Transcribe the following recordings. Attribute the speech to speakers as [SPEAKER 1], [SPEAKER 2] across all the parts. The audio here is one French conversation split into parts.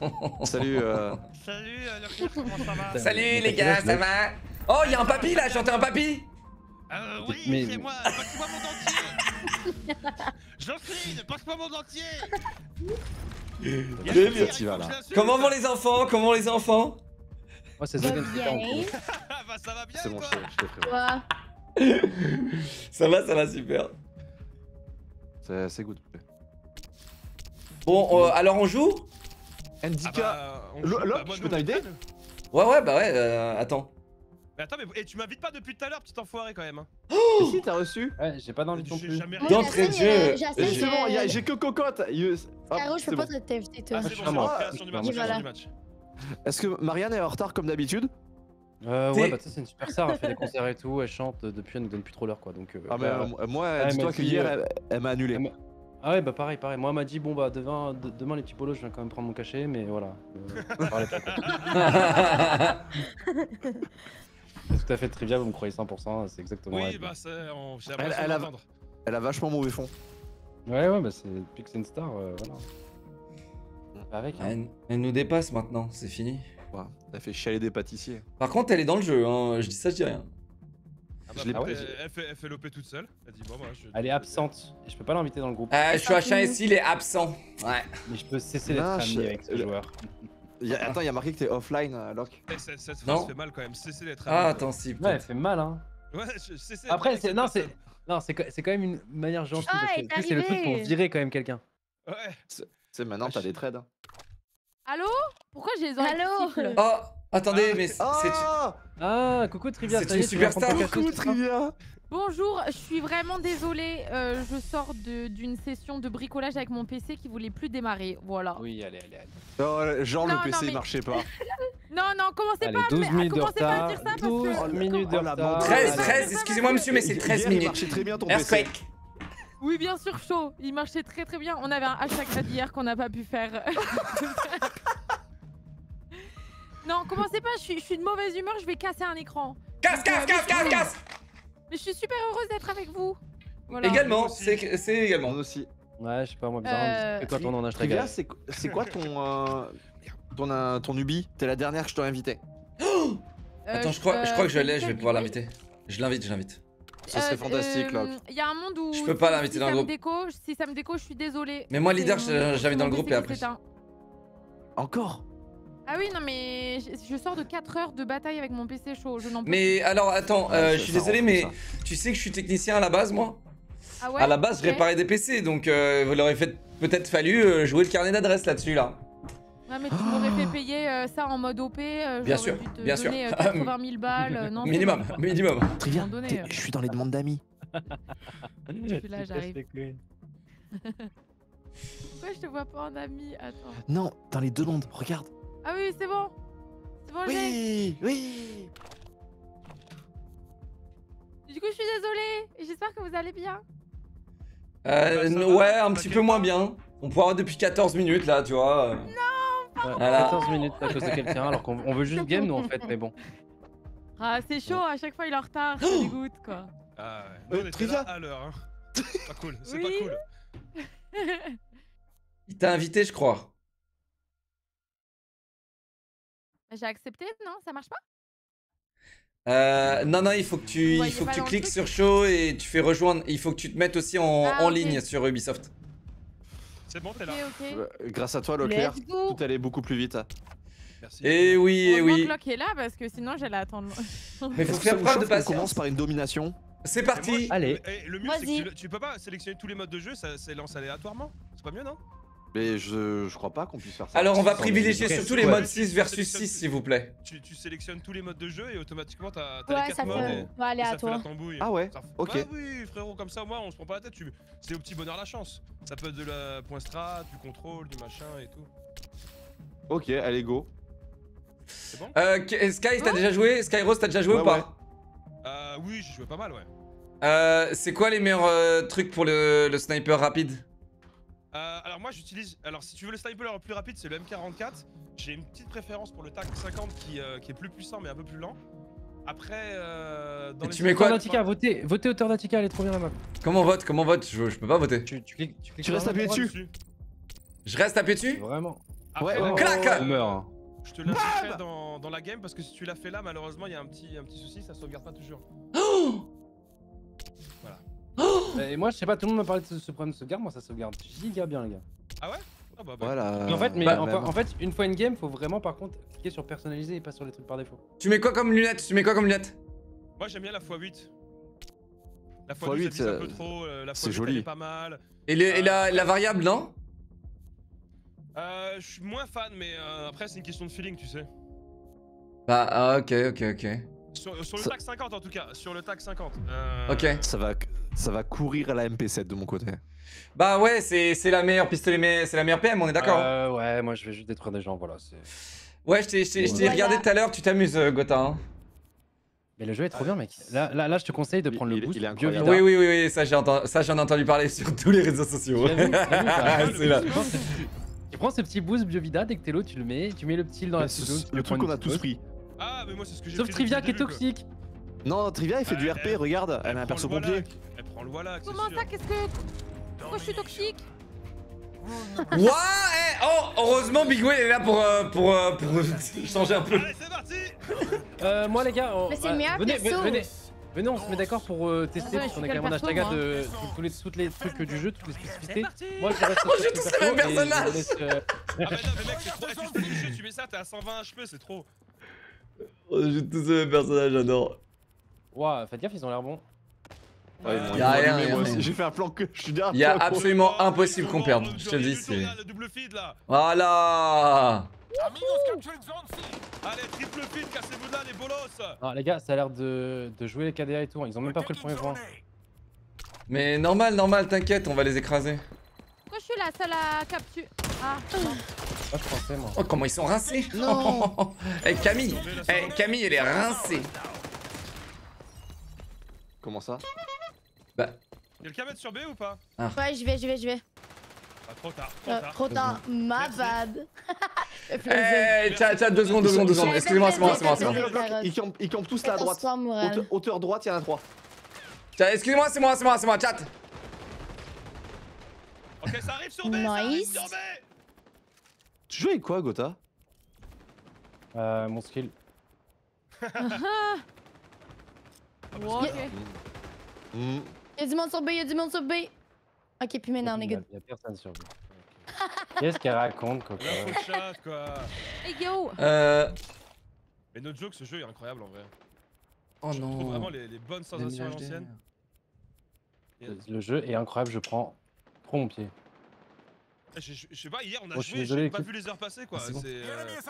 [SPEAKER 1] Salut. Euh...
[SPEAKER 2] Salut, euh, comment ça va?
[SPEAKER 3] Salut les gars, ça va? Oh, il y a un papy là, chantez un papy.
[SPEAKER 2] Euh, oui,
[SPEAKER 4] Mais-
[SPEAKER 2] c'est moi, passe-moi mon dentier. Jocelyne, passe-moi mon dentier. Il a
[SPEAKER 3] Bien. Comment vont les enfants? Comment vont les enfants?
[SPEAKER 4] Moi, c'est Zogan qui est en cours.
[SPEAKER 2] Ah bah ça va bien
[SPEAKER 1] C'est bon, je t'ai-
[SPEAKER 3] Ça va, ça va super.
[SPEAKER 1] C'est c'est good.
[SPEAKER 3] Bon, euh, alors on joue?
[SPEAKER 2] Ah
[SPEAKER 1] Ndika.
[SPEAKER 2] bah, on
[SPEAKER 1] Lo-
[SPEAKER 2] joue,
[SPEAKER 1] Locke,
[SPEAKER 2] bah, moi,
[SPEAKER 1] je peux t'aider.
[SPEAKER 3] Ouais, ouais, bah ouais, euh, attends.
[SPEAKER 2] Mais attends, mais et tu m'invites pas depuis tout à l'heure, petit enfoiré quand même. Hein.
[SPEAKER 1] Mais si, t'as reçu
[SPEAKER 4] Ouais, j'ai pas d'envie non
[SPEAKER 2] J'ai
[SPEAKER 4] plus.
[SPEAKER 2] jamais
[SPEAKER 5] Moi,
[SPEAKER 2] rien.
[SPEAKER 3] D'entrée de jeu.
[SPEAKER 5] euh,
[SPEAKER 1] Et
[SPEAKER 5] J'essaye.
[SPEAKER 1] Justement, y a-
[SPEAKER 5] euh,
[SPEAKER 1] j'ai que cocotte.
[SPEAKER 5] Caro, je
[SPEAKER 1] c'est
[SPEAKER 5] peux pas t'inviter, toi.
[SPEAKER 2] Ah, c'est bon, c'est bon, du match.
[SPEAKER 1] Est-ce que Marianne est en retard comme d'habitude
[SPEAKER 4] Euh, ouais, bah, tu sais, c'est une superstar. Elle fait des concerts et tout. Elle chante. Depuis, elle nous donne plus trop l'heure, quoi. Donc, euh,
[SPEAKER 1] Ah, mais
[SPEAKER 4] bah,
[SPEAKER 1] euh, moi,
[SPEAKER 4] elle
[SPEAKER 1] dis-toi que hier,
[SPEAKER 4] euh,
[SPEAKER 1] elle, elle m'a annulé.
[SPEAKER 4] Ah ouais, bah pareil, pareil. Moi, elle m'a dit, bon, bah, demain, de- demain les petits polos, je viens quand même prendre mon cachet, mais voilà. Euh, on parlait pas, quoi. C'est tout à fait trivial, vous me croyez 100%, c'est exactement
[SPEAKER 2] Oui,
[SPEAKER 4] elle.
[SPEAKER 2] bah c'est. on- J'ai
[SPEAKER 1] Elle-
[SPEAKER 2] l'impression
[SPEAKER 1] elle a-
[SPEAKER 2] d'entendre.
[SPEAKER 1] Elle a vachement mauvais fond.
[SPEAKER 4] Ouais, ouais, bah, c'est depuis que c'est une star, euh, voilà. Avec, hein.
[SPEAKER 3] Elle, elle nous dépasse maintenant, c'est fini.
[SPEAKER 1] Ouais, elle fait chialer des pâtissiers.
[SPEAKER 3] Par contre, elle est dans le jeu, hein. je dis ça, je dis rien.
[SPEAKER 2] Ah bah,
[SPEAKER 1] Je l'ai
[SPEAKER 2] bah,
[SPEAKER 1] pas-
[SPEAKER 2] elle, fait, elle fait l'OP toute seule. Elle dit bon, moi je.
[SPEAKER 4] Elle est absente. Et je peux pas l'inviter dans le groupe.
[SPEAKER 3] Euh, je suis à chien ici, il est absent. Ouais.
[SPEAKER 4] Mais je peux cesser d'être ami avec ce
[SPEAKER 1] euh,
[SPEAKER 4] joueur.
[SPEAKER 1] Y a- attends, il y a marqué que t'es offline, euh, Locke.
[SPEAKER 2] Eh, Cette, cette
[SPEAKER 3] Non.
[SPEAKER 2] phrase fait mal quand même. Cessez d'être.
[SPEAKER 3] Ah,
[SPEAKER 2] ami,
[SPEAKER 3] attends, si,
[SPEAKER 4] Ouais, elle fait mal, hein.
[SPEAKER 2] Ouais, je-
[SPEAKER 4] Après, c'est non, c'est non, c'est c'est quand même une manière gentille.
[SPEAKER 5] Ah,
[SPEAKER 4] parce que, c'est le truc pour virer quand même quelqu'un.
[SPEAKER 2] Ouais.
[SPEAKER 1] Tu sais, maintenant, t'as des trades. hein.
[SPEAKER 6] Allô? Pourquoi j'ai les oreilles
[SPEAKER 5] Allô?
[SPEAKER 3] Oh, attendez, mais c'est.
[SPEAKER 1] Ah
[SPEAKER 4] Ah, coucou Trivia.
[SPEAKER 3] C'est une superstar.
[SPEAKER 1] Coucou, Trivia
[SPEAKER 6] Bonjour, je suis vraiment désolée. euh, je sors de- d'une session de bricolage avec mon PC qui voulait plus démarrer. Voilà.
[SPEAKER 4] Oui, allez, allez, allez.
[SPEAKER 1] Oh, Genre,
[SPEAKER 6] Non,
[SPEAKER 1] le
[SPEAKER 6] non,
[SPEAKER 1] PC, il
[SPEAKER 6] mais-
[SPEAKER 1] marchait pas.
[SPEAKER 6] Non, non, commencez
[SPEAKER 4] Allez,
[SPEAKER 6] pas, à
[SPEAKER 4] 12
[SPEAKER 6] me-
[SPEAKER 4] minutes de
[SPEAKER 6] commencez pas à dire ça parce
[SPEAKER 4] 12
[SPEAKER 6] que.
[SPEAKER 4] minutes de
[SPEAKER 1] Oh,
[SPEAKER 4] retard.
[SPEAKER 1] bande.
[SPEAKER 3] 13,
[SPEAKER 4] Allez.
[SPEAKER 3] 13, excusez-moi, monsieur, mais c'est 13
[SPEAKER 1] Hier, Il
[SPEAKER 3] minutes.
[SPEAKER 1] marchait très bien ton PC.
[SPEAKER 3] Earthquake.
[SPEAKER 6] Oui, bien sûr, chaud. Il marchait très très bien. On avait un hashtag hier qu'on n'a pas pu faire. non, commencez pas, je suis, je suis de mauvaise humeur, je vais casser un écran.
[SPEAKER 3] Casse, casse, casse, casse, casse
[SPEAKER 6] Mais je suis super heureuse d'être avec vous. Voilà.
[SPEAKER 3] Également, c'est c'est
[SPEAKER 1] Moi
[SPEAKER 3] également.
[SPEAKER 1] aussi.
[SPEAKER 4] Ouais, je sais pas, moi, bizarre.
[SPEAKER 6] Euh,
[SPEAKER 4] Et toi, ton nom.
[SPEAKER 1] Trivia, c'est qu- c'est quoi ton. euh, ton, euh, ton Ubi T'es la dernière que je t'ai invité.
[SPEAKER 6] Euh,
[SPEAKER 3] Attends, je crois, je crois que je
[SPEAKER 6] euh,
[SPEAKER 3] l'ai, je vais pouvoir
[SPEAKER 6] oui.
[SPEAKER 3] l'inviter. Je l'invite, je l'invite.
[SPEAKER 1] Ça serait
[SPEAKER 6] Euh,
[SPEAKER 1] fantastique,
[SPEAKER 6] euh,
[SPEAKER 1] Locke.
[SPEAKER 6] Il y a un monde où.
[SPEAKER 3] Je peux pas l'inviter
[SPEAKER 6] si
[SPEAKER 3] dans le groupe.
[SPEAKER 6] Déco, si ça me déco, je suis désolée.
[SPEAKER 3] Mais moi,
[SPEAKER 6] C'est
[SPEAKER 3] leader, je- j'invite dans le groupe et après.
[SPEAKER 1] Encore?
[SPEAKER 6] Ah oui, non, mais je, je sors de 4 heures de bataille avec mon PC chaud. Je n'en peux
[SPEAKER 3] Mais alors, attends, euh, je suis désolé, mais
[SPEAKER 1] ça.
[SPEAKER 3] tu sais que je suis technicien à la base, moi?
[SPEAKER 6] Ah ouais
[SPEAKER 3] À la base, je réparais des PC, donc euh, vous l'aurez fait peut-être fallu euh, jouer le carnet d'adresse là-dessus, là.
[SPEAKER 6] Ouais, mais tu m'aurais fait payer euh, ça en mode OP. euh,
[SPEAKER 3] Bien sûr,
[SPEAKER 6] dû te
[SPEAKER 3] bien sûr.
[SPEAKER 6] donner, euh, 80 000 balles. euh, non,
[SPEAKER 3] minimum, minimum.
[SPEAKER 1] T'es-
[SPEAKER 6] euh.
[SPEAKER 1] je suis dans les demandes d'amis.
[SPEAKER 6] Je suis là, j'arrive. Pourquoi je te vois pas en ami? Attends.
[SPEAKER 1] Non, dans les demandes, regarde.
[SPEAKER 6] Ah oui, c'est bon. C'est bon.
[SPEAKER 1] Oui, oui.
[SPEAKER 6] Du coup, je suis désolée. Et j'espère que vous allez bien.
[SPEAKER 3] Euh,
[SPEAKER 2] Bah,
[SPEAKER 3] ouais,
[SPEAKER 2] va,
[SPEAKER 3] un petit peu moins bien. On peut avoir depuis 14 minutes là, tu vois. euh.
[SPEAKER 4] Ouais,
[SPEAKER 3] Voilà.
[SPEAKER 4] 14 minutes à cause de quelqu'un, alors qu'on on veut juste game, nous, en fait, mais bon.
[SPEAKER 6] Ah, c'est chaud. À chaque fois, il est en retard. Ça dégoûte, quoi.
[SPEAKER 2] Ah ouais.
[SPEAKER 1] Euh,
[SPEAKER 2] on était
[SPEAKER 1] Trivia.
[SPEAKER 2] là à l'heure. Hein. C'est pas cool, c'est
[SPEAKER 6] Oui.
[SPEAKER 2] pas cool.
[SPEAKER 3] Il t'a invité, je crois.
[SPEAKER 6] J'ai accepté, non? Ça marche pas?
[SPEAKER 3] Euh, non, non, il faut que tu, il faut que tu cliques sur show et tu fais rejoindre. Il faut que tu te mettes aussi en,
[SPEAKER 6] Ah,
[SPEAKER 3] en ligne sur Ubisoft.
[SPEAKER 2] C'est bon, t'es là.
[SPEAKER 6] Ok, ok.
[SPEAKER 1] Euh, Grâce à toi, Leclerc, tout allait beaucoup plus vite.
[SPEAKER 2] Merci.
[SPEAKER 3] Et oui, et
[SPEAKER 6] Heureusement
[SPEAKER 3] oui.
[SPEAKER 6] que est là parce que sinon j'allais attendre.
[SPEAKER 3] Mais faut faire preuve de patience.
[SPEAKER 1] commence par une domination
[SPEAKER 3] C'est
[SPEAKER 2] Et moi,
[SPEAKER 3] parti.
[SPEAKER 2] je-
[SPEAKER 4] Allez.
[SPEAKER 2] eh, le mieux, c'est que
[SPEAKER 5] Vas-y.
[SPEAKER 2] tu, le- tu peux pas sélectionner tous les modes de jeu, ça, ça lance aléatoirement. C'est pas mieux, non?
[SPEAKER 1] Mais je, je crois pas qu'on puisse faire ça.
[SPEAKER 3] Alors, on va privilégier
[SPEAKER 4] les
[SPEAKER 3] surtout les
[SPEAKER 1] Ouais.
[SPEAKER 3] modes 6 versus 6, s'il vous plaît.
[SPEAKER 2] tu, tu sélectionnes tous les modes de jeu et automatiquement t'as les
[SPEAKER 5] Ouais,
[SPEAKER 2] 4
[SPEAKER 5] ça
[SPEAKER 2] modes.
[SPEAKER 5] fait
[SPEAKER 2] et-
[SPEAKER 5] ouais,
[SPEAKER 2] et ça fait la
[SPEAKER 5] aléatoire.
[SPEAKER 2] tambouille.
[SPEAKER 1] Ah ouais
[SPEAKER 2] Ça-
[SPEAKER 1] Ok.
[SPEAKER 2] Bah oui, frérot, comme ça, moi, on se prend pas la tête. Tu... C'est au petit bonheur la chance. Ça peut être de la point strat, du contrôle, du machin et tout.
[SPEAKER 1] Ok, allez, go.
[SPEAKER 2] C'est bon?
[SPEAKER 3] Euh, K- Sky, t'as déjà joué? Skyros, t'as déjà joué
[SPEAKER 1] Ouais,
[SPEAKER 3] ou pas?
[SPEAKER 1] ouais.
[SPEAKER 2] Euh, oui, j'ai joué pas mal, ouais.
[SPEAKER 3] Euh, C'est quoi les meilleurs euh, trucs pour le, le sniper rapide?
[SPEAKER 2] Euh, alors moi j'utilise, alors si tu veux le sniper le plus rapide c'est le M44. J'ai une petite préférence pour le TAC 50 qui, euh, qui est plus puissant mais un peu plus lent. Après, euh, dans
[SPEAKER 3] Et
[SPEAKER 2] les
[SPEAKER 3] tu mets quoi
[SPEAKER 4] votez, votez Auteur d'Attica, elle est trop bien la map.
[SPEAKER 3] Comment on vote? Comment on vote? Je, je peux pas voter.
[SPEAKER 4] Tu, tu cliques, tu cliques
[SPEAKER 1] Tu restes appuyé
[SPEAKER 4] droite,
[SPEAKER 1] dessus
[SPEAKER 3] Je reste appuyé dessus?
[SPEAKER 4] Vraiment.
[SPEAKER 2] Après,
[SPEAKER 1] Ouais,
[SPEAKER 3] Clac
[SPEAKER 4] On meurt.
[SPEAKER 2] Je te l'ajouterai dans, dans la game parce que si tu l'as fait là, malheureusement, il y a un petit, un petit souci, ça sauvegarde pas toujours.
[SPEAKER 4] Et moi, je sais pas, tout le monde me parlait de ce, ce problème de sauvegarde. Moi, ça sauvegarde giga bien, les gars.
[SPEAKER 2] Ah ouais? Ah bah, bah.
[SPEAKER 1] Voilà.
[SPEAKER 4] Mais en fait, mais
[SPEAKER 3] bah,
[SPEAKER 4] en,
[SPEAKER 1] même.
[SPEAKER 4] en fait, une fois une game, faut vraiment par contre cliquer sur personnaliser et pas sur les trucs par défaut.
[SPEAKER 3] Tu mets quoi comme lunettes Tu mets quoi comme lunettes
[SPEAKER 2] Moi j'aime bien la x8. La
[SPEAKER 1] Fois
[SPEAKER 2] x8,
[SPEAKER 1] huit,
[SPEAKER 2] ça vise un
[SPEAKER 1] euh,
[SPEAKER 2] peu trop, euh, la
[SPEAKER 1] c'est
[SPEAKER 2] x8
[SPEAKER 1] joli.
[SPEAKER 2] elle est pas mal.
[SPEAKER 3] Et, et la, la variable, non?
[SPEAKER 2] Euh, je suis moins fan, mais euh, après c'est une question de feeling, tu sais.
[SPEAKER 3] Bah, ah, ok, ok, ok.
[SPEAKER 2] Sur, sur le
[SPEAKER 1] Ça-
[SPEAKER 2] tag 50 en tout cas, sur le tag 50. Euh,
[SPEAKER 3] Ok.
[SPEAKER 1] Ça va, ça va courir à la MP7 de mon côté.
[SPEAKER 3] Bah ouais, c'est c'est la meilleure pistolet, mais c'est la meilleure PM, on est d'accord
[SPEAKER 4] Euh, ouais, moi je vais juste détruire des gens, voilà. c'est-
[SPEAKER 3] Ouais, je t'ai
[SPEAKER 7] Voilà.
[SPEAKER 3] regardé tout à l'heure, tu t'amuses, euh, Gotha. hein.
[SPEAKER 4] Mais le jeu est trop bien, mec. Là, là, là, je te conseille de
[SPEAKER 1] Il-
[SPEAKER 4] prendre
[SPEAKER 1] il-
[SPEAKER 4] le boost.
[SPEAKER 1] il est
[SPEAKER 4] Bio
[SPEAKER 1] incroyable.
[SPEAKER 4] Vida.
[SPEAKER 3] Oui, oui, oui, oui, ça j'ai entendu, ça, j'en ai entendu parler sur tous les réseaux sociaux. Ah, c'est là.
[SPEAKER 4] Tu prends ce- petit boost Biovida, dès que t'es low, tu le mets, tu mets le petit heal dans la
[SPEAKER 1] le
[SPEAKER 4] prends
[SPEAKER 1] truc qu'on a tous pris.
[SPEAKER 2] Ah, mais moi c'est ce que j'ai
[SPEAKER 4] Sauf Trivia qui est toxique.
[SPEAKER 1] Non, Trivia, il fait du
[SPEAKER 2] Ouais,
[SPEAKER 1] RP, regarde, elle a un perso pompier.
[SPEAKER 2] Elle prend le
[SPEAKER 6] Comment ça Qu'est-ce que. Pourquoi je suis toxique
[SPEAKER 3] Ouah, eh, oh, heureusement, Big Way est là pour, euh, pour, euh, pour changer un peu.
[SPEAKER 2] Allez, c'est parti
[SPEAKER 4] Euh, moi les gars, on-
[SPEAKER 7] Mais c'est le meilleur
[SPEAKER 4] venez, venez, venez, on se met d'accord pour euh, tester,
[SPEAKER 6] Ouais,
[SPEAKER 4] parce qu'on est quand même Ashtaga
[SPEAKER 6] moi
[SPEAKER 4] de tous les, tous les trucs du jeu, toutes les spécificités. Moi je reste sur
[SPEAKER 3] On
[SPEAKER 4] ce
[SPEAKER 3] joue tous
[SPEAKER 4] perso
[SPEAKER 3] le même
[SPEAKER 4] et je
[SPEAKER 3] personnage.
[SPEAKER 4] laisse, euh,
[SPEAKER 2] Ah bah non, mais mec, c'est trop. Tu fais du jeu, tu mets ça, t'es à 120 HP, c'est trop.
[SPEAKER 3] On joue tous le même personnage, j'adore.
[SPEAKER 4] Ouah, faites gaffe, ils ont l'air bons.
[SPEAKER 1] Ouais, ils m'ont-
[SPEAKER 3] Y a
[SPEAKER 1] ils m'ont
[SPEAKER 3] rien, rien.
[SPEAKER 1] aussi. J'ai fait un plan que je suis derrière.
[SPEAKER 3] Y a
[SPEAKER 1] toi,
[SPEAKER 3] absolument
[SPEAKER 2] Oh,
[SPEAKER 3] impossible qu'on perde, je te le dis, c'est...
[SPEAKER 2] tournage, Le double feed là
[SPEAKER 3] Voilà
[SPEAKER 2] Allez, triple feed, cassez-vous de là, les bolos
[SPEAKER 4] Non, les gars, ça a l'air de, de jouer les KDA et tout, hein. ils ont même pas pris le premier point.
[SPEAKER 3] Mais normal, normal, t'inquiète, on va les écraser.
[SPEAKER 6] Je suis la seule à capture Ah, non.
[SPEAKER 4] Moi je pensais, moi.
[SPEAKER 3] Oh, comment ils sont rincés?
[SPEAKER 1] Non.
[SPEAKER 3] Eh, Camille Eh, Camille, elle est rincée
[SPEAKER 1] Comment ça?
[SPEAKER 3] Bah,
[SPEAKER 2] Quelqu'un mettre sur B ou pas?
[SPEAKER 7] Ouais, j'y vais, j'y vais, j'y vais.
[SPEAKER 2] Ah, trop tard, trop
[SPEAKER 7] Euh,
[SPEAKER 2] tard.
[SPEAKER 7] trop tard, ma
[SPEAKER 2] Merci.
[SPEAKER 7] bad.
[SPEAKER 3] Eh, chat, chat, deux secondes, deux secondes, deux secondes. Excusez-moi, c'est moi, c'est moi, c'est moi.
[SPEAKER 1] ils, campent, ils campent tous là à droite. Hauteur, droite, il y en a trois.
[SPEAKER 3] Chat, excusez-moi, c'est moi, c'est moi, c'est moi, chat.
[SPEAKER 2] Ok, ça arrive sur B, ça arrive
[SPEAKER 7] Nice.
[SPEAKER 2] sur B
[SPEAKER 1] Tu joues avec quoi, Gotha?
[SPEAKER 4] Euh, mon skill.
[SPEAKER 6] Wow, ok.
[SPEAKER 1] Hmm.
[SPEAKER 7] Y'a du monde sur B, y'a du monde sur B. Ok, puis maintenant, on est
[SPEAKER 4] Il y a-
[SPEAKER 7] good.
[SPEAKER 4] il y a personne sur lui. Qu'est-ce qu'elle raconte, Coco?
[SPEAKER 2] Chat, quoi
[SPEAKER 6] Hey yo
[SPEAKER 3] Euh...
[SPEAKER 2] Mais notre joke, ce jeu est incroyable en vrai.
[SPEAKER 3] Oh
[SPEAKER 2] Je trouve
[SPEAKER 3] non.
[SPEAKER 2] vraiment les, les bonnes sensations à l'ancienne.
[SPEAKER 4] Le jeu est incroyable, je prends trop mon pied.
[SPEAKER 2] Eh, Je, je- je sais pas, hier on a
[SPEAKER 4] Oh, je
[SPEAKER 2] joué, j'ai pas vu les heures passer quoi.
[SPEAKER 3] Ah, bon.
[SPEAKER 2] Euh,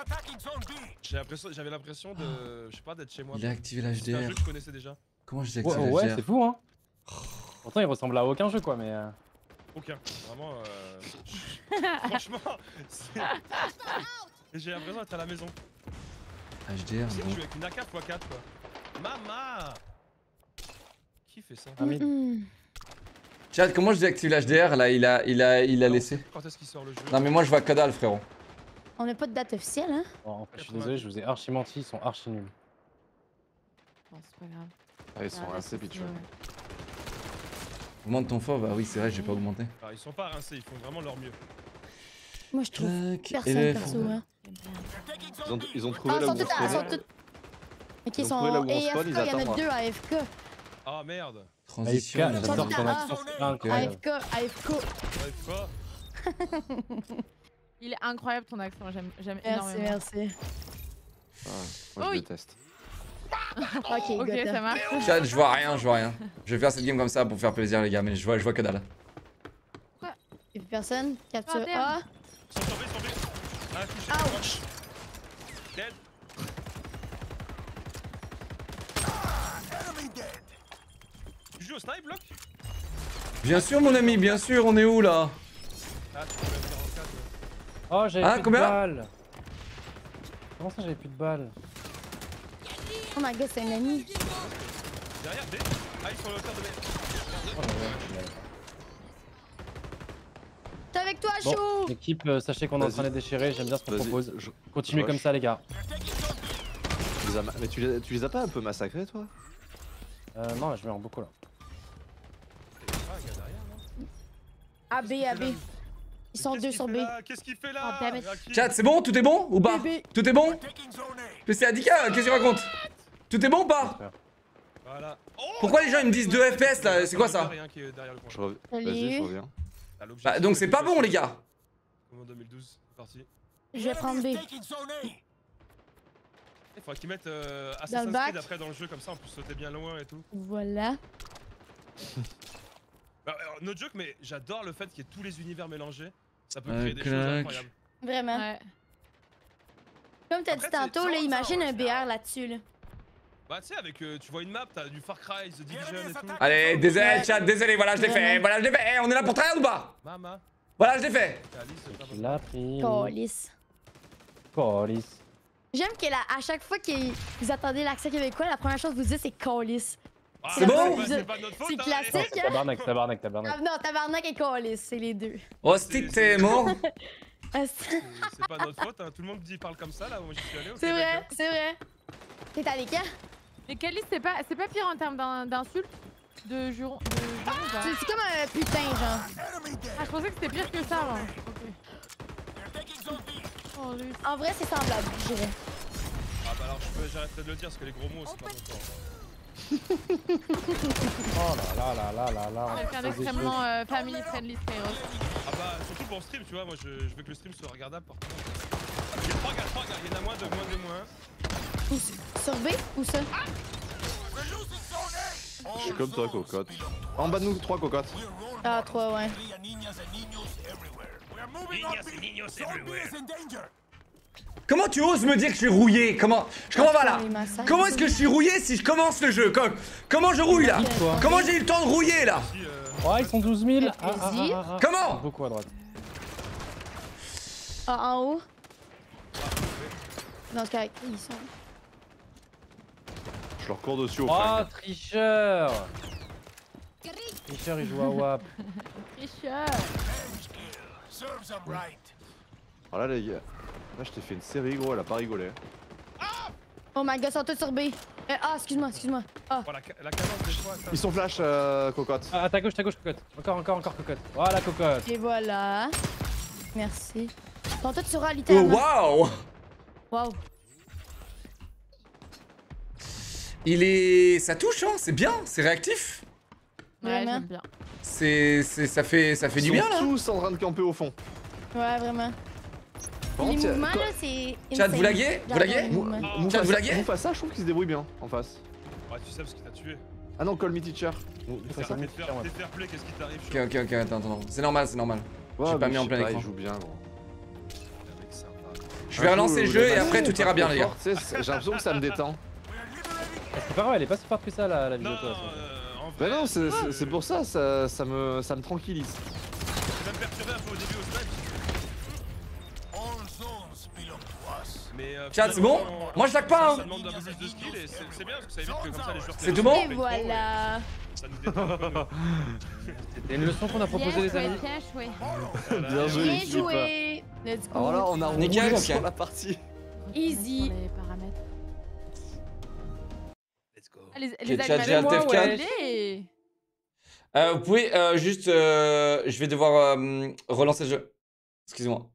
[SPEAKER 2] J'avais l'impression de. Je sais pas, d'être chez moi.
[SPEAKER 3] Il a activé
[SPEAKER 2] C'est un jeu
[SPEAKER 3] l'HDR.
[SPEAKER 2] que je connaissais déjà.
[SPEAKER 3] Comment j'ai
[SPEAKER 4] Ouais,
[SPEAKER 3] activé
[SPEAKER 4] ouais,
[SPEAKER 3] l'HDR
[SPEAKER 4] c'est fou, hein. Pourtant, il ressemble à aucun jeu, quoi, mais. euh,
[SPEAKER 2] Aucun. Vraiment. Euh... Franchement, c'est- j'ai l'impression d'être à la maison.
[SPEAKER 3] HDR,
[SPEAKER 2] je
[SPEAKER 3] bon.
[SPEAKER 2] joue avec une AK x4 quoi. Mama Qui fait ça?
[SPEAKER 4] Ah, mais-.
[SPEAKER 3] Chat, comment je désactive l'HDR là Il a, il a, il a laissé.
[SPEAKER 2] Quand est-ce qu'il sort le jeu
[SPEAKER 3] Non, mais moi je vois que dalle, frérot.
[SPEAKER 7] On n'a pas de date officielle, hein?
[SPEAKER 4] bon, en fait, je suis désolé, je vous ai archi menti, ils sont archi nuls.
[SPEAKER 6] Bon, c'est pas grave.
[SPEAKER 1] Ah, ils sont
[SPEAKER 6] Ah,
[SPEAKER 1] assez pitchés.
[SPEAKER 3] Augmente ton fort, bah oui, c'est vrai, j'ai pas augmenté.
[SPEAKER 2] Ah, Ils sont pas rincés, ils font vraiment leur mieux.
[SPEAKER 7] Moi, je trouve
[SPEAKER 3] Tac,
[SPEAKER 7] personne
[SPEAKER 3] et
[SPEAKER 7] perso, hein.
[SPEAKER 1] Ils ont, ils ont trouvé
[SPEAKER 7] Ah, ils
[SPEAKER 1] là
[SPEAKER 7] sont
[SPEAKER 1] où on spawnait.
[SPEAKER 7] toutes. Ok,
[SPEAKER 1] Ils
[SPEAKER 7] ils
[SPEAKER 1] ont
[SPEAKER 7] sont
[SPEAKER 1] on
[SPEAKER 7] AFK,
[SPEAKER 1] spawn,
[SPEAKER 7] il y en a deux AFK.
[SPEAKER 2] Ah merde
[SPEAKER 3] Transition.
[SPEAKER 4] AFK, j'adore ton
[SPEAKER 7] ah.
[SPEAKER 4] accent.
[SPEAKER 7] AFK, AFK.
[SPEAKER 6] Il est incroyable ton accent, j'aime j'aime
[SPEAKER 7] Merci,
[SPEAKER 6] énormément.
[SPEAKER 7] merci.
[SPEAKER 1] Ah, moi, je
[SPEAKER 6] Oui.
[SPEAKER 1] déteste.
[SPEAKER 7] Ok,
[SPEAKER 6] ça marche.
[SPEAKER 3] Chat, je vois rien, je vois rien. Je vais faire cette game comme ça pour faire plaisir, les gars, mais je vois, je vois que dalle.
[SPEAKER 7] Y'a plus personne? Capture. A.
[SPEAKER 2] Ils sont tombés, ils sont tombés Ah, touché,
[SPEAKER 7] Ouch.
[SPEAKER 2] Dead Tu joues au snipe, Block
[SPEAKER 3] Bien sûr, mon ami, bien sûr, on est où là
[SPEAKER 2] Ah, tu peux mettre 44. ouais.
[SPEAKER 4] Oh, j'avais
[SPEAKER 3] Ah,
[SPEAKER 4] plus
[SPEAKER 3] combien
[SPEAKER 4] de balles. Comment ça, j'avais plus de balles
[SPEAKER 7] Oh my god, c'est un ami.
[SPEAKER 2] Derrière, D Ah, ils sont à hauteur de B.
[SPEAKER 4] Oh, ouais.
[SPEAKER 7] T'es avec toi,
[SPEAKER 4] Bon,
[SPEAKER 7] chou!
[SPEAKER 4] équipe, euh, sachez qu'on est en train de les déchirer, j'aime bien ce qu'on propose.
[SPEAKER 1] je-
[SPEAKER 4] Continuez
[SPEAKER 1] Rush.
[SPEAKER 4] comme ça, les gars.
[SPEAKER 1] tu les as ma- Mais tu les, tu les as pas un peu massacrés, toi?
[SPEAKER 4] Euh, non, là, je vais en beaucoup là.
[SPEAKER 2] Derrière, non
[SPEAKER 7] AB, AB. Ils sont deux sur B.
[SPEAKER 2] Qu'est-ce qu'il fait là?
[SPEAKER 6] Oh,
[SPEAKER 3] Chat, c'est bon Tout est bon ou pas. Tout est bon PC Adika, qu'est-ce qu'il raconte? Tout est bon ou pas?
[SPEAKER 2] Voilà. Oh,
[SPEAKER 3] Pourquoi les gens ils me disent 2 FPS là? C'est quoi ça?
[SPEAKER 1] Je rev-. Vas-y, je reviens.
[SPEAKER 2] Ah, l'objectif,
[SPEAKER 3] Bah donc c'est pas bon les gars
[SPEAKER 2] Comme en 2012, c'est parti.
[SPEAKER 7] Je vais prendre B.
[SPEAKER 2] Il faudrait qu'ils mettent euh, Assassin's. Creed après dans le jeu, comme ça on peut sauter bien loin et tout.
[SPEAKER 7] Voilà.
[SPEAKER 2] Bah, alors, no joke, mais j'adore le fait qu'il y ait tous les univers mélangés. Ça peut
[SPEAKER 3] Euh,
[SPEAKER 2] créer des choses incroyables.
[SPEAKER 7] Vraiment.
[SPEAKER 6] Ouais.
[SPEAKER 7] Comme t'as dit tantôt, là, imagine un BR là-dessus, là.
[SPEAKER 2] Bah, tu sais, avec. euh, tu vois une map, t'as du Far Cry, The Division et tout.
[SPEAKER 3] Allez, désolé chat, désolé, voilà je l'ai fait, voilà je l'ai fait, Eh, on est là pour tryhard ou pas?
[SPEAKER 2] Mama,
[SPEAKER 3] Voilà je l'ai fait
[SPEAKER 4] Il l'a pris. Police.
[SPEAKER 7] J'aime que la- à chaque fois que vous attendez l'accent québécois, la première chose que vous dites, c'est calice.
[SPEAKER 2] Ah,
[SPEAKER 3] C'est bon?
[SPEAKER 2] C'est pas notre faute.
[SPEAKER 7] C'est
[SPEAKER 2] hein,
[SPEAKER 7] classique, hein?
[SPEAKER 4] Tabarnak, tabarnak, tabarnak.
[SPEAKER 7] Ah, non, tabarnak et calice, c'est les deux.
[SPEAKER 3] Oh stick t'es mort
[SPEAKER 7] Ah, c'est
[SPEAKER 2] pas notre faute, hein. tout le monde dit parle comme ça là, moi j'y suis allé.
[SPEAKER 7] c'est vrai,
[SPEAKER 2] hein.
[SPEAKER 7] c'est vrai. T'es allé quand?
[SPEAKER 6] Mais Calice, c'est pas, c'est pas pire en termes d'in- d'insultes De juron. De juron ou pas
[SPEAKER 7] C'est comme un putain, genre.
[SPEAKER 6] Ah, je pensais que c'était pire que ça. Oh, lui.
[SPEAKER 7] En vrai, c'est semblable, je dirais.
[SPEAKER 2] Ah bah alors je peux- j'arrête de le dire parce que les gros mots c'est pas mon fort.
[SPEAKER 4] Oh là là là là là là.
[SPEAKER 6] Quelqu'un d'extrêmement euh, family friendly.
[SPEAKER 2] Ah bah surtout pour stream, tu vois, moi je, je veux que le stream soit regardable par contre. Il y a trois gars, trois gars, il y en a moins de moins de moins.
[SPEAKER 7] Sur B ou ça?
[SPEAKER 1] Je suis comme toi, cocotte. En bas de nous, trois cocottes.
[SPEAKER 7] Ah, 3, ouais.
[SPEAKER 3] Comment tu oses me dire que je suis rouillé? Comment Je pas là? Comment est-ce que je suis rouillé si je commence le jeu? Com- Comment je rouille là? Comment j'ai eu le temps de rouiller là?
[SPEAKER 2] Euh,
[SPEAKER 4] Oh, ils sont 12 000.
[SPEAKER 7] Fait
[SPEAKER 4] Ah, ah, ah, ah, ah.
[SPEAKER 3] Comment?
[SPEAKER 4] Beaucoup à droite.
[SPEAKER 7] Ah, en haut. Dans ce cas, ils sont.
[SPEAKER 1] Je leur cours dessus au
[SPEAKER 4] Oh, tricheur Tricheur, il joue à WAP.
[SPEAKER 6] Tricheur.
[SPEAKER 1] Voilà, les gars. Là, je t'ai fait une série, gros, elle a pas rigolé.
[SPEAKER 7] Oh my god, ils sont tous sur B. Euh, ah, excuse-moi, excuse-moi. Ah,
[SPEAKER 2] bon, la, ca- la cadence des fois, ça.
[SPEAKER 1] Ils sont flash, euh, cocotte.
[SPEAKER 4] Ah, à ta gauche, ta gauche, cocotte. Encore, encore, encore, cocotte. Voilà, cocotte.
[SPEAKER 7] et voilà. Merci. Ils sont tous sur A,
[SPEAKER 3] Oh
[SPEAKER 7] littéralement.
[SPEAKER 3] waouh
[SPEAKER 7] Wow.
[SPEAKER 3] Il est... Ça touche hein, c'est bien, c'est réactif.
[SPEAKER 6] Ouais,
[SPEAKER 7] Vraiment.
[SPEAKER 6] j'aime bien.
[SPEAKER 3] C'est... c'est- Ça fait... Ça fait
[SPEAKER 1] Ils
[SPEAKER 3] du
[SPEAKER 1] sont
[SPEAKER 3] bien là
[SPEAKER 1] tous en train de camper au fond.
[SPEAKER 7] Ouais, vraiment. Les mouvements, là, c'est.
[SPEAKER 3] Chat,
[SPEAKER 7] insane.
[SPEAKER 3] vous laguez Vous laguez.
[SPEAKER 2] Ah.
[SPEAKER 3] Chat, vous laguez
[SPEAKER 1] Mufasa, je trouve qu'il se débrouille bien en face.
[SPEAKER 2] Ouais, tu sais parce qu'il t'a tué.
[SPEAKER 1] Ah non, call me teacher.
[SPEAKER 2] T'es
[SPEAKER 4] ça
[SPEAKER 2] fair, play, qu'est-ce qui t'arrive
[SPEAKER 3] Ok, ok, ok, attends, attends. C'est normal, c'est normal. J'ai pas mis en
[SPEAKER 1] je
[SPEAKER 3] plein écran.
[SPEAKER 1] Il joue bien, gros.
[SPEAKER 3] Je vais relancer le jeu et après tout ira bien les gars.
[SPEAKER 1] J'ai l'impression que ça me détend.
[SPEAKER 4] C'est pas grave, elle est pas si forte que ça, la, la
[SPEAKER 2] Non,
[SPEAKER 4] vidéo. toi, ça.
[SPEAKER 2] euh, en
[SPEAKER 1] Bah
[SPEAKER 2] vrai.
[SPEAKER 1] non, c'est- pour ça, ça, ça me, ça me tranquillise.
[SPEAKER 2] J'ai même perturbé un peu au début au snipe.
[SPEAKER 3] Chat, c'est bon Moi, je lag pas, hein.
[SPEAKER 2] Ça demande un peu plus de skill et c'est c'est bien parce que ça évite que comme ça les joueurs.
[SPEAKER 3] C'est tout bon
[SPEAKER 7] Et voilà.
[SPEAKER 2] Ça nous détend.
[SPEAKER 4] C'était une leçon qu'on a proposée,
[SPEAKER 6] Bien
[SPEAKER 4] les
[SPEAKER 6] joué,
[SPEAKER 4] amis.
[SPEAKER 6] bien joué.
[SPEAKER 1] Bien joué.
[SPEAKER 7] Let's go.
[SPEAKER 1] Alors là, on a roulé sur la partie.
[SPEAKER 7] Easy.
[SPEAKER 2] Let's go.
[SPEAKER 6] Ah, les,
[SPEAKER 3] Ok,
[SPEAKER 6] les
[SPEAKER 3] chat, j'ai
[SPEAKER 6] animateurs,
[SPEAKER 3] Alt
[SPEAKER 6] ouais,
[SPEAKER 3] F4.
[SPEAKER 6] allez.
[SPEAKER 3] Euh, vous pouvez euh, juste... euh, je vais devoir euh, relancer le jeu. Excusez-moi.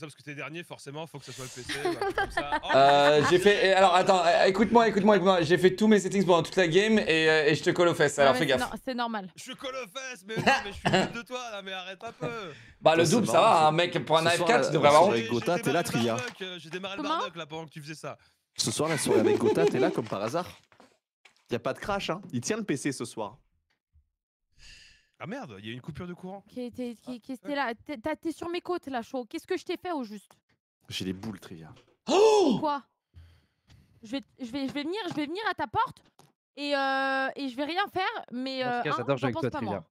[SPEAKER 2] Tout ça parce que t'es dernier, forcément, faut que ça soit le PC. voilà, comme ça. Oh,
[SPEAKER 3] Euh, j'ai fait... eh, Alors attends, euh, écoute-moi, écoute-moi, écoute-moi. J'ai fait tous mes settings pendant toute la game et, euh, et je te colle aux fesses, alors fais gaffe.
[SPEAKER 6] C'est normal.
[SPEAKER 2] Je suis call aux fesses, mais non, mais je suis vite de toi là, mais arrête un peu.
[SPEAKER 3] Bah le double ça va, un mec pour un
[SPEAKER 1] Ce soir,
[SPEAKER 3] AF4
[SPEAKER 1] la-
[SPEAKER 3] tu devrais avoir honte.
[SPEAKER 2] J'ai-
[SPEAKER 1] Gotha, t'es là,
[SPEAKER 2] démarré le
[SPEAKER 1] Tria.
[SPEAKER 2] bardock, euh, J'ai démarré le bardock là pendant que tu faisais ça.
[SPEAKER 1] Ce soir, la soirée avec Gotha, t'es là comme par hasard. Y a pas de crash, hein. Il tient le PC ce soir.
[SPEAKER 2] Ah merde, il y a une coupure de courant.
[SPEAKER 6] Qui t'es qui- qui- t'es là T'es t'as- t'es sur mes côtes là, chaud. Qu'est-ce que je t'ai fait au juste?
[SPEAKER 1] J'ai les boules, Trivia.
[SPEAKER 3] Oh
[SPEAKER 6] Quoi? Je vais, je, vais, je vais venir, je vais venir à ta porte et, euh, et je vais rien faire, mais
[SPEAKER 4] En
[SPEAKER 6] euh,
[SPEAKER 4] tout cas,
[SPEAKER 6] hein,
[SPEAKER 4] j'adore jouer avec toi,
[SPEAKER 6] pas
[SPEAKER 4] Trivia.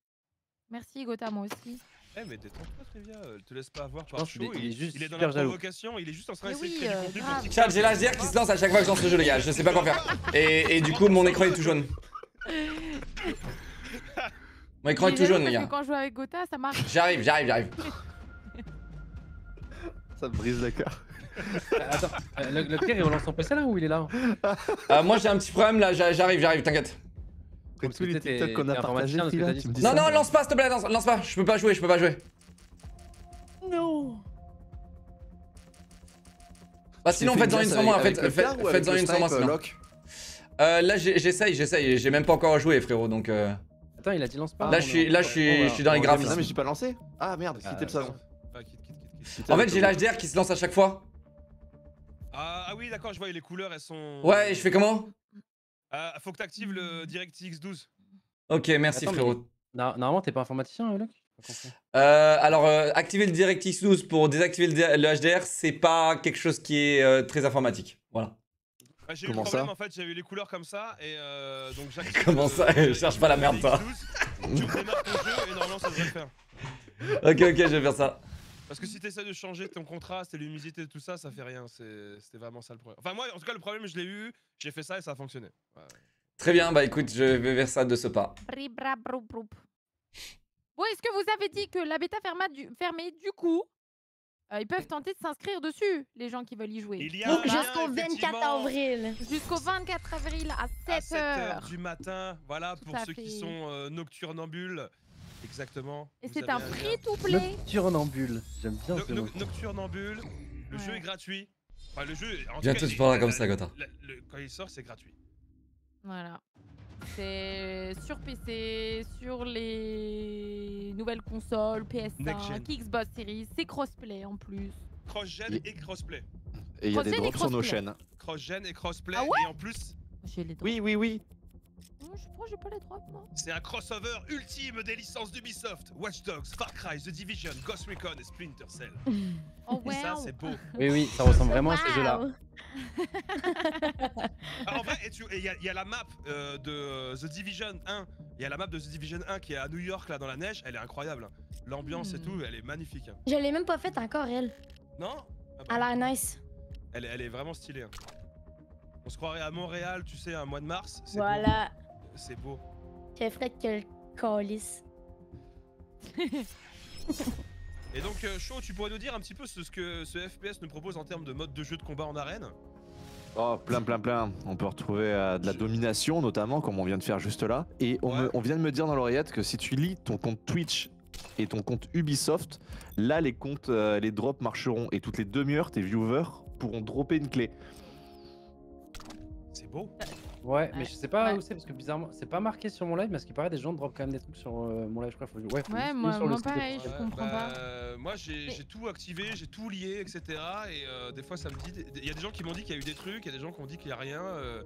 [SPEAKER 6] Merci Gotha, moi aussi.
[SPEAKER 2] Eh mais détends-toi Trivia, euh, te laisse pas avoir par
[SPEAKER 4] pense qu'il
[SPEAKER 2] chaud.
[SPEAKER 4] est- il est juste
[SPEAKER 2] il est dans
[SPEAKER 4] super
[SPEAKER 2] la
[SPEAKER 4] jaloux.
[SPEAKER 2] provocation, il est juste en train
[SPEAKER 6] Mais
[SPEAKER 2] d'essayer de
[SPEAKER 6] oui,
[SPEAKER 2] créer du
[SPEAKER 6] euh,
[SPEAKER 2] contenu pour
[SPEAKER 6] grave.
[SPEAKER 2] TikTok.
[SPEAKER 3] Chat, j'ai l'ASDR qui se lance à chaque fois que je lance le jeu les gars, je sais pas quoi faire. Et, et du coup mon écran est tout jaune. Mon écran est tout jaune les gars.
[SPEAKER 6] Quand je joue avec Gotha, ça marche.
[SPEAKER 3] J'arrive, j'arrive, j'arrive.
[SPEAKER 1] Ça me brise le cœur.
[SPEAKER 4] Euh, Attends, euh, le, le Pierre, il relance son PC là ou il est là
[SPEAKER 3] Euh, moi j'ai un petit problème là, j'a- j'arrive, j'arrive, t'inquiète.
[SPEAKER 1] Comme tous les TikTok qu'on a tu me dis
[SPEAKER 3] Non, non, lance pas s'il te plaît, lance, lance pas, je peux pas jouer, je peux pas jouer.
[SPEAKER 7] Non.
[SPEAKER 3] Bah sinon faites-en une sans moi, faites-en une sans moi sinon. Euh, là j'essaye, j'essaye, j'ai même pas encore joué frérot donc euh...
[SPEAKER 4] Attends, il a dit lance pas.
[SPEAKER 3] Là, je suis- là, je suis- je suis dans les
[SPEAKER 1] Non,
[SPEAKER 3] graphismes.
[SPEAKER 1] mais j'ai pas lancé. Ah merde,
[SPEAKER 4] Ah,
[SPEAKER 1] quittez le salon.
[SPEAKER 2] Ah, quitte, quitte, quitte, quitte.
[SPEAKER 1] Quittez
[SPEAKER 3] En
[SPEAKER 1] le
[SPEAKER 3] fait j'ai
[SPEAKER 1] salon.
[SPEAKER 3] l'HDR qui se lance à chaque fois.
[SPEAKER 2] Ah, ah oui, d'accord, je vois, les couleurs, elles sont.
[SPEAKER 3] Ouais, je fais comment?
[SPEAKER 2] Ah, faut que t'actives le DirectX 12.
[SPEAKER 3] Ok, merci
[SPEAKER 4] Attends, mais-
[SPEAKER 3] frérot.
[SPEAKER 4] Non, normalement, t'es pas informaticien, Loc? J'ai pas compris.
[SPEAKER 3] Euh, alors, euh, activer le DirectX 12 pour désactiver le HDR, c'est pas quelque chose qui est euh, très informatique. Voilà.
[SPEAKER 2] Ah, j'ai eu le
[SPEAKER 1] Comment
[SPEAKER 2] problème
[SPEAKER 1] ça
[SPEAKER 2] en fait, j'avais eu les couleurs comme ça et euh, donc.
[SPEAKER 3] Comment
[SPEAKER 2] le-
[SPEAKER 3] ça
[SPEAKER 2] le
[SPEAKER 3] Cherche pas la merde, toi.
[SPEAKER 2] DirectX 12, Tu redémarres ton jeu et normalement ça devrait le faire.
[SPEAKER 3] Ok, ok, je vais faire ça.
[SPEAKER 2] Parce que si t'essaies de changer ton contraste et l'humidité et tout ça, ça fait rien. C'était vraiment ça le problème. Enfin, moi en tout cas, le problème, je l'ai eu, j'ai fait ça et ça a fonctionné. Ouais.
[SPEAKER 3] Très bien, bah écoute, je vais vers ça de ce pas.
[SPEAKER 6] Bribra broup broup. Bon, est-ce que vous avez dit que la bêta ferma du... fermée, du coup, euh, ils peuvent tenter de s'inscrire dessus, les gens qui veulent y jouer
[SPEAKER 2] Il y a un lien,
[SPEAKER 7] Jusqu'au 24
[SPEAKER 2] effectivement,
[SPEAKER 7] avril.
[SPEAKER 6] Jusqu'au 24 avril à 7
[SPEAKER 2] à 7 heures
[SPEAKER 6] heures.
[SPEAKER 2] du matin. Voilà
[SPEAKER 6] Tout
[SPEAKER 2] pour ceux qui sont euh, nocturnambules. Exactement.
[SPEAKER 6] Et c'est un
[SPEAKER 2] lien.
[SPEAKER 6] free-to-play.
[SPEAKER 4] Nocturnambule. J'aime bien
[SPEAKER 2] No-
[SPEAKER 4] ce
[SPEAKER 2] no-
[SPEAKER 4] mot.
[SPEAKER 2] nocturnambule. Le jeu est gratuit. Enfin, le jeu. En tout
[SPEAKER 3] Bientôt, tu parleras comme ça, Gotha.
[SPEAKER 2] Quand il sort, c'est gratuit.
[SPEAKER 6] Voilà. C'est sur PC, sur les nouvelles consoles,
[SPEAKER 2] Next
[SPEAKER 6] PS5,
[SPEAKER 2] gen.
[SPEAKER 6] Xbox Series, c'est crossplay en plus.
[SPEAKER 2] Cross-gen et crossplay.
[SPEAKER 1] Et il y a des
[SPEAKER 6] Crossplay et
[SPEAKER 1] drops sur nos
[SPEAKER 6] crossplay.
[SPEAKER 1] chaînes.
[SPEAKER 2] Cross-gen et crossplay.
[SPEAKER 6] Ah
[SPEAKER 2] et en plus,
[SPEAKER 6] les.
[SPEAKER 1] Oui, oui, oui.
[SPEAKER 6] Je crois que j'ai pas les droits, moi.
[SPEAKER 2] c'est un crossover ultime des licences d'Ubisoft. Watch Dogs, Far Cry, The Division, Ghost Recon et Splinter Cell.
[SPEAKER 6] Oh
[SPEAKER 2] Et ça,
[SPEAKER 6] wow.
[SPEAKER 2] c'est beau.
[SPEAKER 4] Oui, oui, ça ressemble vraiment à ces jeux-là.
[SPEAKER 7] Wow.
[SPEAKER 2] Ah, en vrai, il y, a- il y a la map euh, de The Division 1. Il y a la map de The Division 1 qui est à New York, là, dans la neige. Elle est incroyable. hein. L'ambiance et
[SPEAKER 6] Hmm.
[SPEAKER 2] tout, elle est magnifique. hein.
[SPEAKER 7] Je l'ai même pas faite encore, elle.
[SPEAKER 2] Non? Ah bah,
[SPEAKER 7] Elle a l'air nice.
[SPEAKER 2] elle, est- elle est vraiment stylée. hein. On se croirait à Montréal, tu sais, un mois de mars. Beau. C'est beau.
[SPEAKER 7] J'ai fait que le calice.
[SPEAKER 2] Et donc, euh, Shaw, tu pourrais nous dire un petit peu ce, ce que ce FPS nous propose en termes de mode de jeu de combat en arène?
[SPEAKER 1] Oh, plein, plein, plein. On peut retrouver euh, de la domination, notamment, comme on vient de faire juste là. Et on,
[SPEAKER 2] Ouais.
[SPEAKER 1] me- on vient de me dire dans l'oreillette que si tu lis ton compte Twitch et ton compte Ubisoft, là, les comptes, euh, les drops marcheront. Et toutes les demi-heures, tes viewers pourront dropper une clé.
[SPEAKER 2] C'est beau.
[SPEAKER 4] Ouais, mais je sais pas
[SPEAKER 6] Ouais.
[SPEAKER 4] où c'est parce que bizarrement, c'est pas marqué sur mon live, mais à ce qui paraît, des gens drop quand même des trucs sur euh, mon live. Je crois qu'il faut. Ouais, faut
[SPEAKER 6] Ouais, moi-
[SPEAKER 4] sur le
[SPEAKER 6] moi
[SPEAKER 4] site de
[SPEAKER 6] pareil, je comprends pas.
[SPEAKER 2] bah, Moi, j'ai
[SPEAKER 6] Mais-
[SPEAKER 2] tout activé, j'ai tout lié, etc. Et euh, des fois, ça me dit. Il y a des gens qui m'ont dit qu'il y a eu des trucs, il y a des gens qui ont dit qu'il n'y a rien. euh,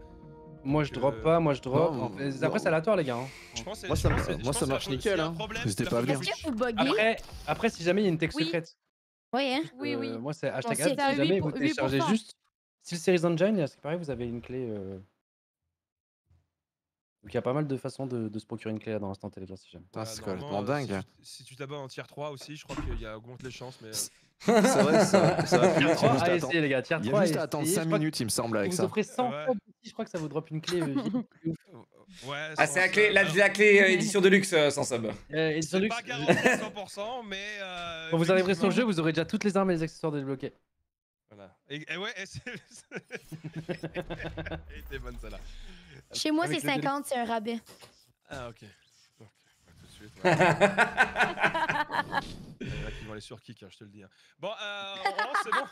[SPEAKER 4] Moi, je drop pas, moi, je drop.
[SPEAKER 1] Non, non.
[SPEAKER 4] Après, c'est aléatoire, les gars. hein.
[SPEAKER 2] je pense que-
[SPEAKER 1] Moi,
[SPEAKER 2] je
[SPEAKER 1] ça
[SPEAKER 2] pense
[SPEAKER 1] moi, ça marche nickel,
[SPEAKER 2] y
[SPEAKER 1] hein.
[SPEAKER 2] c'est
[SPEAKER 1] pas
[SPEAKER 7] buguez?
[SPEAKER 4] Après, après, si jamais il y a une texte
[SPEAKER 6] Oui.
[SPEAKER 4] secrète,
[SPEAKER 7] Oui, hein?
[SPEAKER 6] Oui, oui.
[SPEAKER 4] moi, c'est hashtag
[SPEAKER 7] c'est
[SPEAKER 4] ad,
[SPEAKER 6] à
[SPEAKER 4] si jamais vous téléchargez
[SPEAKER 6] 8%.
[SPEAKER 4] juste Steel Series Engine, à ce qui paraît, vous avez une clé. euh, Donc, il y a pas mal de façons de, de se procurer une clé là, dans l'instant télévision si jamais.
[SPEAKER 1] Putain,
[SPEAKER 2] Ouais,
[SPEAKER 1] c'est complètement
[SPEAKER 2] euh,
[SPEAKER 1] dingue.
[SPEAKER 2] Si, tu- si tu t'abonnes en tier 3 aussi, je crois qu'il y a augmente les chances. Mais euh,
[SPEAKER 1] C'est vrai, ça, ça va. Il
[SPEAKER 4] Tier 3
[SPEAKER 1] juste à
[SPEAKER 4] à
[SPEAKER 1] attendre-
[SPEAKER 4] essayer, les gars. Tier
[SPEAKER 1] il y
[SPEAKER 4] 3
[SPEAKER 1] a
[SPEAKER 4] à
[SPEAKER 1] juste à attendre
[SPEAKER 4] essayer.
[SPEAKER 1] 5
[SPEAKER 4] Je crois que
[SPEAKER 1] minutes, il me semble, avec
[SPEAKER 4] Vous
[SPEAKER 1] ça.
[SPEAKER 4] offrez 100
[SPEAKER 2] Ouais.
[SPEAKER 4] fois je crois que ça vous drop une clé. euh,
[SPEAKER 2] ouais.
[SPEAKER 3] Ah, c'est la clé, la, la clé euh, édition de luxe euh, sans sub.
[SPEAKER 4] Euh, et sur
[SPEAKER 2] C'est
[SPEAKER 4] Lux,
[SPEAKER 2] pas garanti à 100%, mais. euh,
[SPEAKER 4] quand vous arriverez sur le jeu, vous aurez déjà toutes les armes et les accessoires débloqués.
[SPEAKER 2] Voilà. Et, et ouais, et c'est. Elle était bonne celle-là.
[SPEAKER 7] Chez moi, c'est
[SPEAKER 4] le délai.
[SPEAKER 7] 50, c'est un rabais.
[SPEAKER 2] Ah, ok. Ok, pas tout de suite. Il y en a qui vont aller sur kick, hein, je te le dis. hein. Bon, euh, on lance, c'est bon.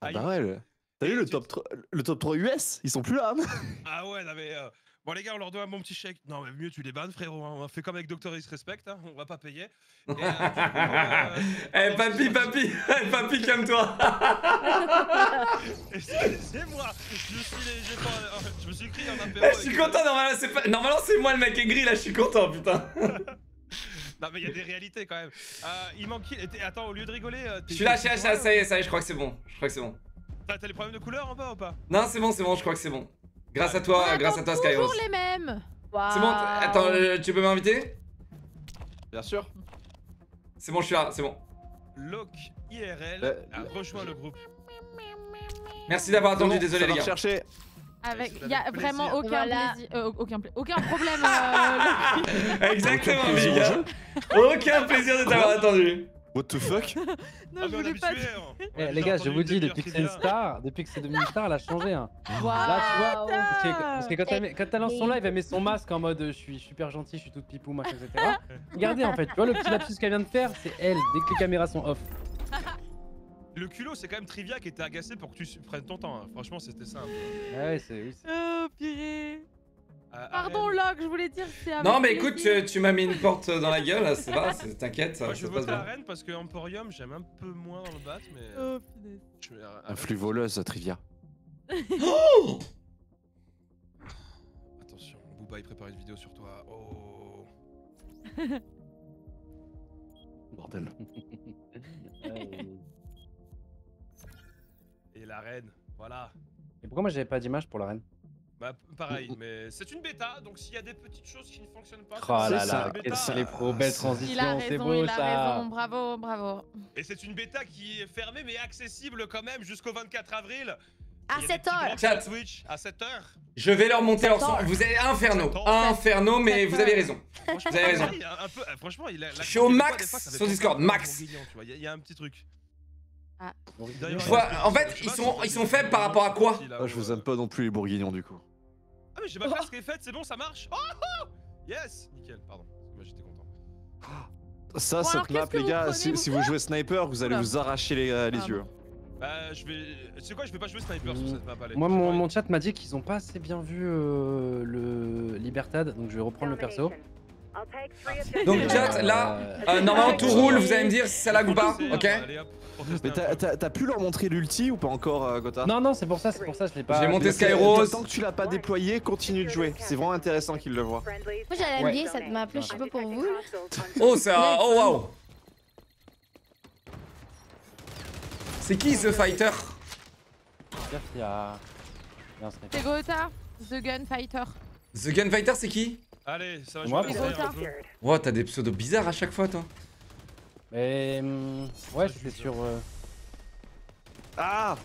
[SPEAKER 1] Ah
[SPEAKER 2] Aïe.
[SPEAKER 1] bah ouais, le- T'as vu le top, 3, le top 3 US Ils sont plus là. hein.
[SPEAKER 2] Ah ouais, non mais. euh, Bon, les gars, on leur doit un bon petit chèque. Non, mais mieux, tu les bannes, frérot. hein. On fait comme avec Doctor Is Respect, hein. on va pas payer. Euh, euh,
[SPEAKER 3] Eh,
[SPEAKER 2] alors,
[SPEAKER 3] papy,
[SPEAKER 2] c'est-
[SPEAKER 3] papy, eh, papy, calme-toi.
[SPEAKER 2] Et c'est moi Je me suis, j'ai pas- je me suis écrit en apéro.
[SPEAKER 3] Eh, je suis content, normalement, c'est pas... normalement c'est moi le mec aigri, là, je suis content, putain.
[SPEAKER 2] Non, mais il y a des réalités quand même. Euh, il manque Attends, au lieu de rigoler. euh,
[SPEAKER 3] Je suis là, je suis là, ça y est, ça y est, je crois que c'est bon. Je crois que c'est bon.
[SPEAKER 2] T'as t'as les problèmes de couleur en bas ou pas?
[SPEAKER 3] Non, c'est bon, c'est bon, je crois que c'est bon. Grâce à toi, grâce à toi, Skyros.
[SPEAKER 6] toujours les mêmes.
[SPEAKER 3] C'est bon, attends, euh, tu peux m'inviter?
[SPEAKER 1] Bien sûr.
[SPEAKER 3] C'est bon, je suis là, c'est bon.
[SPEAKER 2] Locke IRL
[SPEAKER 1] Euh,
[SPEAKER 2] a rejoint le groupe.
[SPEAKER 3] Merci d'avoir attendu,
[SPEAKER 1] Bon,
[SPEAKER 3] désolé les gars.
[SPEAKER 6] Avec, il y a vraiment
[SPEAKER 2] plaisir.
[SPEAKER 6] aucun
[SPEAKER 7] Voilà.
[SPEAKER 6] plaisir, euh, aucun, pla- aucun problème. euh,
[SPEAKER 3] Exactement, les gars. Aucun plaisir de t'avoir attendu.
[SPEAKER 1] What the fuck
[SPEAKER 6] Non,
[SPEAKER 2] Ah,
[SPEAKER 6] je
[SPEAKER 2] mais on
[SPEAKER 6] voulais pas.
[SPEAKER 2] hein.
[SPEAKER 4] Eh, les gars, je vous dis, depuis que c'est une star, depuis que c'est devenu une star, elle a changé. Hein.
[SPEAKER 6] Waouh.
[SPEAKER 4] Là, tu vois, parce que, parce que quand,
[SPEAKER 7] Eh,
[SPEAKER 4] elle, met- quand elle lance son live, elle met son masque en mode je suis super gentil, je suis toute pipou, machin, etc. Regardez en fait, tu vois le petit lapsus qu'elle vient de faire, c'est elle, dès que les caméras sont off.
[SPEAKER 2] Le culot, c'est quand même Trivia qui était agacé pour que tu prennes ton temps. hein. Franchement, c'était ça.
[SPEAKER 4] Ouais, c'est. oui, c'est-
[SPEAKER 6] Oh, purée. Pardon. Locke, je voulais dire que c'est
[SPEAKER 3] Non, mais écoute, tu, tu m'as mis une porte dans la gueule, là, c'est va, c'est- t'inquiète, ça,
[SPEAKER 2] je
[SPEAKER 3] ça passe bien.
[SPEAKER 2] Rennes parce que Emporium, j'aime un peu moins dans le bat, mais.
[SPEAKER 6] Oh,
[SPEAKER 2] je vais à-
[SPEAKER 1] Un flux voleuse, Trivia.
[SPEAKER 2] Attention, Booba, il prépare une vidéo sur toi. Oh.
[SPEAKER 1] Bordel.
[SPEAKER 2] Et la reine, voilà.
[SPEAKER 4] Et pourquoi moi j'avais pas d'image pour la reine?
[SPEAKER 2] Bah, pareil, mais c'est une bêta, donc s'il y a des petites choses qui ne fonctionnent pas.
[SPEAKER 4] Oh
[SPEAKER 2] c'est-
[SPEAKER 4] là là,
[SPEAKER 2] une bêta.
[SPEAKER 4] quelle c'est les pros, belle
[SPEAKER 6] Il a
[SPEAKER 4] transition, c'est
[SPEAKER 6] raison,
[SPEAKER 4] beau
[SPEAKER 6] il a
[SPEAKER 4] ça.
[SPEAKER 6] raison. Bravo, bravo.
[SPEAKER 2] Et c'est une bêta qui est fermée mais accessible quand même jusqu'au 24 avril.
[SPEAKER 7] À
[SPEAKER 2] Il y a des
[SPEAKER 7] 7
[SPEAKER 2] petits
[SPEAKER 7] heures.
[SPEAKER 2] drops
[SPEAKER 3] Chat.
[SPEAKER 2] sur Twitch à 7 heures.
[SPEAKER 3] Je vais leur monter leur son. Vous êtes inferno, inferno, mais vous avez raison. Vous avez raison.
[SPEAKER 2] un peu, euh, franchement, il a.
[SPEAKER 3] Je suis au max sur Discord, max.
[SPEAKER 2] Il y, a- il y a un petit truc. Je
[SPEAKER 3] vois- en fait, ils sont- ils sont faibles par rapport à quoi
[SPEAKER 1] Ah, je vous aime pas non plus les bourguignons du coup.
[SPEAKER 2] Ah mais j'ai ma classe qui est faite, c'est bon, ça marche. Oh, oh Yes Nickel, pardon. Moi j'étais content.
[SPEAKER 1] Ça,
[SPEAKER 6] Bon,
[SPEAKER 1] cette map, les gars, si,
[SPEAKER 6] vous
[SPEAKER 1] si vous jouez sniper, vous allez
[SPEAKER 6] Oula.
[SPEAKER 1] vous arracher les, euh, les yeux.
[SPEAKER 2] Bah je vais. Tu sais quoi, je vais pas jouer sniper sur cette map. Allez.
[SPEAKER 4] Moi, mon, mon chat m'a dit qu'ils ont pas assez bien vu euh, le Libertad, donc je vais reprendre le perso.
[SPEAKER 3] Donc, chat, là,
[SPEAKER 4] Euh,
[SPEAKER 3] euh, normalement tout roule, vous allez me dire si ça lag ou pas, ok
[SPEAKER 1] Mais t'as- pu leur montrer l'ulti ou pas encore, euh, Gotha?
[SPEAKER 4] Non, non, c'est pour ça, c'est pour ça, je l'ai pas.
[SPEAKER 3] J'ai monté Skyrose.
[SPEAKER 1] Tant que tu l'as pas déployé, continue de jouer. C'est vraiment intéressant qu'ils le voient.
[SPEAKER 7] Moi,
[SPEAKER 4] Ouais.
[SPEAKER 7] bien cette map là, je sais pas pour vous.
[SPEAKER 3] Oh, ça. Oh, waouh C'est qui ce fighter.
[SPEAKER 6] C'est Gotha, The Gunfighter.
[SPEAKER 3] The Gunfighter, c'est qui?
[SPEAKER 2] Allez, ça va
[SPEAKER 4] Moi,
[SPEAKER 2] un peu.
[SPEAKER 3] Wow, t'as des pseudos bizarres à chaque fois, toi.
[SPEAKER 4] Mais. hum, ouais, c'était sur. euh,
[SPEAKER 1] Ah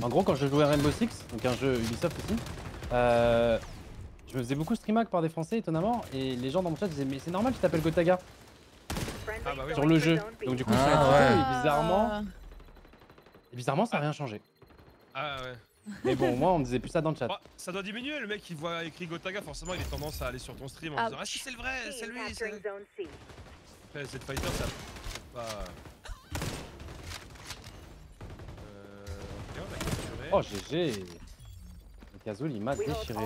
[SPEAKER 4] En gros, quand je jouais à Rainbow Six, donc un jeu Ubisoft aussi, euh, je me faisais beaucoup streamac par des Français étonnamment, et les gens dans mon chat disaient mais c'est normal, tu t'appelles Gotaga
[SPEAKER 2] Ah bah oui.
[SPEAKER 4] sur le jeu. Donc du coup,
[SPEAKER 3] Ah,
[SPEAKER 4] je
[SPEAKER 3] ouais.
[SPEAKER 4] et bizarrement,
[SPEAKER 6] Euh,
[SPEAKER 4] et bizarrement, ça n'a rien changé.
[SPEAKER 2] Ah ouais.
[SPEAKER 4] Mais bon, moi, on me disait plus ça dans le chat.
[SPEAKER 2] Bah, ça doit diminuer, le mec qui voit écrit Gotaga, forcément il a tendance à aller sur ton stream en
[SPEAKER 6] Ah.
[SPEAKER 2] disant Ah si c'est le vrai, c'est lui, c'est. Après, cette fighter, ça. Pas. Euh. ok, on a capturé.
[SPEAKER 4] Oh, GG Kazul, il m'a déchiré.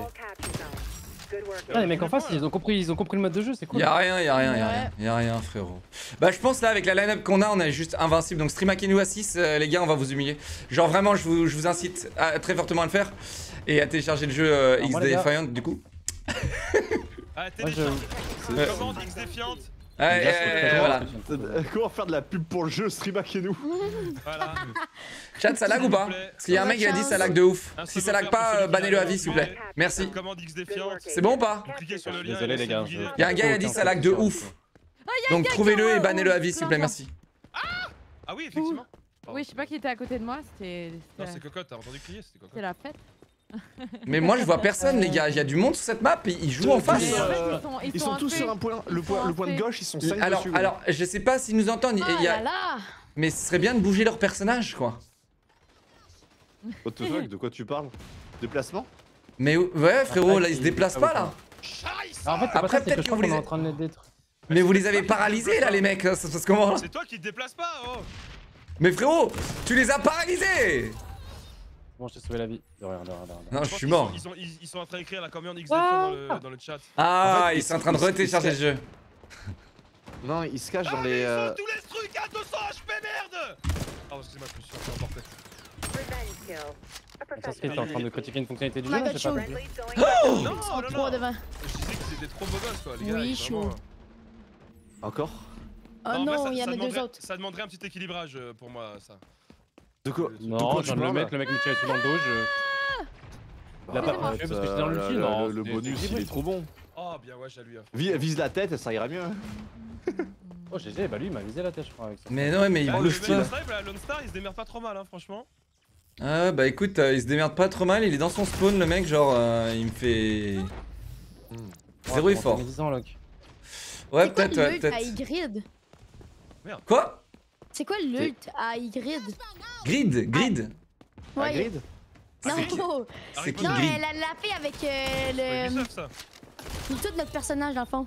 [SPEAKER 2] Ah,
[SPEAKER 4] les mecs en face, ils ont compris, ils ont compris le mode de jeu, c'est cool.
[SPEAKER 3] Y'a rien, y'a rien, y'a
[SPEAKER 6] Ouais.
[SPEAKER 3] rien, y'a rien, frérot. Bah, je pense là, avec la line-up qu'on a, on est juste invincible. Donc, stream Akinu à 6, euh, les gars, on va vous humilier. Genre, vraiment, je vous, je vous incite à- très fortement à le faire et à télécharger le jeu euh,
[SPEAKER 4] Alors, moi,
[SPEAKER 3] X
[SPEAKER 4] les gars-
[SPEAKER 3] Defiant, du coup.
[SPEAKER 2] Ah,
[SPEAKER 4] Moi, je...
[SPEAKER 2] télécharge.
[SPEAKER 3] Ouais.
[SPEAKER 2] Commande X défiante.
[SPEAKER 3] Ouais,
[SPEAKER 1] Gars,
[SPEAKER 3] ouais,
[SPEAKER 1] c'est
[SPEAKER 3] ouais,
[SPEAKER 1] très
[SPEAKER 3] ouais, voilà.
[SPEAKER 1] Euh, Comment faire de la pub pour le jeu, Streamac et nous
[SPEAKER 2] Voilà.
[SPEAKER 3] Chat, ça lag ou pas Parce qu'il y a un mec qui a dit ça lag de ouf. Si ça lag pas, euh, bannez-le à vie, s'il vous plaît. Merci. C'est bon ou pas.
[SPEAKER 4] Désolé les gars.
[SPEAKER 2] guider.
[SPEAKER 3] Y a un gars qui a dit ça lag de ouf. Donc, trouvez-le et bannez-le à vie, s'il vous plaît, merci.
[SPEAKER 2] Ah oui, effectivement.
[SPEAKER 6] Oui, je sais pas qui était à côté de moi, c'était
[SPEAKER 2] Non,
[SPEAKER 6] c'était
[SPEAKER 2] c'est cocotte, t'as entendu crier, c'était cocotte.
[SPEAKER 6] c'était la fête.
[SPEAKER 3] Mais moi, je vois personne, les gars. Il y a du monde sur cette map et ils jouent en face.
[SPEAKER 1] Euh,
[SPEAKER 6] ils sont, ils
[SPEAKER 1] Ils sont tous sur un point, le
[SPEAKER 6] Ils
[SPEAKER 1] point, le point de gauche, ils sont 5
[SPEAKER 3] Alors,
[SPEAKER 1] dessus.
[SPEAKER 3] alors, je sais pas s'ils nous entendent.
[SPEAKER 7] Ah
[SPEAKER 3] il y a-
[SPEAKER 7] là là
[SPEAKER 3] Mais ce serait bien de bouger leur personnage, quoi.
[SPEAKER 1] What the fuck, de quoi tu parles? Déplacement?
[SPEAKER 3] Mais ouais, frérot,
[SPEAKER 4] Après,
[SPEAKER 3] là, ils se déplacent
[SPEAKER 4] ah,
[SPEAKER 3] pas, là.
[SPEAKER 4] En fait,
[SPEAKER 3] Après, peut-être
[SPEAKER 4] que
[SPEAKER 3] que vous
[SPEAKER 4] est
[SPEAKER 3] les-
[SPEAKER 4] en train de les détruire.
[SPEAKER 3] Mais vous les avez paralysés, là, les mecs. Ça se passe comment, là?
[SPEAKER 2] C'est toi qui te déplaces pas, oh
[SPEAKER 3] Mais frérot, tu les as paralysés
[SPEAKER 4] Bon, je t'ai sauvé la vie. De rien, de rien, de rien.
[SPEAKER 3] Non, je
[SPEAKER 2] pense
[SPEAKER 3] suis mort.
[SPEAKER 2] sont- Ils sont, ils, ils sont en train d'écrire la commande X
[SPEAKER 4] Ah.
[SPEAKER 2] dans le, dans le chat.
[SPEAKER 3] Ah,
[SPEAKER 1] En fait,
[SPEAKER 3] ils sont en train de
[SPEAKER 1] ils- ils-
[SPEAKER 3] retélécharger le
[SPEAKER 1] ils-
[SPEAKER 3] jeu.
[SPEAKER 1] Non, ils se cachent
[SPEAKER 2] Ah,
[SPEAKER 1] dans les.
[SPEAKER 2] ils
[SPEAKER 1] euh,
[SPEAKER 2] tous les trucs à 200 HP, merde Pardon, excusez-moi, je me suis peu emporté.
[SPEAKER 4] Attends, t'es en train de critiquer une fonctionnalité du jeu,
[SPEAKER 7] fait
[SPEAKER 4] j'ai pas compris.
[SPEAKER 2] Non,
[SPEAKER 7] Ils
[SPEAKER 2] non, non, non
[SPEAKER 7] devant.
[SPEAKER 2] Je disais qu'ils étaient trop beaux gosses, quoi, les gars.
[SPEAKER 7] Oui,
[SPEAKER 2] ils-
[SPEAKER 7] chaud.
[SPEAKER 2] vraiment.
[SPEAKER 1] Encore?
[SPEAKER 7] Oh non, il y en a deux autres.
[SPEAKER 2] Ça demanderait un petit équilibrage euh, pour moi, ça.
[SPEAKER 1] De quoi
[SPEAKER 2] Le-
[SPEAKER 1] de
[SPEAKER 4] Non,
[SPEAKER 1] quoi
[SPEAKER 4] je viens de le mettre, le mec me tire dessus dans le dos, je... Il a pas
[SPEAKER 1] Arrête,
[SPEAKER 4] fait parce que j'étais dans le
[SPEAKER 1] euh,
[SPEAKER 4] film,
[SPEAKER 1] le-
[SPEAKER 4] non,
[SPEAKER 1] Le le bonus, il est trop bon.
[SPEAKER 2] Oh, bien, ouais, j'ai lu. hein.
[SPEAKER 1] Vi- Vise la tête, ça ira mieux. hein.
[SPEAKER 4] Oh, GG, bah lui, il m'a visé la tête, je crois, avec ça.
[SPEAKER 3] Mais non, mais il bouge
[SPEAKER 2] mec
[SPEAKER 3] pas.
[SPEAKER 2] de Snipe, la Lone Star, il se démerde pas trop mal, hein, franchement.
[SPEAKER 3] Ah, bah écoute, euh, il se démerde pas trop mal. Il est dans son spawn, le mec. Genre, euh, il me fait. Zéro effort.
[SPEAKER 4] t'as mis 10 ans, Locke.
[SPEAKER 3] Ouais, peut-être,
[SPEAKER 7] le
[SPEAKER 3] ouais,
[SPEAKER 7] mec
[SPEAKER 3] peut-être.
[SPEAKER 7] à Ygrid
[SPEAKER 3] Quoi?
[SPEAKER 7] C'est quoi l'ult à Y
[SPEAKER 3] Grid, grid.
[SPEAKER 1] Ah,
[SPEAKER 7] Ouais.
[SPEAKER 1] grid?
[SPEAKER 7] Non,
[SPEAKER 3] C'est qui-
[SPEAKER 7] non,
[SPEAKER 3] qui
[SPEAKER 2] Non,
[SPEAKER 3] grid?
[SPEAKER 7] elle a la fait avec euh,
[SPEAKER 2] C'est
[SPEAKER 7] le.
[SPEAKER 2] Ubisoft, ça.
[SPEAKER 7] tout notre personnage dans le fond.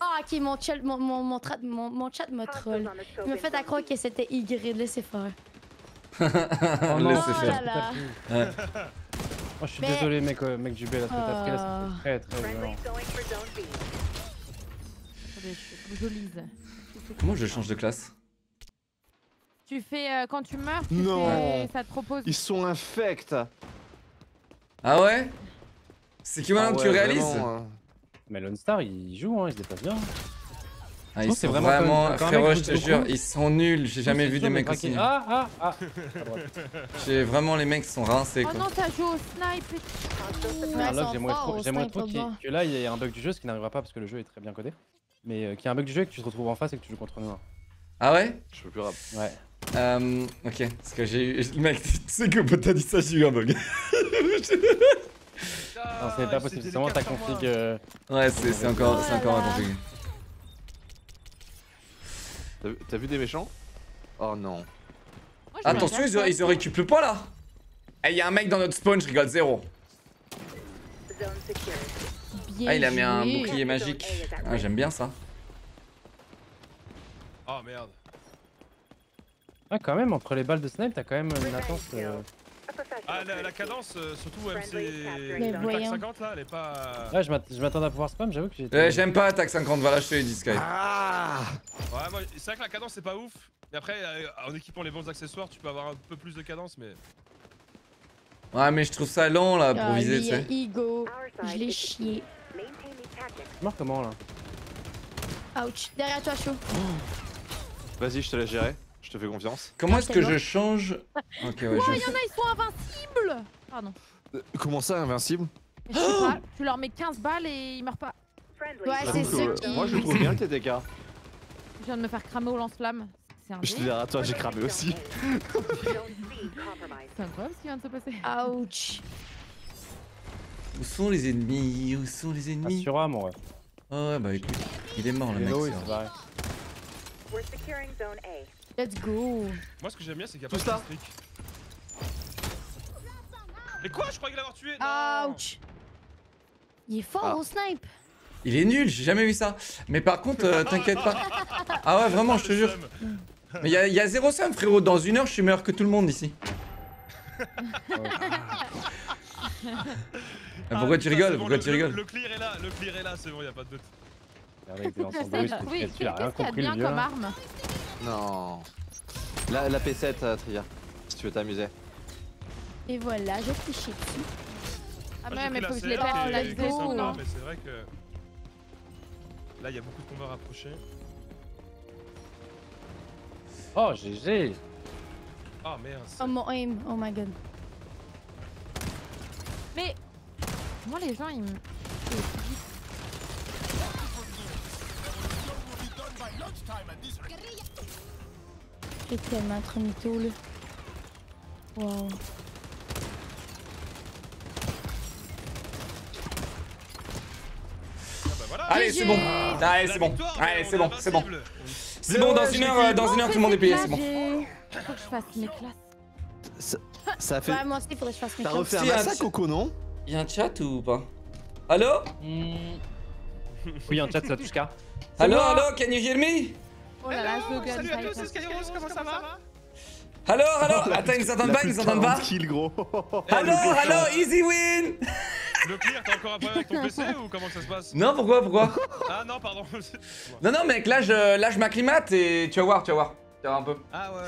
[SPEAKER 7] Ah, ok, mon chat, mon, mon, mon, tra- mon, mon chat m'a troll. Il m'a fait à croire que c'était Y, laissez faire.
[SPEAKER 4] Oh
[SPEAKER 3] Laissez
[SPEAKER 7] Oh
[SPEAKER 3] faire.
[SPEAKER 7] là là.
[SPEAKER 3] Ouais.
[SPEAKER 4] Moi, je suis
[SPEAKER 7] Mais-
[SPEAKER 4] désolé, mec, euh, mec du B, là, ce que t'as pris, là, c'était très, très violent.
[SPEAKER 6] Attendez, je, lise.
[SPEAKER 3] Comment je change de classe?
[SPEAKER 6] Tu fais euh, quand tu meurs, tu
[SPEAKER 1] Non.
[SPEAKER 6] fais, ça te propose.
[SPEAKER 1] Ils sont infects
[SPEAKER 3] Ah ouais? C'est qui maintenant
[SPEAKER 1] Ah
[SPEAKER 3] que tu réalises
[SPEAKER 1] vraiment, hein.
[SPEAKER 4] Mais Lone Star, il joue, hein, il se déplace bien.
[SPEAKER 3] Ah, ils sont
[SPEAKER 4] vraiment
[SPEAKER 3] vraiment, frérot, je te jure, ils sont nuls. J'ai jamais vu des mecs aussi.
[SPEAKER 4] Ah, ah, ah.
[SPEAKER 3] J'ai vraiment les mecs qui sont rincés
[SPEAKER 6] Oh
[SPEAKER 3] quoi.
[SPEAKER 6] non, ça joue au snipe.
[SPEAKER 4] Ah, j'aimerais trop, que là, il y ait un bug du jeu, ce qui n'arrivera pas parce que le jeu est très bien codé. Mais euh, qu'il y ait un bug du jeu et que tu te retrouves en face et que tu joues contre nous.
[SPEAKER 3] Ah ouais?
[SPEAKER 1] Je peux plus rap.
[SPEAKER 4] Ouais.
[SPEAKER 3] Euh, ok, parce que j'ai eu. Mec, tu sais que quand t'as dit ça, j'ai eu un bug.
[SPEAKER 4] Non, c'est pas possible, c'est vraiment ta config. euh,
[SPEAKER 3] Ouais, c'est encore,
[SPEAKER 7] Oh
[SPEAKER 3] encore un config.
[SPEAKER 1] T'as vu- des méchants? Oh non.
[SPEAKER 6] Moi,
[SPEAKER 3] Attention, ils,
[SPEAKER 6] pas.
[SPEAKER 3] ils ont récup le poids là? Eh, y'a un mec dans notre spawn, je rigole, zéro.
[SPEAKER 6] Bien
[SPEAKER 3] Ah, il a mis un bouclier magique. Ah, j'aime bien ça.
[SPEAKER 2] Oh merde.
[SPEAKER 4] Ah, quand même, entre les balles de snipe, t'as quand même une latence. euh,
[SPEAKER 2] Ah, la, la cadence, euh, surtout MC.
[SPEAKER 7] Mais
[SPEAKER 2] Le
[SPEAKER 7] voyons.
[SPEAKER 2] TAC 50 là, elle est pas.
[SPEAKER 4] Là, je m'att- je m'attendais à pouvoir spam, j'avoue que j'ai.
[SPEAKER 3] Euh, J'aime pas Attack 50, voilà, je te l'ai dit, Sky.
[SPEAKER 1] Ah
[SPEAKER 2] Ouais, moi, c'est vrai que la cadence c'est pas ouf. Et après, euh, en équipant les bons accessoires, tu peux avoir un peu plus de cadence, mais.
[SPEAKER 3] Ouais, mais je trouve ça long là pour
[SPEAKER 7] Ah,
[SPEAKER 3] viser,
[SPEAKER 7] lui,
[SPEAKER 3] tu sais.
[SPEAKER 7] Igo, je l'ai chié.
[SPEAKER 4] Tu meurs comment là?
[SPEAKER 7] Ouch. Derrière toi, chaud.
[SPEAKER 1] Vas-y, je te laisse gérer. Je te fais confiance.
[SPEAKER 3] Comment
[SPEAKER 7] Ah,
[SPEAKER 3] est-ce que je change Ok, ouais,
[SPEAKER 6] Oh,
[SPEAKER 3] je.
[SPEAKER 6] y en a, ils sont invincibles. Pardon.
[SPEAKER 1] Euh, Comment ça, invincible?
[SPEAKER 6] Mais Je sais pas, tu leur mets 15 balles et ils meurent pas.
[SPEAKER 7] Ouais, c'est ceux qui.
[SPEAKER 1] euh, Moi, je le trouve bien, TTK.
[SPEAKER 6] Je viens de me faire cramer au lance-flamme.
[SPEAKER 1] Je te dirai à toi, j'ai cramé aussi.
[SPEAKER 6] C'est incroyable ce qui vient de se passer.
[SPEAKER 7] Ouch.
[SPEAKER 3] Où sont les ennemis? Où sont les
[SPEAKER 4] Ah,
[SPEAKER 3] ennemis
[SPEAKER 4] sur A, mon ouais.
[SPEAKER 3] Oh ouais, bah écoute, il est mort le mec.
[SPEAKER 7] Let's go.
[SPEAKER 2] Moi, ce que j'aime bien, c'est qu'il y a pas
[SPEAKER 1] Tout
[SPEAKER 2] de
[SPEAKER 1] ça
[SPEAKER 2] streak. Mais quoi? Je croyais l'avoir tué Non.
[SPEAKER 7] Ouch. Il est fort
[SPEAKER 1] Ah.
[SPEAKER 7] au snipe.
[SPEAKER 3] Il est nul, j'ai jamais vu ça. Mais par contre, euh, t'inquiète pas. Ah ouais, vraiment, je te jure. Mais y a, y a zéro somme, frérot. Dans une heure, je suis meilleur que tout le monde ici. Ah, pourquoi
[SPEAKER 2] Ah,
[SPEAKER 3] tu rigoles? Pourquoi
[SPEAKER 2] le-
[SPEAKER 3] tu
[SPEAKER 2] le-
[SPEAKER 3] rigoles?
[SPEAKER 2] Le clear est là, le clear est là, c'est bon, y a pas de doute.
[SPEAKER 4] Regardez, il était dans son il a rien
[SPEAKER 6] qu'est-ce qu'il y a de
[SPEAKER 4] compris le
[SPEAKER 6] arme?
[SPEAKER 1] Non. La, la P7, euh, Tria. Si tu veux t'amuser.
[SPEAKER 7] Et voilà, je suis chié dessus.
[SPEAKER 6] Ah ouais,
[SPEAKER 2] j'ai
[SPEAKER 6] mais faut que je les
[SPEAKER 2] qui
[SPEAKER 6] en live hein.
[SPEAKER 2] Mais c'est vrai que. Là, il y a beaucoup de combats rapprochés.
[SPEAKER 4] Oh, GG
[SPEAKER 2] Ah merde.
[SPEAKER 7] Oh mon aim, oh my god.
[SPEAKER 6] Mais moi les gens ils me.
[SPEAKER 7] J'ai tellement trop mytho là. Wow.
[SPEAKER 3] Allez, c'est bon. Allez, c'est bon. Allez, c'est
[SPEAKER 2] est
[SPEAKER 3] bon, c'est bon. C'est bon, dans une heure, euh, dans une heure, tout le monde est payé, c'est bon.
[SPEAKER 6] Faut que je fasse mes classes.
[SPEAKER 1] Ça, fait.
[SPEAKER 7] Ouais, moi aussi, faudrait que je fasse mes
[SPEAKER 1] T'as
[SPEAKER 7] classes.
[SPEAKER 1] refait un massacre, Coco, non
[SPEAKER 3] Y'a un chat ou pas? Allô?
[SPEAKER 4] Oui, en chat, ça touche K.
[SPEAKER 3] Allô,
[SPEAKER 4] moi.
[SPEAKER 3] allô, can you hear me?
[SPEAKER 6] Oh là là,
[SPEAKER 2] Hello. Salut à tous, c'est Skyros, comment ça va
[SPEAKER 3] Allô, allô Attends, ils s'entendent pas, ils
[SPEAKER 1] de
[SPEAKER 3] s'entendent pas
[SPEAKER 1] 40 kills, gros.
[SPEAKER 3] Allô, allô, easy win
[SPEAKER 2] Le clear, t'as encore un problème avec ton PC ou comment ça se passe?
[SPEAKER 3] Non, pourquoi, pourquoi?
[SPEAKER 2] Ah non, pardon.
[SPEAKER 3] Non, non, mec, là, je, là, je m'acclimate et tu vas voir, tu vas voir. Tu vas voir un peu.
[SPEAKER 2] Ah ouais,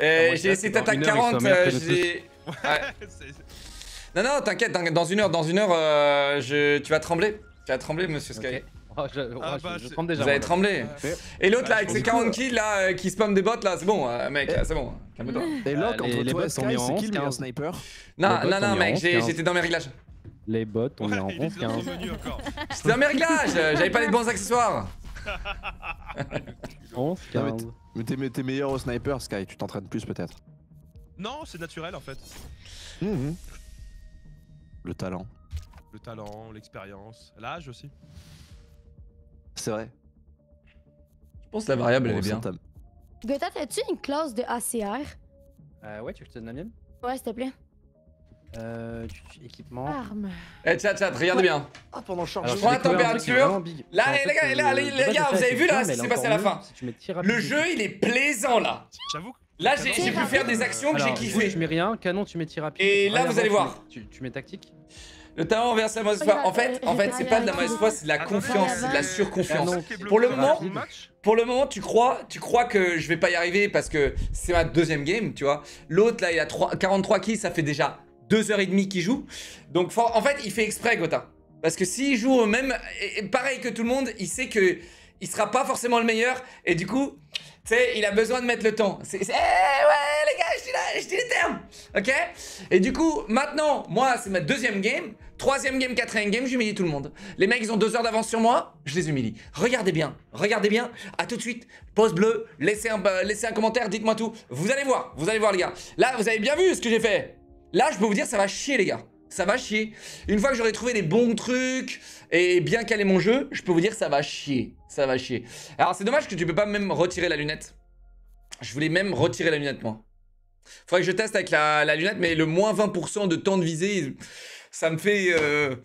[SPEAKER 2] ouais.
[SPEAKER 4] Moi,
[SPEAKER 3] j'ai essayé
[SPEAKER 4] hâte que dans
[SPEAKER 3] d'attaque
[SPEAKER 4] une heure, ils
[SPEAKER 3] 40,
[SPEAKER 4] soient meilleurs
[SPEAKER 3] euh, j'ai... Ouais. Non, non, t'inquiète, t'inquiète, dans une heure, dans une heure, euh, je... tu vas trembler. Tu vas trembler, monsieur Sky.
[SPEAKER 4] Ok. Oh, je, oh,
[SPEAKER 2] Ah,
[SPEAKER 4] je-
[SPEAKER 2] bah,
[SPEAKER 4] je tremble déjà.
[SPEAKER 3] Vous
[SPEAKER 4] là.
[SPEAKER 3] trembler.
[SPEAKER 2] Ouais.
[SPEAKER 3] Et l'autre là,
[SPEAKER 2] Bah,
[SPEAKER 3] avec
[SPEAKER 2] je
[SPEAKER 3] ses
[SPEAKER 2] pense
[SPEAKER 3] 40 kills là, euh, qui spamme des bots là, c'est bon, euh, mec, c'est bon, calme-toi.
[SPEAKER 1] Et Locke,
[SPEAKER 4] les-
[SPEAKER 1] entre
[SPEAKER 4] les
[SPEAKER 1] toi
[SPEAKER 4] bots sont mis en
[SPEAKER 1] c'est qui
[SPEAKER 4] 11,
[SPEAKER 1] le meilleur
[SPEAKER 4] 15.
[SPEAKER 1] sniper?
[SPEAKER 3] Non,
[SPEAKER 4] Les
[SPEAKER 3] non, non, mec,
[SPEAKER 4] en
[SPEAKER 3] j'ai-
[SPEAKER 4] 11,
[SPEAKER 3] j'étais dans mes réglages.
[SPEAKER 4] Les bots, on est
[SPEAKER 2] Ouais,
[SPEAKER 4] en
[SPEAKER 2] il était
[SPEAKER 4] 11,
[SPEAKER 2] dans
[SPEAKER 4] 15.
[SPEAKER 2] son menu encore.
[SPEAKER 3] J'étais dans mes réglages, euh, j'avais pas les bons accessoires.
[SPEAKER 4] 11,
[SPEAKER 1] Non, mais
[SPEAKER 4] 15.
[SPEAKER 1] Mais t'es t'es meilleur au sniper, Sky. Tu t'entraînes plus, peut-être.
[SPEAKER 2] Non, c'est naturel en fait.
[SPEAKER 1] Mhm. Le talent.
[SPEAKER 2] Le talent, l'expérience, l'âge aussi.
[SPEAKER 1] C'est vrai.
[SPEAKER 3] Je pense que la variable elle est bien.
[SPEAKER 1] t'a-
[SPEAKER 7] Gotha, as-tu une classe de ACR?
[SPEAKER 4] Euh, ouais, tu veux que je te donne la mienne?
[SPEAKER 7] Ouais, s'il te plaît.
[SPEAKER 4] Euh, équipement.
[SPEAKER 6] Arme.
[SPEAKER 3] Eh, chat, chat, regardez bien.
[SPEAKER 1] Ah, pendant
[SPEAKER 4] Alors,
[SPEAKER 3] je
[SPEAKER 4] je
[SPEAKER 3] prends la température. Là, les- gars, là,
[SPEAKER 4] euh,
[SPEAKER 3] les-
[SPEAKER 4] de
[SPEAKER 3] les gars, vous avez vu, là, ce qui s'est
[SPEAKER 4] est
[SPEAKER 3] passé à la fin Le jeu, il est plaisant là.
[SPEAKER 2] J'avoue. que-
[SPEAKER 3] Là, j'ai pu faire des actions que j'ai kiffé.
[SPEAKER 4] Tu mets rien, canon, tu mets tir rapide.
[SPEAKER 3] Et là, vous allez voir.
[SPEAKER 4] tu mets tactique?
[SPEAKER 3] Le talent envers la mauvaise foi. En fait, en fait, c'est pas de la mauvaise foi, c'est de la confiance, c'est de la surconfiance. Pour le moment- Pour le moment, tu crois, tu crois que je vais pas y arriver parce que c'est ma deuxième game, tu vois. L'autre, là, il a 3 43 kills, ça fait déjà 2h30 qu'il joue. Donc, en fait, il fait exprès, Gotha. Parce que s'il joue même, pareil que tout le monde, il sait que il sera pas forcément le meilleur. Et du coup, tu sais, il a besoin de mettre le temps. C'est, Eh, ouais, les gars, je dis, là, je dis les termes. Ok? Et du coup, maintenant, moi, c'est ma deuxième game. Troisième game, quatrième game, j'humilie tout le monde. Les mecs, ils ont deux heures d'avance sur moi, je les humilie. Regardez bien, regardez bien. À tout de suite. Pause bleue, laissez un, euh, laissez un commentaire, dites-moi tout. Vous allez voir, vous allez voir, les gars. Là, vous avez bien vu ce que j'ai fait. Là, je peux vous dire, ça va chier, les gars. Ça va chier. Une fois que j'aurai trouvé les bons trucs et bien calé mon jeu, je peux vous dire, ça va chier. Ça va chier. Alors, c'est dommage que tu peux pas même retirer la lunette. Je voulais même retirer la lunette, moi. Faudrait que je teste avec la, lunette, mais le moins 20% de temps de visée, ça me fait. euh,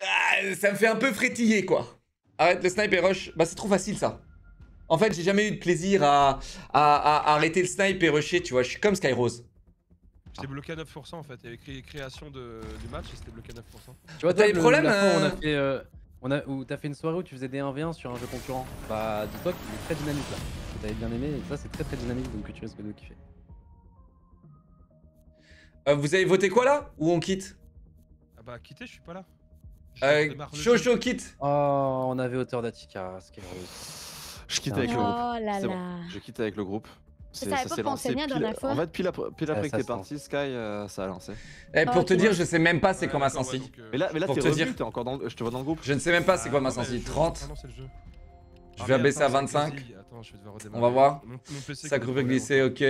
[SPEAKER 3] ah, ça me fait un peu frétiller, quoi. Arrête le snipe et rush. Bah, c'est trop facile, ça. En fait, j'ai jamais eu de plaisir à- à arrêter le snipe et rusher, tu vois. Je suis comme Skyrose.
[SPEAKER 2] J'étais bloqué à 9% en fait. Il y avait création de, du match et c'était bloqué à 9%.
[SPEAKER 4] Tu vois,
[SPEAKER 3] T'as des
[SPEAKER 4] le-
[SPEAKER 3] problèmes,
[SPEAKER 4] on
[SPEAKER 3] euh
[SPEAKER 4] a fait, euh, on a, où t'as fait une soirée où tu faisais des 1v1 sur un jeu concurrent. Bah, dis-toi qu'il est très dynamique là. Que T'avais bien aimé et ça, c'est très très dynamique donc tu risques de kiffer.
[SPEAKER 3] Euh, vous avez voté quoi, là? Ou on quitte?
[SPEAKER 2] Ah bah quitter, je suis pas là.
[SPEAKER 3] Euh, Chaud, chaud, quitte.
[SPEAKER 4] Oh, on avait hauteur d'Atika, Skyros.
[SPEAKER 1] Je quitte
[SPEAKER 4] Oh
[SPEAKER 1] avec le groupe.
[SPEAKER 7] Oh là là.
[SPEAKER 1] bon, je quitte avec le groupe. C'est-
[SPEAKER 7] savais
[SPEAKER 1] Ça
[SPEAKER 7] pas qu'on s'est bien
[SPEAKER 1] pile.
[SPEAKER 7] dernière fois.
[SPEAKER 1] En fait, pile après, pile après
[SPEAKER 4] Ça,
[SPEAKER 1] que t'es parti, Sky, euh, ça a lancé.
[SPEAKER 3] Eh, pour
[SPEAKER 7] Ah,
[SPEAKER 3] te
[SPEAKER 7] ok.
[SPEAKER 3] dire, je sais même pas c'est
[SPEAKER 2] Ouais,
[SPEAKER 3] quoi ma sensi.
[SPEAKER 2] ouais, euh,
[SPEAKER 1] Mais là, mais là
[SPEAKER 3] Pour
[SPEAKER 1] t'es
[SPEAKER 3] te dire.
[SPEAKER 1] encore dans. Je te vois dans le groupe.
[SPEAKER 3] Je ne sais même pas c'est quoi ma
[SPEAKER 2] ah,
[SPEAKER 3] sensi.
[SPEAKER 2] je-
[SPEAKER 3] 30.
[SPEAKER 2] ah non, c'est le jeu.
[SPEAKER 3] Je
[SPEAKER 2] Ah,
[SPEAKER 3] vais
[SPEAKER 2] mais
[SPEAKER 3] baisser à
[SPEAKER 2] attends, c'est
[SPEAKER 3] 25.
[SPEAKER 2] Quasi. Attends, je vais devoir
[SPEAKER 3] On va voir.
[SPEAKER 2] Mon, mon PC
[SPEAKER 3] Ça
[SPEAKER 2] me
[SPEAKER 3] glissé, ok.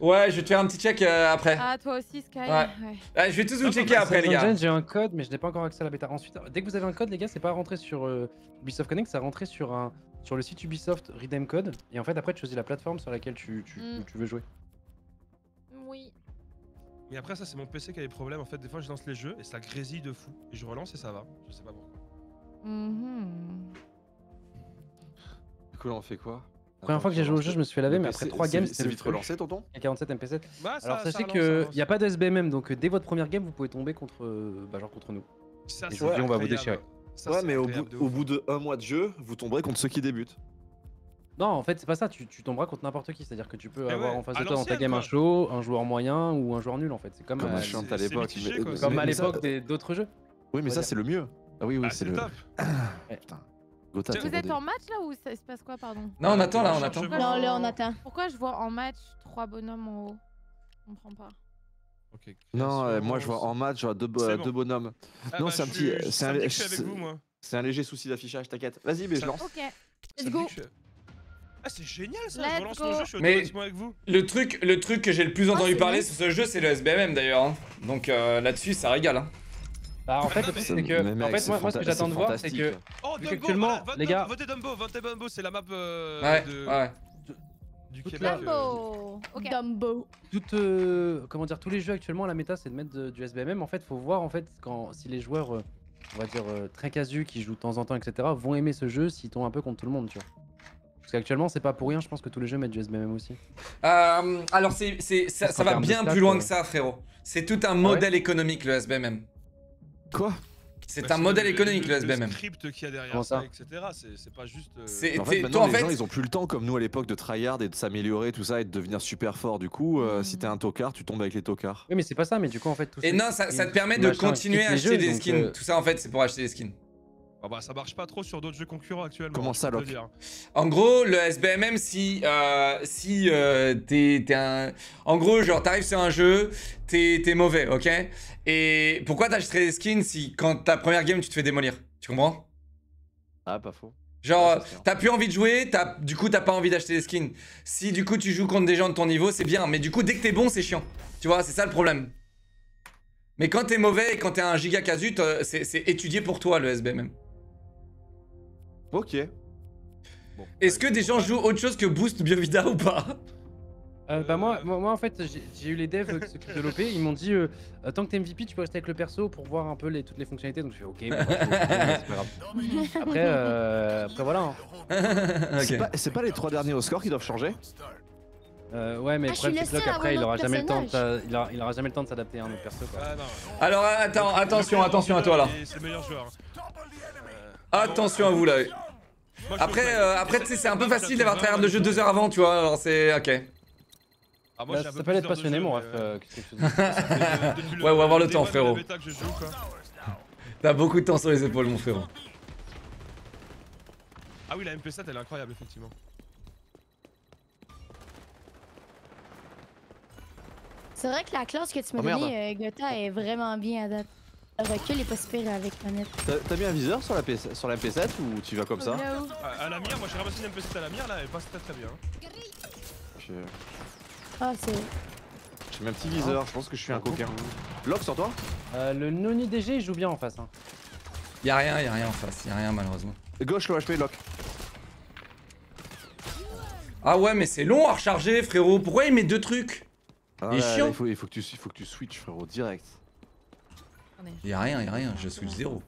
[SPEAKER 3] Ouais, je vais te faire un petit check euh, après.
[SPEAKER 6] Ah, toi aussi, Sky.
[SPEAKER 3] Ouais. Ah, je vais tous vous
[SPEAKER 2] Non,
[SPEAKER 3] checker
[SPEAKER 2] non,
[SPEAKER 3] après, les gars.
[SPEAKER 4] J'ai un code, mais je n'ai pas encore accès à la bêta. Ensuite, dès que vous avez un code, les gars, c'est pas rentré sur euh, Ubisoft Connect, c'est rentré sur, un, sur le site Ubisoft Redeem Code. Et en fait, après, tu choisis la plateforme sur laquelle tu, tu,
[SPEAKER 6] Mm.
[SPEAKER 4] tu veux jouer.
[SPEAKER 6] Oui.
[SPEAKER 2] Mais après, ça, c'est mon PC qui a des problèmes. En fait, des fois, je lance les jeux et ça grésille de fou. Et je relance et ça va. Je sais pas pourquoi.
[SPEAKER 6] Mhm.
[SPEAKER 1] Du coup, là, on fait quoi?
[SPEAKER 4] Première fois que j'ai joué au jeu, je me suis fait laver, mais après 3 games,
[SPEAKER 1] c'est
[SPEAKER 4] c'était
[SPEAKER 1] vite relancé, tonton
[SPEAKER 4] Et 47 MP7.
[SPEAKER 2] Bah, ça-
[SPEAKER 4] Alors sachez qu'il n'y a pas de SBMM, donc euh, dès votre première game, vous pouvez tomber contre, euh, bah, genre contre nous.
[SPEAKER 2] Ça,
[SPEAKER 4] Et on va vous déchirer.
[SPEAKER 2] Ça,
[SPEAKER 1] Ouais,
[SPEAKER 2] c'est
[SPEAKER 1] mais au bout,
[SPEAKER 2] de
[SPEAKER 1] au bout de un mois de jeu, vous tomberez contre ceux qui débutent.
[SPEAKER 4] Non, en fait, c'est pas ça, tu, tu tomberas contre n'importe qui. C'est-à-dire que tu peux
[SPEAKER 2] Mais
[SPEAKER 4] avoir
[SPEAKER 2] ouais,
[SPEAKER 4] en face de toi dans ta game un
[SPEAKER 2] quoi.
[SPEAKER 4] show, un joueur moyen ou un joueur nul en fait. C'est comme,
[SPEAKER 1] Comme
[SPEAKER 4] euh,
[SPEAKER 1] à Chiant
[SPEAKER 2] c'est-
[SPEAKER 1] à l'époque.
[SPEAKER 4] comme à l'époque d'autres jeux.
[SPEAKER 1] Oui, mais ça, c'est le mieux. Ah oui, oui,
[SPEAKER 2] Ah,
[SPEAKER 1] c'est
[SPEAKER 2] c'est
[SPEAKER 1] le.
[SPEAKER 2] top.
[SPEAKER 1] Putain. Gotha,
[SPEAKER 6] Vous êtes en match là ou ça se passe quoi, pardon
[SPEAKER 3] Non, on attend là, on attend.
[SPEAKER 7] Non,
[SPEAKER 6] je-
[SPEAKER 7] là, on attend.
[SPEAKER 6] Pourquoi je vois en match trois bonhommes en haut Je comprends pas.
[SPEAKER 1] Non, euh, moi, je vois en match, je vois deux, euh,
[SPEAKER 2] bon.
[SPEAKER 1] deux bonhommes.
[SPEAKER 2] Ah,
[SPEAKER 1] non,
[SPEAKER 2] bah,
[SPEAKER 1] c'est un petit-
[SPEAKER 2] suis-
[SPEAKER 1] c'est un- c'est- léger souci d'affichage, t'inquiète. Vas-y, mais je lance.
[SPEAKER 6] Ok. Let's go.
[SPEAKER 2] Ah, c'est génial ça,
[SPEAKER 6] Let's
[SPEAKER 2] je relance
[SPEAKER 6] go.
[SPEAKER 2] mon jeu, je suis automatiquement avec vous.
[SPEAKER 3] Le truc, le truc que j'ai le plus
[SPEAKER 6] Ah,
[SPEAKER 3] entendu parler sur ce jeu, c'est le SBMM d'ailleurs. hein. Donc euh, là-dessus, ça régale. hein.
[SPEAKER 4] Bah, en fait, le truc, c'est que.
[SPEAKER 1] Mais mec,
[SPEAKER 4] En fait, moi, moi, ce que j'attends de voir, c'est que.
[SPEAKER 2] Oh, Dumbo, voilà, vote
[SPEAKER 4] les gars-
[SPEAKER 2] votez Dumbo, votez Dumbo, c'est la map euh,
[SPEAKER 3] Ouais,
[SPEAKER 2] de-
[SPEAKER 3] ouais.
[SPEAKER 2] du Québec. euh,
[SPEAKER 6] Dumbo.
[SPEAKER 7] Dumbo.
[SPEAKER 4] Toute, euh, comment dire, tous les jeux actuellement, la méta, c'est de mettre de- du SBMM. En fait, faut voir en fait quand si les joueurs, euh, on va dire euh, très casus, qui jouent de temps en temps, etc., vont aimer ce jeu s'ils tombent un peu contre tout le monde, tu vois. Parce qu'actuellement, c'est pas pour rien. Je pense que tous les jeux mettent du SBMM aussi.
[SPEAKER 3] Euh, alors c'est, ça, ça va bien plus loin que ça, frérot. C'est tout un modèle économique le SBMM.
[SPEAKER 1] Quoi
[SPEAKER 3] C'est
[SPEAKER 2] bah,
[SPEAKER 3] un modèle
[SPEAKER 2] le-
[SPEAKER 3] économique le SBMM.
[SPEAKER 2] script qu'il y a derrière
[SPEAKER 4] Comment
[SPEAKER 2] ça, etc. C'est pas juste. euh,
[SPEAKER 1] En
[SPEAKER 3] toi en
[SPEAKER 1] les
[SPEAKER 3] fait,
[SPEAKER 1] gens, ils ont plus le temps, comme nous à l'époque, de tryhard et de s'améliorer, tout ça, et de devenir super fort. Du coup, euh, si t'es un tocard, tu tombes avec les tocards.
[SPEAKER 4] Oui, mais c'est pas ça. Mais du coup, en fait, tout
[SPEAKER 3] et non, ça, ça te permet de continuer à acheter des skins. Tout ça en fait, c'est pour acheter des skins.
[SPEAKER 2] Ah bah ça marche pas trop sur d'autres jeux concurrents actuellement.
[SPEAKER 1] Comment ça, Locke.
[SPEAKER 3] En gros, le SBMM, si, euh, si euh, t'es, un... En gros, genre, t'arrives sur un jeu, t'es, mauvais, ok? Et pourquoi t'achèterais des skins si, quand ta première game, tu te fais démolir? Tu comprends?
[SPEAKER 1] Ah, pas faux.
[SPEAKER 3] Genre, euh,
[SPEAKER 1] sûr.
[SPEAKER 3] t'as plus envie de jouer, t'as, du coup, t'as pas envie d'acheter des skins. Si, du coup, tu joues contre des gens de ton niveau, c'est bien. Mais du coup, dès que t'es bon, c'est chiant. Tu vois, c'est ça le problème. Mais quand t'es mauvais et quand t'es un giga casu, t'as- c'est, c'est étudié pour toi, le SBMM.
[SPEAKER 1] Ok.
[SPEAKER 4] Bon.
[SPEAKER 3] Est-ce que des gens jouent autre chose que Boost Biovida ou pas
[SPEAKER 4] Euh, bah moi, moi, moi, en fait j'ai eu les devs qui s'occupent de l'OP, ils m'ont dit euh, euh, tant que t'es MVP tu peux rester avec le perso pour voir un peu les, toutes les fonctionnalités donc je fais ok bon, bah, c'est pas grave. Après, euh, après voilà. hein.
[SPEAKER 1] C'est pas, les trois derniers au score qui doivent changer
[SPEAKER 4] Euh, ouais mais
[SPEAKER 7] Ah,
[SPEAKER 4] le
[SPEAKER 7] à
[SPEAKER 4] après il aura jamais le temps de il aura, il aura jamais le temps de s'adapter à un autre perso quoi.
[SPEAKER 2] Ah non.
[SPEAKER 3] Alors attends, attention, attention à toi là.
[SPEAKER 2] C'est le meilleur joueur.
[SPEAKER 3] Attention à vous là. Après, euh, après tu sais, c'est un peu facile d'avoir tryhard de jeu deux heures avant, tu vois. Alors c'est ok.
[SPEAKER 2] Ah, moi,
[SPEAKER 4] Bah, ça s'appelle
[SPEAKER 2] plus
[SPEAKER 4] être passionné mon ref.
[SPEAKER 2] euh,
[SPEAKER 4] euh,
[SPEAKER 3] Ouais, on va avoir le temps, frérot. T'as beaucoup de temps sur les épaules, mon frérot.
[SPEAKER 2] Ah oui, la MP7 elle est incroyable, effectivement.
[SPEAKER 7] C'est vrai que la classe que tu m'as
[SPEAKER 1] Oh,
[SPEAKER 7] donnée, euh, Gotha, est vraiment bien à date. Le recul est pas super avec manette.
[SPEAKER 1] T'as t'as mis un viseur sur la, PS sur la MP7 ou tu vas comme ça
[SPEAKER 6] où
[SPEAKER 2] À, à la mire, moi j'ai ramassé une MP7 à la mire, là elle passe très très bien.
[SPEAKER 1] J'ai
[SPEAKER 7] Ah, c'est.
[SPEAKER 1] j'ai mis un petit viseur, je pense que je suis un coquin. Lock sur toi
[SPEAKER 4] Euh, le Noni DG il joue bien en face. Hein.
[SPEAKER 3] Y'a rien, y'a rien en face, y'a rien malheureusement.
[SPEAKER 1] Gauche le HP, Lock.
[SPEAKER 3] Ah ouais, mais c'est long à recharger, frérot. Pourquoi il met deux trucs?
[SPEAKER 1] Ah,
[SPEAKER 3] Il est
[SPEAKER 1] là,
[SPEAKER 3] chiant.
[SPEAKER 1] Il faut, il faut que tu, il faut que tu switches, frérot, direct.
[SPEAKER 6] Attendez.
[SPEAKER 3] Y'a rien, y'a rien, je switch zéro.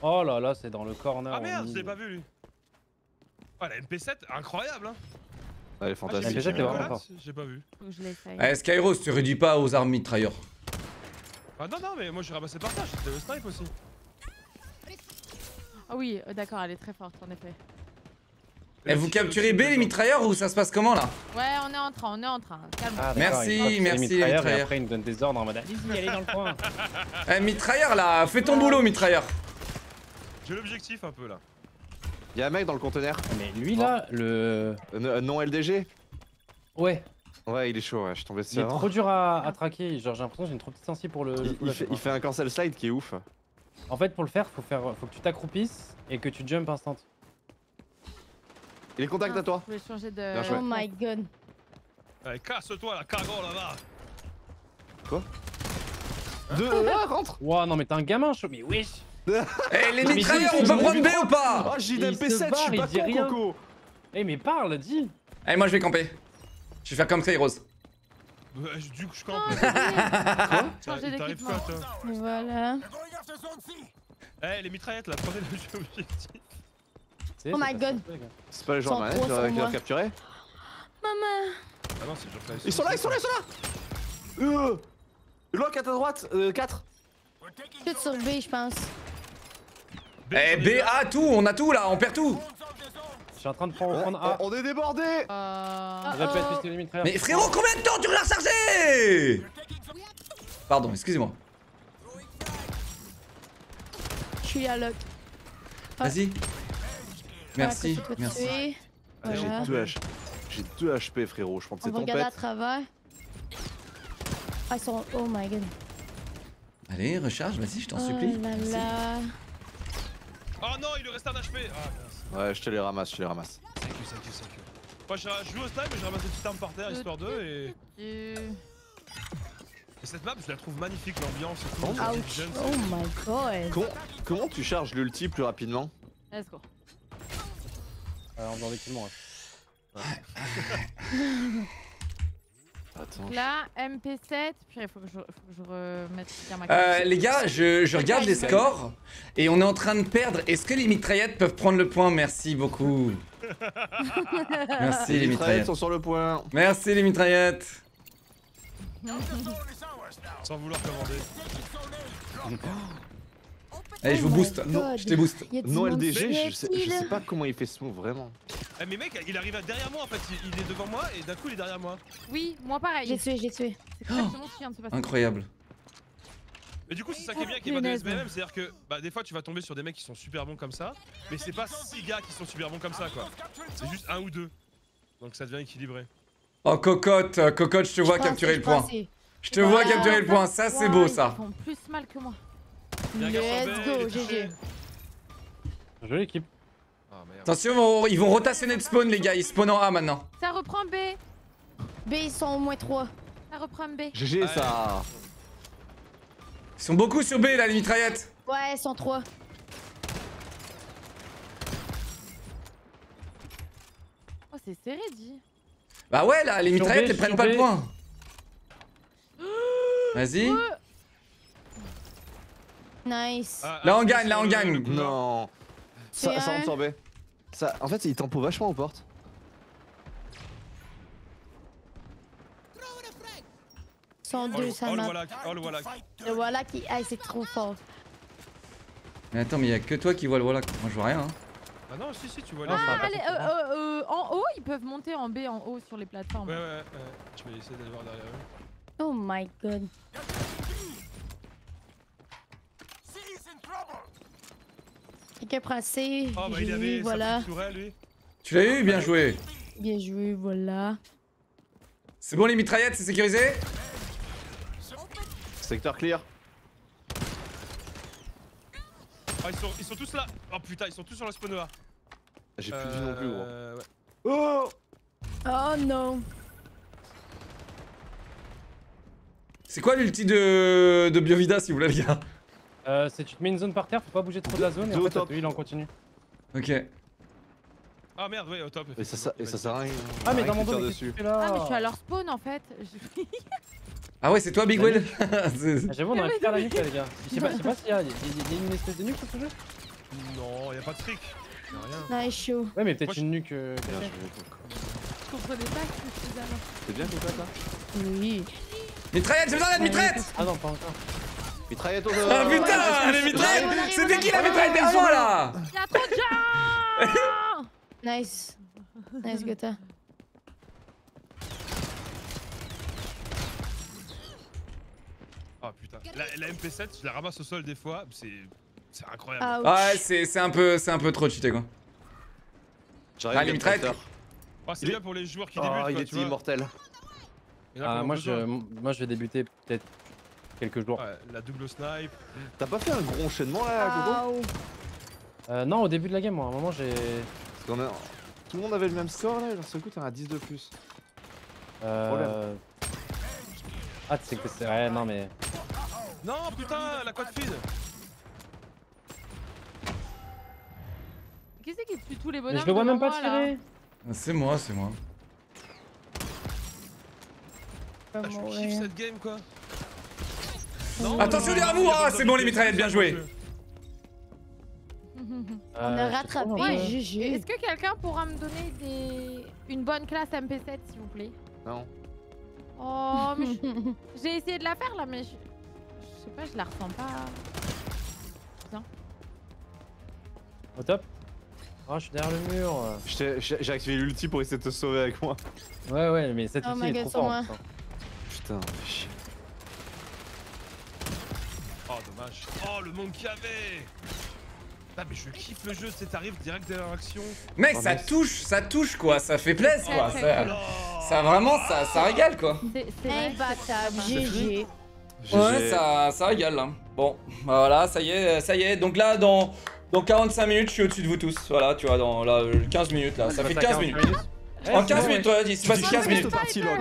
[SPEAKER 4] Oh là là c'est dans le corner.
[SPEAKER 2] Ah merde, je l'ai pas vu lui. Ah la MP7, incroyable hein
[SPEAKER 1] Elle est
[SPEAKER 2] Ah,
[SPEAKER 1] fantastique.
[SPEAKER 2] j'ai
[SPEAKER 4] MP7
[SPEAKER 2] vu
[SPEAKER 4] est vraiment
[SPEAKER 2] collapse, J'ai pas vu.
[SPEAKER 6] Faut que je l'essaye.
[SPEAKER 3] Eh, Skyros, tu réduis pas aux armes mitrailleurs.
[SPEAKER 2] Ah non, non, mais moi j'ai ramassé par terre, j'étais le snipe aussi.
[SPEAKER 6] Ah oui, euh, d'accord, elle est très forte en effet.
[SPEAKER 3] Eh, vous capturez B les mitrailleurs ou ça se passe comment là?
[SPEAKER 6] Ouais, on est en train, on est en train. Calme.
[SPEAKER 4] Ah,
[SPEAKER 3] Merci,
[SPEAKER 4] il
[SPEAKER 3] merci, les
[SPEAKER 4] mitrailleurs,
[SPEAKER 3] mitrailleurs.
[SPEAKER 4] Et après il nous donne des ordres en mode allez-y, allez dans le coin.
[SPEAKER 3] Eh, mitrailleur là, fais ton boulot, mitrailleur.
[SPEAKER 2] J'ai l'objectif un peu là.
[SPEAKER 1] Y'a un mec dans le conteneur?
[SPEAKER 4] Mais lui là, le.
[SPEAKER 1] Euh, non LDG
[SPEAKER 4] Ouais,
[SPEAKER 1] Ouais, il est chaud, ouais, je suis tombé
[SPEAKER 4] il
[SPEAKER 1] dessus
[SPEAKER 4] est
[SPEAKER 1] avant.
[SPEAKER 4] trop dur à, à traquer. Genre j'ai l'impression que j'ai une trop petite sensi pour le.
[SPEAKER 1] Il, il fait, il fait un cancel slide qui est ouf.
[SPEAKER 4] En fait pour le faire, faut faire, faut que tu t'accroupisses et que tu jump instant.
[SPEAKER 1] Il est contact à toi.
[SPEAKER 6] Je voulais changer de.
[SPEAKER 1] Bien.
[SPEAKER 7] Oh my god.
[SPEAKER 2] Allez, casse-toi la cagon là-bas
[SPEAKER 1] Deux, ah, rentre
[SPEAKER 4] Ouah non mais t'es un gamin chaud, mais wesh.
[SPEAKER 3] Eh, les mitrailleurs, on peut prendre B ou pas
[SPEAKER 1] Oh, j'ai une
[SPEAKER 4] Il se
[SPEAKER 1] MP7, je suis pas con,
[SPEAKER 4] rien.
[SPEAKER 1] Coco
[SPEAKER 4] Eh mais parle, dis.
[SPEAKER 3] Allez, moi je vais camper. Je vais faire comme Skyros.
[SPEAKER 2] Ouais, je- Du coup, je campe.
[SPEAKER 6] Oh,
[SPEAKER 2] là.
[SPEAKER 6] Changer d'équipement.
[SPEAKER 2] quoi,
[SPEAKER 7] voilà.
[SPEAKER 2] Eh, les mitraillettes là, prenez le jeu objectif.
[SPEAKER 7] Oh my god.
[SPEAKER 1] C'est pas les gens qui doivent capturer
[SPEAKER 7] Maman.
[SPEAKER 2] Ah non, c'est genre
[SPEAKER 1] Ils sont là, ils sont là, ils sont là euh, Lock à ta droite, euh, 4
[SPEAKER 7] Tout sur B, je pense.
[SPEAKER 3] Eh, B, A, tout, on a tout là, on perd tout.
[SPEAKER 4] Je suis en train de prendre, A.
[SPEAKER 1] on est débordé
[SPEAKER 6] Euh...
[SPEAKER 4] Répète mitrailleurs.
[SPEAKER 3] Mais frérot, combien de temps tu l'as rechargé? Pardon, excusez-moi.
[SPEAKER 7] Je suis à lock. Ah.
[SPEAKER 3] Vas-y. Merci, merci.
[SPEAKER 1] J'ai
[SPEAKER 7] Voilà.
[SPEAKER 1] 2 H... J'ai 2 HP frérot, je prends que
[SPEAKER 7] On
[SPEAKER 1] c'est
[SPEAKER 7] regarder à travers. Ah, ils sont. Oh my god.
[SPEAKER 3] Allez, recharge, vas-y, je t'en
[SPEAKER 7] oh
[SPEAKER 3] supplie.
[SPEAKER 7] là
[SPEAKER 3] Merci.
[SPEAKER 7] là.
[SPEAKER 2] Oh non, il lui reste un HP Ah.
[SPEAKER 1] Ouais, je te les ramasse, je te les ramasse.
[SPEAKER 2] Thank you, thank you, thank you. Moi, je je joue au snipe et je ramasse des petites armes par terre, histoire d'eux, et... Et cette map, je la trouve magnifique, l'ambiance et tout.
[SPEAKER 1] Oh,
[SPEAKER 7] Oh my god.
[SPEAKER 1] Com- comment tu charges l'ulti plus rapidement?
[SPEAKER 6] Let's go.
[SPEAKER 4] Euh, en faisant d'équipement. ouais.
[SPEAKER 1] Attends.
[SPEAKER 6] Là, MP7. Puis il faut que je, faut que je remette ma
[SPEAKER 3] Euh,
[SPEAKER 6] carte.
[SPEAKER 3] les gars, je, je regarde les scores et on est en train de perdre. Est-ce que les mitraillettes peuvent prendre le point? Merci beaucoup. Merci les
[SPEAKER 1] Les mitraillettes
[SPEAKER 3] mitraillettes.
[SPEAKER 1] sont sur le point.
[SPEAKER 3] Merci les mitraillettes.
[SPEAKER 2] Sans vouloir commander.
[SPEAKER 3] Allez, je vous
[SPEAKER 7] Oh
[SPEAKER 3] booste.
[SPEAKER 7] God.
[SPEAKER 3] Je te booste.
[SPEAKER 1] Non LDG, je sais, je sais pas comment il fait ce move vraiment.
[SPEAKER 2] Eh, mais mec, il arrive derrière moi en fait, il, il est devant moi et d'un coup il est derrière moi.
[SPEAKER 6] Oui, moi pareil.
[SPEAKER 7] J'ai tué, j'ai tué.
[SPEAKER 3] Incroyable.
[SPEAKER 2] Mais du coup, c'est ça qui est bien qui est pas de SBM, c'est-à-dire que bah, des fois tu vas tomber sur des mecs qui sont super bons comme ça, mais c'est pas 6 gars qui sont super bons comme ça quoi. C'est juste un ou deux. Donc ça devient équilibré.
[SPEAKER 3] Oh cocotte, euh, cocotte, je te vois capturer le point. Je te vois capturer le point, ça c'est beau
[SPEAKER 6] Ils
[SPEAKER 3] ça.
[SPEAKER 6] font plus mal que moi.
[SPEAKER 7] Let's go. GG.
[SPEAKER 4] Jolie équipe.
[SPEAKER 2] Ah.
[SPEAKER 3] Attention, ils vont- rotationner de spawn les gars, ils spawnent en A maintenant.
[SPEAKER 6] Ça reprend B.
[SPEAKER 7] B, ils sont au moins 3.
[SPEAKER 6] Ça reprend B.
[SPEAKER 1] GG
[SPEAKER 2] Ouais.
[SPEAKER 1] ça
[SPEAKER 3] Ils sont beaucoup sur B là les mitraillettes.
[SPEAKER 7] Ouais, ils sont trois.
[SPEAKER 6] Oh, c'est serré, dit.
[SPEAKER 3] Bah ouais, là, les mitraillettes, elles prennent pas le point. Vas-y.
[SPEAKER 7] Nice.
[SPEAKER 2] Ah,
[SPEAKER 3] Là,
[SPEAKER 2] ah,
[SPEAKER 3] on gagne, là, on gagne.
[SPEAKER 1] Non. Ça, ça rentre sur B. Ça, en fait, il tempo vachement aux portes.
[SPEAKER 2] Oh,
[SPEAKER 7] deux, ça m'a.
[SPEAKER 2] oh, le voilà.
[SPEAKER 7] Le voilà qui. Ah, c'est trop fort.
[SPEAKER 3] Mais attends, mais y a que toi qui vois le voilà. Moi, je vois rien. Hein.
[SPEAKER 2] Ah non, si, si, tu vois les.
[SPEAKER 4] Ah, va
[SPEAKER 6] Ah, allez, euh, euh, euh, en haut, ils peuvent monter en B en haut sur les plateformes.
[SPEAKER 2] Ouais, ouais, ouais. Je vais essayer d'aller voir derrière eux.
[SPEAKER 7] Oh my god. Quelqu'un prend C.
[SPEAKER 2] Oh, bah il
[SPEAKER 7] eu,
[SPEAKER 2] avait
[SPEAKER 7] voilà.
[SPEAKER 2] sa lui.
[SPEAKER 3] Tu l'as eu Bien joué.
[SPEAKER 7] Bien joué, voilà.
[SPEAKER 3] C'est bon, les mitraillettes, c'est sécurisé?
[SPEAKER 1] Secteur clear.
[SPEAKER 2] Ah, ils sont, ils sont tous là. Oh putain, ils sont tous sur le spawn A.
[SPEAKER 1] J'ai plus de vue non plus, gros.
[SPEAKER 2] Euh, ouais.
[SPEAKER 1] Oh
[SPEAKER 7] Oh non.
[SPEAKER 3] C'est quoi l'ulti de, de Biovida, s'il vous plaît, les gars?
[SPEAKER 4] Euh, c'est tu te mets une zone par terre, faut pas bouger trop de la zone et en fait,
[SPEAKER 1] top.
[SPEAKER 4] il en continue.
[SPEAKER 3] Ok.
[SPEAKER 2] Ah merde, ouais, au top.
[SPEAKER 1] Et ça, ça, et ça sert à rien.
[SPEAKER 4] Ah, mais dans mon dos,
[SPEAKER 1] dessus.
[SPEAKER 4] là
[SPEAKER 6] Ah, mais je suis à leur spawn en fait.
[SPEAKER 3] Ah ouais, c'est toi, Big Will
[SPEAKER 4] Ah, J'avoue, on aurait pu faire la nuque là, les gars. Je sais pas, pas s'il y, a- il y a- il y a une espèce de nuque sur ce jeu.
[SPEAKER 2] Non, y'a pas de trick. Y'a rien.
[SPEAKER 7] Nice show.
[SPEAKER 4] Ouais, mais peut-être une nuque. euh.
[SPEAKER 6] Je comprenais pas que.
[SPEAKER 1] C'est bien Coco ça
[SPEAKER 7] Oui.
[SPEAKER 3] Mitraillette, j'ai besoin d'être mitraillette
[SPEAKER 4] Ah non, pas encore.
[SPEAKER 1] Mitraillette au
[SPEAKER 3] Ah putain, les mitraillettes C'était qui la mitraillette derrière moi, là
[SPEAKER 6] Y'a trop de gens
[SPEAKER 7] Nice. Nice, Gotha.
[SPEAKER 2] Ah putain. La, la MP7, je la ramasse au sol des fois. C'est. C'est incroyable.
[SPEAKER 7] Ouch.
[SPEAKER 3] Ouais, c'est c'est un, peu- c'est un peu trop cheaté, quoi.
[SPEAKER 1] J'arrive
[SPEAKER 3] Ah, les
[SPEAKER 1] le
[SPEAKER 3] mitraillettes.
[SPEAKER 2] Oh, c'est bien pour les joueurs qui
[SPEAKER 1] Oh,
[SPEAKER 2] débutent.
[SPEAKER 1] il
[SPEAKER 2] quoi,
[SPEAKER 1] était
[SPEAKER 2] tu
[SPEAKER 1] immortel.
[SPEAKER 4] Ah, moi, je, moi je vais débuter peut-être quelques jours.
[SPEAKER 2] Ouais, la double snipe.
[SPEAKER 1] T'as pas fait un gros enchaînement là, Coco
[SPEAKER 7] Ow.
[SPEAKER 4] Euh, non, au début de la game, moi, à un moment j'ai.
[SPEAKER 1] Parce qu'on a... Tout le monde avait le même score là, et d'un seul coup t'en as 10 de plus.
[SPEAKER 4] Euh... Ah, c'est que c'est. Ouais, non, mais.
[SPEAKER 2] Non, putain, la quad feed.
[SPEAKER 6] Qui c'est qui tue tous les
[SPEAKER 4] mais
[SPEAKER 6] bonhommes
[SPEAKER 4] je le vois même pas tirer.
[SPEAKER 3] C'est moi, c'est moi.
[SPEAKER 2] Ah, je kiffe cette game quoi.
[SPEAKER 3] Attention derrière vous Ah, c'est bon, les mitraillettes, bien joué
[SPEAKER 7] On a
[SPEAKER 4] Euh,
[SPEAKER 7] rattrapé.
[SPEAKER 6] Ouais.
[SPEAKER 7] GG.
[SPEAKER 6] Est-ce que quelqu'un pourra me donner des... une bonne classe MP7 s'il vous plaît?
[SPEAKER 1] Non.
[SPEAKER 6] Oh, mais j'ai essayé de la faire là, mais je, je sais pas, je la ressens pas.
[SPEAKER 4] Au top Ah, je suis derrière le mur.
[SPEAKER 1] J'ai activé l'ulti pour essayer de te sauver avec moi.
[SPEAKER 4] Ouais, ouais, mais cette
[SPEAKER 7] Oh
[SPEAKER 4] ulti est
[SPEAKER 7] God,
[SPEAKER 4] trop
[SPEAKER 7] sur
[SPEAKER 4] fort.
[SPEAKER 7] moi.
[SPEAKER 4] putain.
[SPEAKER 1] Chier.
[SPEAKER 2] Oh, dommage. Oh, le monde qu'il y avait. Ah, mais je kiffe le jeu, c'est t'arrives direct derrière l'action.
[SPEAKER 3] Mec,
[SPEAKER 1] Oh,
[SPEAKER 3] ça touche, ça touche, quoi. Ça fait plaisir, quoi. Ça,
[SPEAKER 2] Oh.
[SPEAKER 3] ça vraiment, ça, ça régale, quoi.
[SPEAKER 6] C'est c'est-
[SPEAKER 7] GG.
[SPEAKER 3] Ouais, ça, ça régale, là. Bon, bah voilà, ça y est, ça y est. Donc là, dans, dans 45 minutes, je suis au-dessus de vous tous. Voilà, tu vois, dans là, euh, 15 minutes, là. Ça fait 15 minutes. En
[SPEAKER 4] c'est
[SPEAKER 3] 15
[SPEAKER 4] bon,
[SPEAKER 3] minutes,
[SPEAKER 4] ouais.
[SPEAKER 3] toi, il se passe
[SPEAKER 1] dis
[SPEAKER 3] 15
[SPEAKER 1] que
[SPEAKER 3] minutes.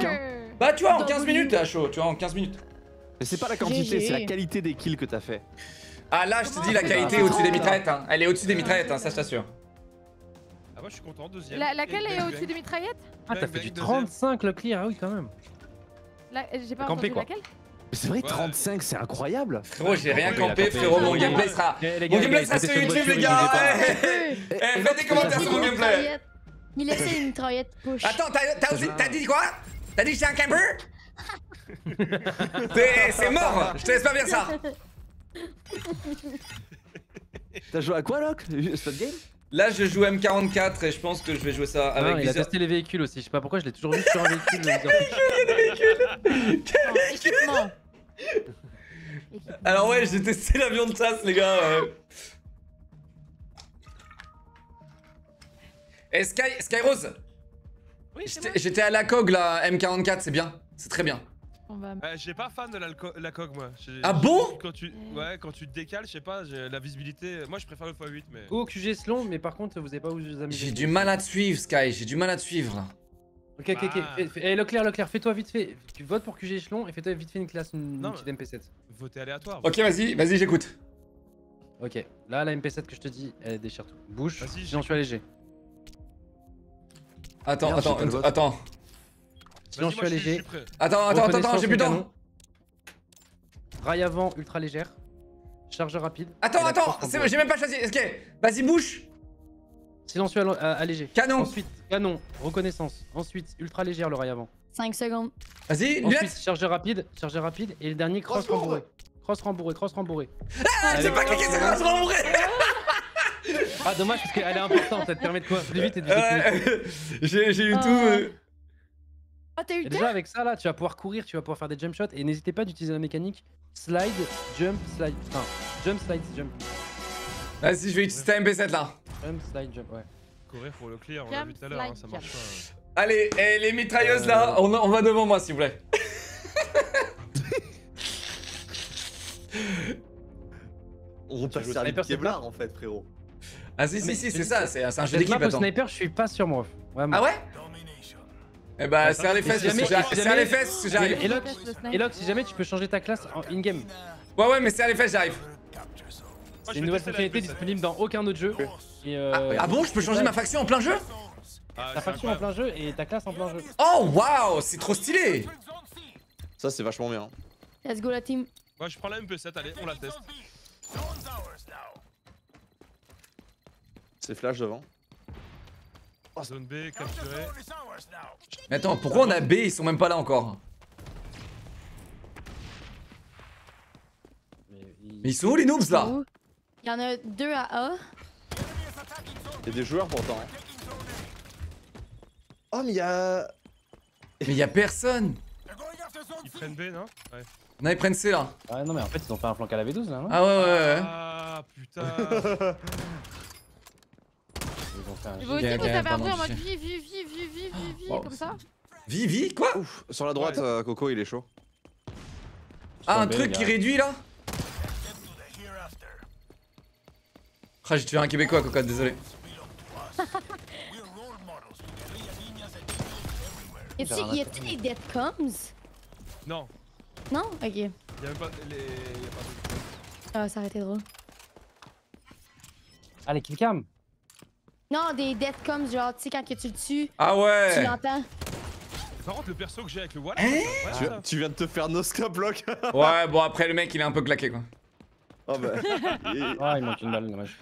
[SPEAKER 1] hein.
[SPEAKER 3] Bah, tu vois, en
[SPEAKER 7] Dans
[SPEAKER 3] 15
[SPEAKER 7] vos
[SPEAKER 3] minutes, là, chaud, tu vois, en 15 minutes.
[SPEAKER 1] Mais c'est pas la quantité, c'est la qualité des kills que t'as fait.
[SPEAKER 3] Ah, là, je te dis, la qualité au-dessus des mitraillettes, hein. Elle est au-dessus des mitraillettes, hein, ça, je t'assure.
[SPEAKER 2] Ah, moi je suis content, deuxième.
[SPEAKER 6] La- laquelle est au-dessus des mitraillettes
[SPEAKER 4] Ah, t'as fait du
[SPEAKER 2] deuxième.
[SPEAKER 4] 35 le clear, ah oui, quand même.
[SPEAKER 6] La- J'ai pas
[SPEAKER 4] Campé,
[SPEAKER 6] entendu
[SPEAKER 4] quoi.
[SPEAKER 6] laquelle
[SPEAKER 1] Mais c'est vrai,
[SPEAKER 2] Ouais.
[SPEAKER 1] 35, c'est incroyable.
[SPEAKER 3] Frérot, j'ai rien campé, frérot. Mon gameplay sera.
[SPEAKER 4] Eh,
[SPEAKER 3] Mon gameplay sera sur YouTube, les gars. Eh, faites des commentaires sur mon gameplay.
[SPEAKER 7] Mitraillette. Il laissait une mitraillette push.
[SPEAKER 3] Attends, t'as dit quoi? T'as dit que j'étais un camper? C'est mort Je te laisse pas dire ça
[SPEAKER 1] T'as joué à quoi, Locke Cette game?
[SPEAKER 3] Là, je joue M44 et je pense que je vais jouer ça
[SPEAKER 4] Non,
[SPEAKER 3] avec
[SPEAKER 4] il a
[SPEAKER 3] viseur.
[SPEAKER 4] testé les véhicules aussi. Je sais pas pourquoi, je l'ai toujours vu sur un véhicule. le viseur.
[SPEAKER 6] Non, Équipement. Équipement.
[SPEAKER 3] Alors, ouais, j'ai testé l'avion de chasse, les gars. Et Sky, Skyrose
[SPEAKER 2] Oui,
[SPEAKER 3] j'étais à la COG là, M44, c'est bien. C'est très bien.
[SPEAKER 6] Va...
[SPEAKER 2] Euh, j'ai pas fan de l'alco- la cog moi. J'ai-
[SPEAKER 3] Ah bon
[SPEAKER 2] quand tu, Ouais, quand tu te décales, je sais pas, j'ai la visibilité. Moi je préfère le x8, mais.
[SPEAKER 4] Go QG Slon, mais par contre, vous avez pas où vous amuser.
[SPEAKER 3] J'ai du mal à te suivre, Sky, j'ai du mal à te suivre.
[SPEAKER 4] Ok, ok, ok. Fais- Eh, Leclerc, Leclerc, fais-toi vite fait. Tu votes pour QG Échelon et fais-toi vite fait une classe, une,
[SPEAKER 2] Non,
[SPEAKER 4] une petite MP7.
[SPEAKER 2] Voter aléatoire.
[SPEAKER 3] Ok, vas-y, vas-y, j'écoute.
[SPEAKER 4] Ok, là la MP7 que je te dis, elle déchire tout. Bouge,
[SPEAKER 2] Vas-y,
[SPEAKER 4] sinon je suis allégé.
[SPEAKER 3] Attends,
[SPEAKER 1] Merde,
[SPEAKER 3] attends, attends.
[SPEAKER 4] Sinon je suis allégé.
[SPEAKER 3] Attends, attends, attends, j'ai plus de temps.
[SPEAKER 4] Rail avant, ultra légère. Chargeur rapide.
[SPEAKER 3] Attends, attends, j'ai même pas choisi. Ok, vas-y, bouge.
[SPEAKER 4] Silencieux euh, allégé.
[SPEAKER 3] Canon.
[SPEAKER 4] Ensuite, canon, reconnaissance. Ensuite, ultra légère le rail avant.
[SPEAKER 7] 5 secondes.
[SPEAKER 3] Vas-y,
[SPEAKER 4] Ensuite,
[SPEAKER 3] lunettes.
[SPEAKER 4] chargeur rapide, chargeur rapide. Et le dernier, cross
[SPEAKER 1] Cross
[SPEAKER 4] rembourré. Cross rembourré, cross rembourré.
[SPEAKER 3] Ah, j'ai pas cliqué sur en vrai.
[SPEAKER 4] Ah, dommage parce qu'elle est importante, ça te permet de courir plus vite et de
[SPEAKER 3] J'ai eu tout. Euh.
[SPEAKER 7] Ah, t'as eu
[SPEAKER 4] Et déjà avec ça là, tu vas pouvoir courir, tu vas pouvoir faire des jump shots et n'hésitez pas d'utiliser la mécanique slide, jump, slide. Enfin, jump, slide, jump.
[SPEAKER 3] Vas-y, je vais utiliser ta MP7 là.
[SPEAKER 4] Jump, slide, jump, ouais.
[SPEAKER 2] Courir pour le clear, on l'a vu tout à l'heure, hein, ça marche
[SPEAKER 6] jump.
[SPEAKER 2] pas.
[SPEAKER 3] Allez, eh, les mitrailleuses
[SPEAKER 4] Euh.
[SPEAKER 3] là, on, on va devant moi s'il vous plaît.
[SPEAKER 1] On passe
[SPEAKER 4] joues au
[SPEAKER 1] à
[SPEAKER 4] sniper, c'est
[SPEAKER 1] Kevlar en fait, frérot.
[SPEAKER 3] Ah si,
[SPEAKER 4] Mais
[SPEAKER 3] si, si,
[SPEAKER 4] je
[SPEAKER 3] c'est
[SPEAKER 4] dis-
[SPEAKER 3] ça, c'est c'est un jeu
[SPEAKER 4] Cette
[SPEAKER 3] d'équipe
[SPEAKER 4] map au
[SPEAKER 3] attends.
[SPEAKER 4] sniper, je suis pas sûr moi. Vraiment.
[SPEAKER 3] Ah ouais? Eh bah, serre les fesses
[SPEAKER 4] si
[SPEAKER 3] parce que j'arrive. Serre les fesses parce que j'arrive.
[SPEAKER 4] Si jamais tu peux changer ta classe en in-game.
[SPEAKER 3] Ouais, ouais, mais serre les fesses, j'arrive.
[SPEAKER 4] C'est une nouvelle fonctionnalité
[SPEAKER 2] MP7.
[SPEAKER 4] disponible dans aucun autre jeu. Et euh,
[SPEAKER 3] Ah bon, je peux changer ma faction en plein jeu?
[SPEAKER 2] Ah,
[SPEAKER 4] Ta faction en plein jeu et ta classe en plein jeu.
[SPEAKER 3] Oh waouh, c'est trop stylé
[SPEAKER 1] Ça, c'est vachement bien.
[SPEAKER 7] Let's go la team.
[SPEAKER 2] Moi, je prends la MP7, allez, on la teste.
[SPEAKER 1] C'est flash devant.
[SPEAKER 2] Zone B, capturé.
[SPEAKER 3] Mais attends, pourquoi on a B Ils sont même pas là encore.
[SPEAKER 4] Mais il-
[SPEAKER 3] ils sont où les noobs là?
[SPEAKER 7] Il y en a deux à A.
[SPEAKER 1] Il y a des joueurs pourtant. hein. Oh, mais il y a.
[SPEAKER 3] Mais y a personne
[SPEAKER 2] Ils prennent B, non? Ouais.
[SPEAKER 3] Non, ils prennent C là.
[SPEAKER 4] Ah non mais en fait ils ont fait un flanc à la V12 là, non?
[SPEAKER 3] Ah ouais, ouais, ouais.
[SPEAKER 2] Ah, putain.
[SPEAKER 6] Et vous aussi, vous avez appris en mode vie, vie, vie, vie, vie, vie, vie,
[SPEAKER 3] Wow.
[SPEAKER 6] comme ça
[SPEAKER 3] Vivi, quoi
[SPEAKER 1] Ouf, sur la droite,
[SPEAKER 2] Ouais.
[SPEAKER 1] euh, Coco, il est chaud.
[SPEAKER 3] Ah, un truc
[SPEAKER 4] les
[SPEAKER 3] qui réduit là Ah, j'ai tué un Québécois, Cocotte, désolé.
[SPEAKER 7] Y a-tu des deadcoms?
[SPEAKER 2] Non,
[SPEAKER 7] Non? Ok.
[SPEAKER 2] il y a même pas. Les... y a pas de-
[SPEAKER 7] Ah, ça aurait été drôle.
[SPEAKER 4] Allez, killcam
[SPEAKER 7] Non, des deadcoms, genre, tu sais, quand que tu le tues,
[SPEAKER 3] Ah
[SPEAKER 7] tu
[SPEAKER 3] ouais
[SPEAKER 7] l'entends.
[SPEAKER 2] Par contre, le perso que j'ai avec le.
[SPEAKER 3] Hein?
[SPEAKER 1] Tu, tu viens de te faire noscope, Lock
[SPEAKER 3] Ouais, bon, après, le mec, il est un peu claqué, quoi.
[SPEAKER 1] Oh bah.
[SPEAKER 4] Ah, il manque une balle, dommage.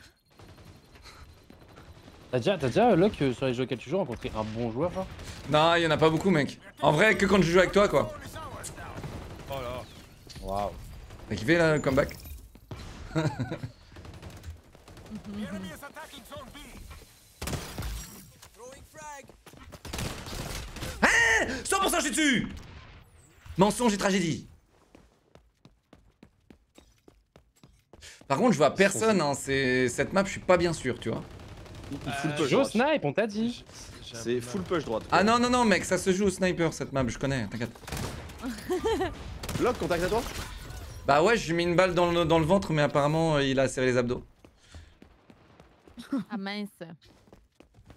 [SPEAKER 4] T'as déjà, t'as déjà, Locke, euh, sur les jeux auxquels tu joues, rencontré un bon joueur, genre?
[SPEAKER 3] Non, il y en a pas beaucoup, mec. En vrai, que quand je joue avec toi, quoi.
[SPEAKER 2] Oh là.
[SPEAKER 4] Waouh.
[SPEAKER 3] T'as kiffé, là, le comeback? 100% je suis dessus Mensonge et tragédie. Par contre, je vois personne, hein. c'est cette map, je suis pas bien sûr, tu vois.
[SPEAKER 1] il
[SPEAKER 2] Euh,
[SPEAKER 1] full
[SPEAKER 2] je
[SPEAKER 1] push.
[SPEAKER 4] Joue au
[SPEAKER 1] droite.
[SPEAKER 4] snipe, on t'a dit
[SPEAKER 1] C'est full push droite.
[SPEAKER 3] Ah non, non, non, mec, ça se joue au sniper cette map, je connais, t'inquiète.
[SPEAKER 1] Lock, contact à toi
[SPEAKER 3] Bah ouais, j'ai mis une balle dans le, dans le ventre, mais apparemment, euh, il a serré les abdos.
[SPEAKER 6] Ah mince.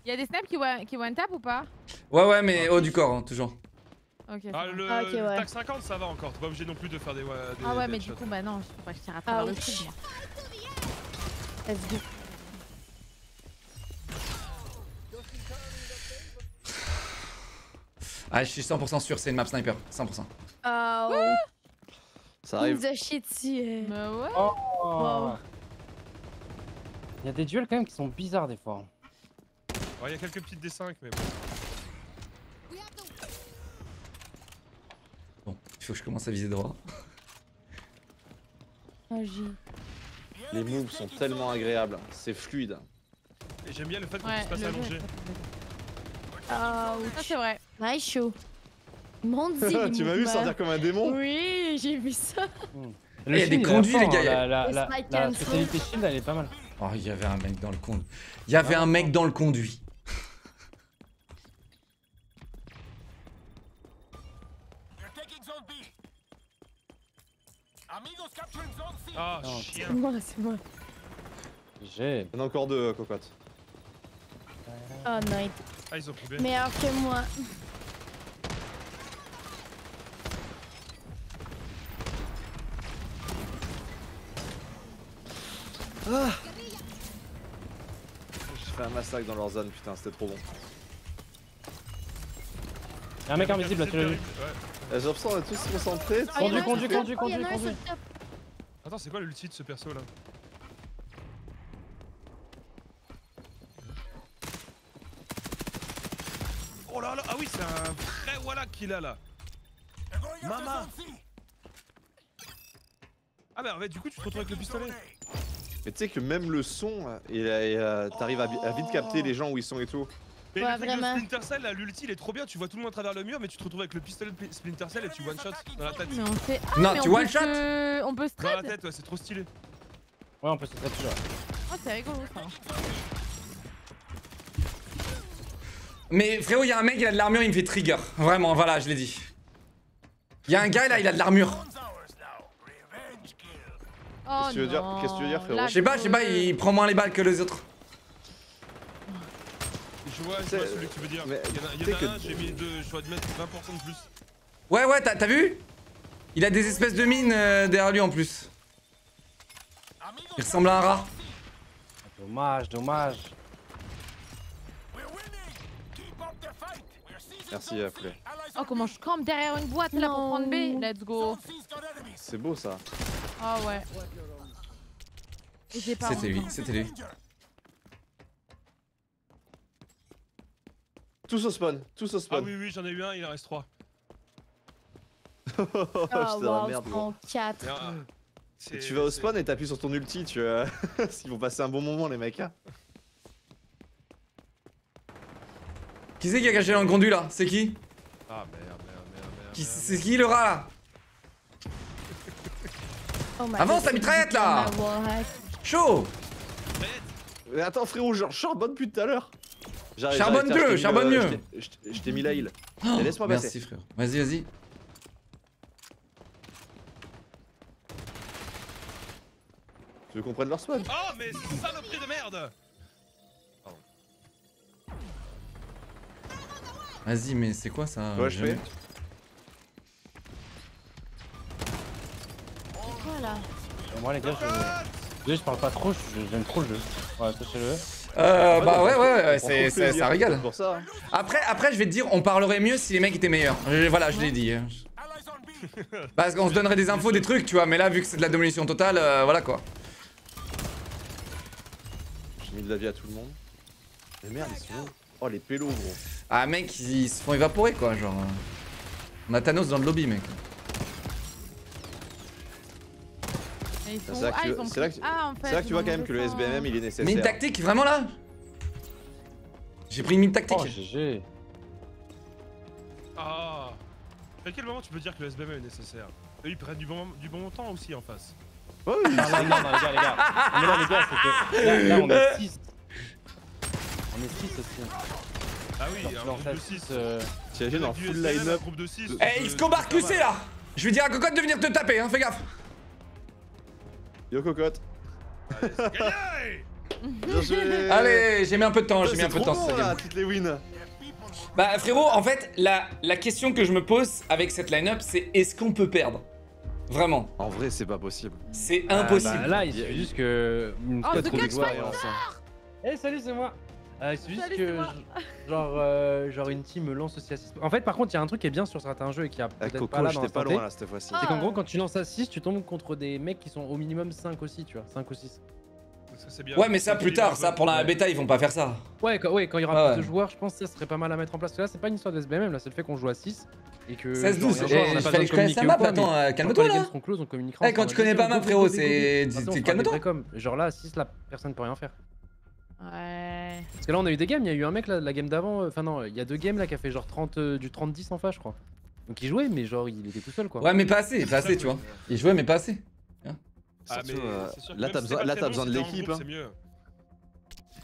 [SPEAKER 6] Il y a des snaps qui, qui one tap ou pas?
[SPEAKER 3] Ouais, ouais, mais haut du corps, hein, toujours.
[SPEAKER 6] Ok. ça
[SPEAKER 2] Ah, le,
[SPEAKER 7] Ah, ok,
[SPEAKER 2] le
[SPEAKER 7] ouais.
[SPEAKER 2] TAC 50, ça va encore. T'es pas obligé non plus de faire des. ouais, des
[SPEAKER 6] Ah ouais,
[SPEAKER 2] des
[SPEAKER 6] mais du coup, bah non, faut pas que je tire à
[SPEAKER 7] Ah
[SPEAKER 6] travers le
[SPEAKER 7] oui.
[SPEAKER 6] truc, moi.
[SPEAKER 7] Let's go.
[SPEAKER 3] Ah, je suis 100% sûr, c'est une map sniper, 100%.
[SPEAKER 7] Oh,
[SPEAKER 1] Ça
[SPEAKER 7] il
[SPEAKER 1] arrive.
[SPEAKER 6] Mais ouais.
[SPEAKER 4] Oh. Il y a des duels quand même qui sont bizarres des fois.
[SPEAKER 2] Ouais, il y a quelques petites D5, mais bon.
[SPEAKER 3] Faut que je commence à viser droit.
[SPEAKER 7] Oh, j'ai-
[SPEAKER 1] Les moves sont tellement agréables. C'est fluide.
[SPEAKER 2] Et j'aime bien le fait qu'on
[SPEAKER 6] Ouais,
[SPEAKER 2] puisse pas
[SPEAKER 6] le jeu est
[SPEAKER 2] s'allonger.
[SPEAKER 6] très, très bien.
[SPEAKER 7] Ah,
[SPEAKER 6] Ça, c'est vrai.
[SPEAKER 7] nice show. Les
[SPEAKER 1] tu m'as vu sortir comme un démon
[SPEAKER 7] Oui, j'ai vu ça.
[SPEAKER 3] il y a des conduits, les gars,
[SPEAKER 4] La, la, la, spécialité shield, elle est pas mal.
[SPEAKER 3] Oh, il y avait un mec dans le conduit. Il y avait un mec dans le conduit.
[SPEAKER 2] Ah,
[SPEAKER 4] Non,
[SPEAKER 7] C'est
[SPEAKER 2] chien.
[SPEAKER 7] moi, c'est moi.
[SPEAKER 4] J'ai.
[SPEAKER 1] Il y en a encore deux, euh, cocotte.
[SPEAKER 7] Oh, nice.
[SPEAKER 2] Ah, ils ont pris B.
[SPEAKER 7] Meilleur que moi.
[SPEAKER 1] Ah J'ai fait un massacre dans leur zone, putain, c'était trop bon.
[SPEAKER 4] Y'a un mec invisible là, tu l'as vu.
[SPEAKER 2] Ouais.
[SPEAKER 1] Euh, J'ai l'impression qu'on est tous concentrés.
[SPEAKER 7] Oh,
[SPEAKER 4] Conduis, conduis, conduis.
[SPEAKER 7] Oh,
[SPEAKER 4] conduis,
[SPEAKER 7] top.
[SPEAKER 2] Attends, c'est quoi l'ulti de ce perso là Oh là là, ah oui, c'est un vrai Wallach qu'il a là. Mama Ah bah en fait, du coup, tu te retrouves avec le pistolet.
[SPEAKER 1] Mais tu sais que même le son, t'arrives à, vite capter les gens où ils sont et tout.
[SPEAKER 2] Mais
[SPEAKER 7] Ouais,
[SPEAKER 2] le
[SPEAKER 7] vraiment.
[SPEAKER 2] Splinter Cell, là, l'ulti, il est trop bien. Tu vois tout le monde à travers le mur, mais tu te retrouves avec le pistolet Splinter Cell et tu one shot dans la tête.
[SPEAKER 6] Mais on fait. Ah,
[SPEAKER 3] Non,
[SPEAKER 6] mais
[SPEAKER 3] tu
[SPEAKER 6] on peut
[SPEAKER 3] one shot
[SPEAKER 6] se- On peut se
[SPEAKER 2] Dans la
[SPEAKER 6] trade
[SPEAKER 2] tête, ouais, c'est trop stylé.
[SPEAKER 4] Ouais, on peut se dessus là.
[SPEAKER 6] Ah, c'est rigolo ça.
[SPEAKER 3] Mais frérot, il y a un mec, il a de l'armure, il me fait trigger. Vraiment, voilà, je l'ai dit. Il y a un gars là, il a de l'armure.
[SPEAKER 6] Oh
[SPEAKER 1] Qu'est-ce que tu veux dire, frérot?
[SPEAKER 3] Je sais pas, je sais pas, il prend moins les balles que les autres.
[SPEAKER 2] Je vois, je
[SPEAKER 1] C'est-
[SPEAKER 2] vois celui que tu veux dire.
[SPEAKER 1] mais
[SPEAKER 2] Il y en a, il y
[SPEAKER 1] tu
[SPEAKER 2] en a
[SPEAKER 1] sais
[SPEAKER 2] un,
[SPEAKER 1] que-
[SPEAKER 2] j'ai mis deux, je dois te mettre 20% de plus.
[SPEAKER 3] Ouais, ouais, t'as vu? Il a des espèces de mines euh, derrière lui en plus. Il ressemble à un rat.
[SPEAKER 4] Dommage, dommage.
[SPEAKER 1] Merci, Poulet.
[SPEAKER 6] Oh, comment je campe derrière une boîte là pour prendre B Let's go.
[SPEAKER 1] C'est beau ça.
[SPEAKER 6] Ah ouais.
[SPEAKER 3] C'était lui, c'était lui.
[SPEAKER 1] Tous au spawn, tous au
[SPEAKER 2] Ah
[SPEAKER 1] spawn.
[SPEAKER 2] oui, oui, j'en ai eu un, il en reste trois.
[SPEAKER 1] Oh,
[SPEAKER 7] Oh,
[SPEAKER 1] j'étais dans la
[SPEAKER 7] wow,
[SPEAKER 1] merde.
[SPEAKER 7] en 4.
[SPEAKER 2] Et un-
[SPEAKER 1] Et
[SPEAKER 2] c'est-
[SPEAKER 1] tu vas au spawn et t'appuies sur ton ulti, tu vois. Ils vont passer un bon moment, les mecs. hein.
[SPEAKER 3] Qui c'est qui a caché dans le conduit là? C'est qui?
[SPEAKER 2] Ah merde, merde, merde, merde.
[SPEAKER 3] Qui-
[SPEAKER 2] merde,
[SPEAKER 3] C'est qui le rat là
[SPEAKER 7] Oh
[SPEAKER 3] Avance, la mitraillette, là. Chaud
[SPEAKER 1] Mais attends, frérot, genre, charbonne depuis tout à l'heure.
[SPEAKER 3] Charbonne
[SPEAKER 1] j'arrive, tiens,
[SPEAKER 3] mieux,
[SPEAKER 1] je t'ai mis,
[SPEAKER 3] charbonne
[SPEAKER 1] euh,
[SPEAKER 3] mieux.
[SPEAKER 1] je t'ai- mis la heal. Et Laisse-moi passer.
[SPEAKER 3] Merci frère. Vas-y, vas-y.
[SPEAKER 1] Tu veux qu'on prenne leur spawn
[SPEAKER 2] Oh, mais saloperie de merde
[SPEAKER 3] Vas-y, mais c'est quoi ça?
[SPEAKER 1] Ouais, je fais.
[SPEAKER 7] Voilà.
[SPEAKER 4] Moi les gars, je... Je parle pas trop, je- j'aime trop le jeu. Ouais, sachez-le.
[SPEAKER 3] Euh, bah ouais, ouais, ouais, c'est, ça régale.
[SPEAKER 1] Hein.
[SPEAKER 3] Après, après, je vais te dire, on parlerait mieux si les mecs étaient meilleurs. Je- voilà, je l'ai dit. hein. Parce qu'on se donnerait des infos, des trucs, tu vois. Mais là, vu que c'est de la démolition totale, euh, voilà quoi.
[SPEAKER 1] J'ai mis de la vie à tout le monde. Mais merde, ils sont où? Oh, les pélos, gros.
[SPEAKER 3] Ah, mec, ils se font évaporer quoi, genre. euh. On a Thanos dans le lobby, mec.
[SPEAKER 1] C'est là que
[SPEAKER 6] Ah,
[SPEAKER 1] tu- là que-
[SPEAKER 6] Ah, en fait.
[SPEAKER 1] C'est là que tu
[SPEAKER 6] ils
[SPEAKER 1] vois quand même que le. SBMM il est nécessaire.
[SPEAKER 3] Mine tactique, vraiment là J'ai pris une mine tactique.
[SPEAKER 4] Oh, GG.
[SPEAKER 2] Ah À quel moment tu peux dire que le SBM est nécessaire? Eux, ils prennent du bon, du bon temps aussi en face.
[SPEAKER 1] Ouais,
[SPEAKER 4] Non, non, non, non, les gars, les gars. Mais là, les gars, c'est que. Là, là, on est 6. On est 6 aussi.
[SPEAKER 2] Ah oui, un groupe de
[SPEAKER 4] 6.
[SPEAKER 2] 6.
[SPEAKER 4] euh,
[SPEAKER 1] T'imagines en full line-up.
[SPEAKER 2] groupe de 6.
[SPEAKER 3] Eh, il se combarque QC là? Je vais dire à Cocotte de venir te taper, hein, fais gaffe.
[SPEAKER 1] Yo cocotte.
[SPEAKER 2] Gagné
[SPEAKER 1] Bien joué.
[SPEAKER 3] Allez, j'ai mis un peu de temps, j'ai mis un peu de temps.
[SPEAKER 1] bon, là, toutes les wins.
[SPEAKER 3] Bah frérot, en fait, la, la question que je me pose avec cette line-up, c'est est-ce qu'on peut perdre? Vraiment,
[SPEAKER 1] En vrai, c'est pas possible.
[SPEAKER 3] c'est
[SPEAKER 4] ah,
[SPEAKER 3] impossible.
[SPEAKER 4] bah, là, il suffit juste que. Une
[SPEAKER 6] Oh, The Cut
[SPEAKER 4] d'expérience. Eh, salut, c'est moi. Euh, suffit juste
[SPEAKER 6] Salut,
[SPEAKER 4] que.
[SPEAKER 6] c'est
[SPEAKER 4] je- Genre, euh, genre, une team lance aussi à 6. En fait, par contre, il y a un truc qui est bien sur certains jeux et qui a
[SPEAKER 1] Ah,
[SPEAKER 4] peut-être
[SPEAKER 1] Coco,
[SPEAKER 4] pas là dans
[SPEAKER 1] j'étais pas loin là cette fois-ci.
[SPEAKER 4] C'est qu'en gros, quand tu lances à 6, tu tombes contre des mecs qui sont au minimum 5 aussi, tu vois. 5 ou 6.
[SPEAKER 2] Ça, c'est bien.
[SPEAKER 3] Ouais, mais ça plus tard, ça pour la
[SPEAKER 4] Ouais.
[SPEAKER 3] bêta, ils vont pas faire ça.
[SPEAKER 4] Ouais, quand, ouais, quand il y aura
[SPEAKER 3] Ah
[SPEAKER 4] plus
[SPEAKER 3] ouais.
[SPEAKER 4] de joueurs, je pense que ça serait pas mal à mettre en place. Parce que là, c'est pas une histoire de SBMM, là, c'est le fait qu'on joue à 6 et que.
[SPEAKER 3] 16-12,
[SPEAKER 4] genre,
[SPEAKER 3] eh,
[SPEAKER 4] on a pas
[SPEAKER 3] il
[SPEAKER 4] besoin
[SPEAKER 3] fallait
[SPEAKER 4] de
[SPEAKER 3] que je connaisse la map,
[SPEAKER 4] quoi,
[SPEAKER 3] attends, euh,
[SPEAKER 4] quand
[SPEAKER 3] calme-toi,
[SPEAKER 4] les
[SPEAKER 3] là.
[SPEAKER 4] games on communiquera.
[SPEAKER 3] Eh, quand tu connais pas ma, frérot, c'est. C'est- Calme-toi.
[SPEAKER 4] Genre là, à 6, là, personne peut rien faire.
[SPEAKER 6] Ouais.
[SPEAKER 4] Parce que là, on a eu des games, il y a eu un mec là, la game d'avant, euh, enfin non, il y a deux games là qui a fait genre 30, euh, du 30-10 en face, je crois. Donc il jouait, mais genre il était tout seul quoi.
[SPEAKER 3] Ouais, mais pas assez, pas assez, tu vois. Il jouait, mais pas assez.
[SPEAKER 2] Ah,
[SPEAKER 1] Surtout,
[SPEAKER 2] mais
[SPEAKER 1] euh,
[SPEAKER 2] c'est sûr que
[SPEAKER 1] là, t'as besoin, là, de l'équipe. hein.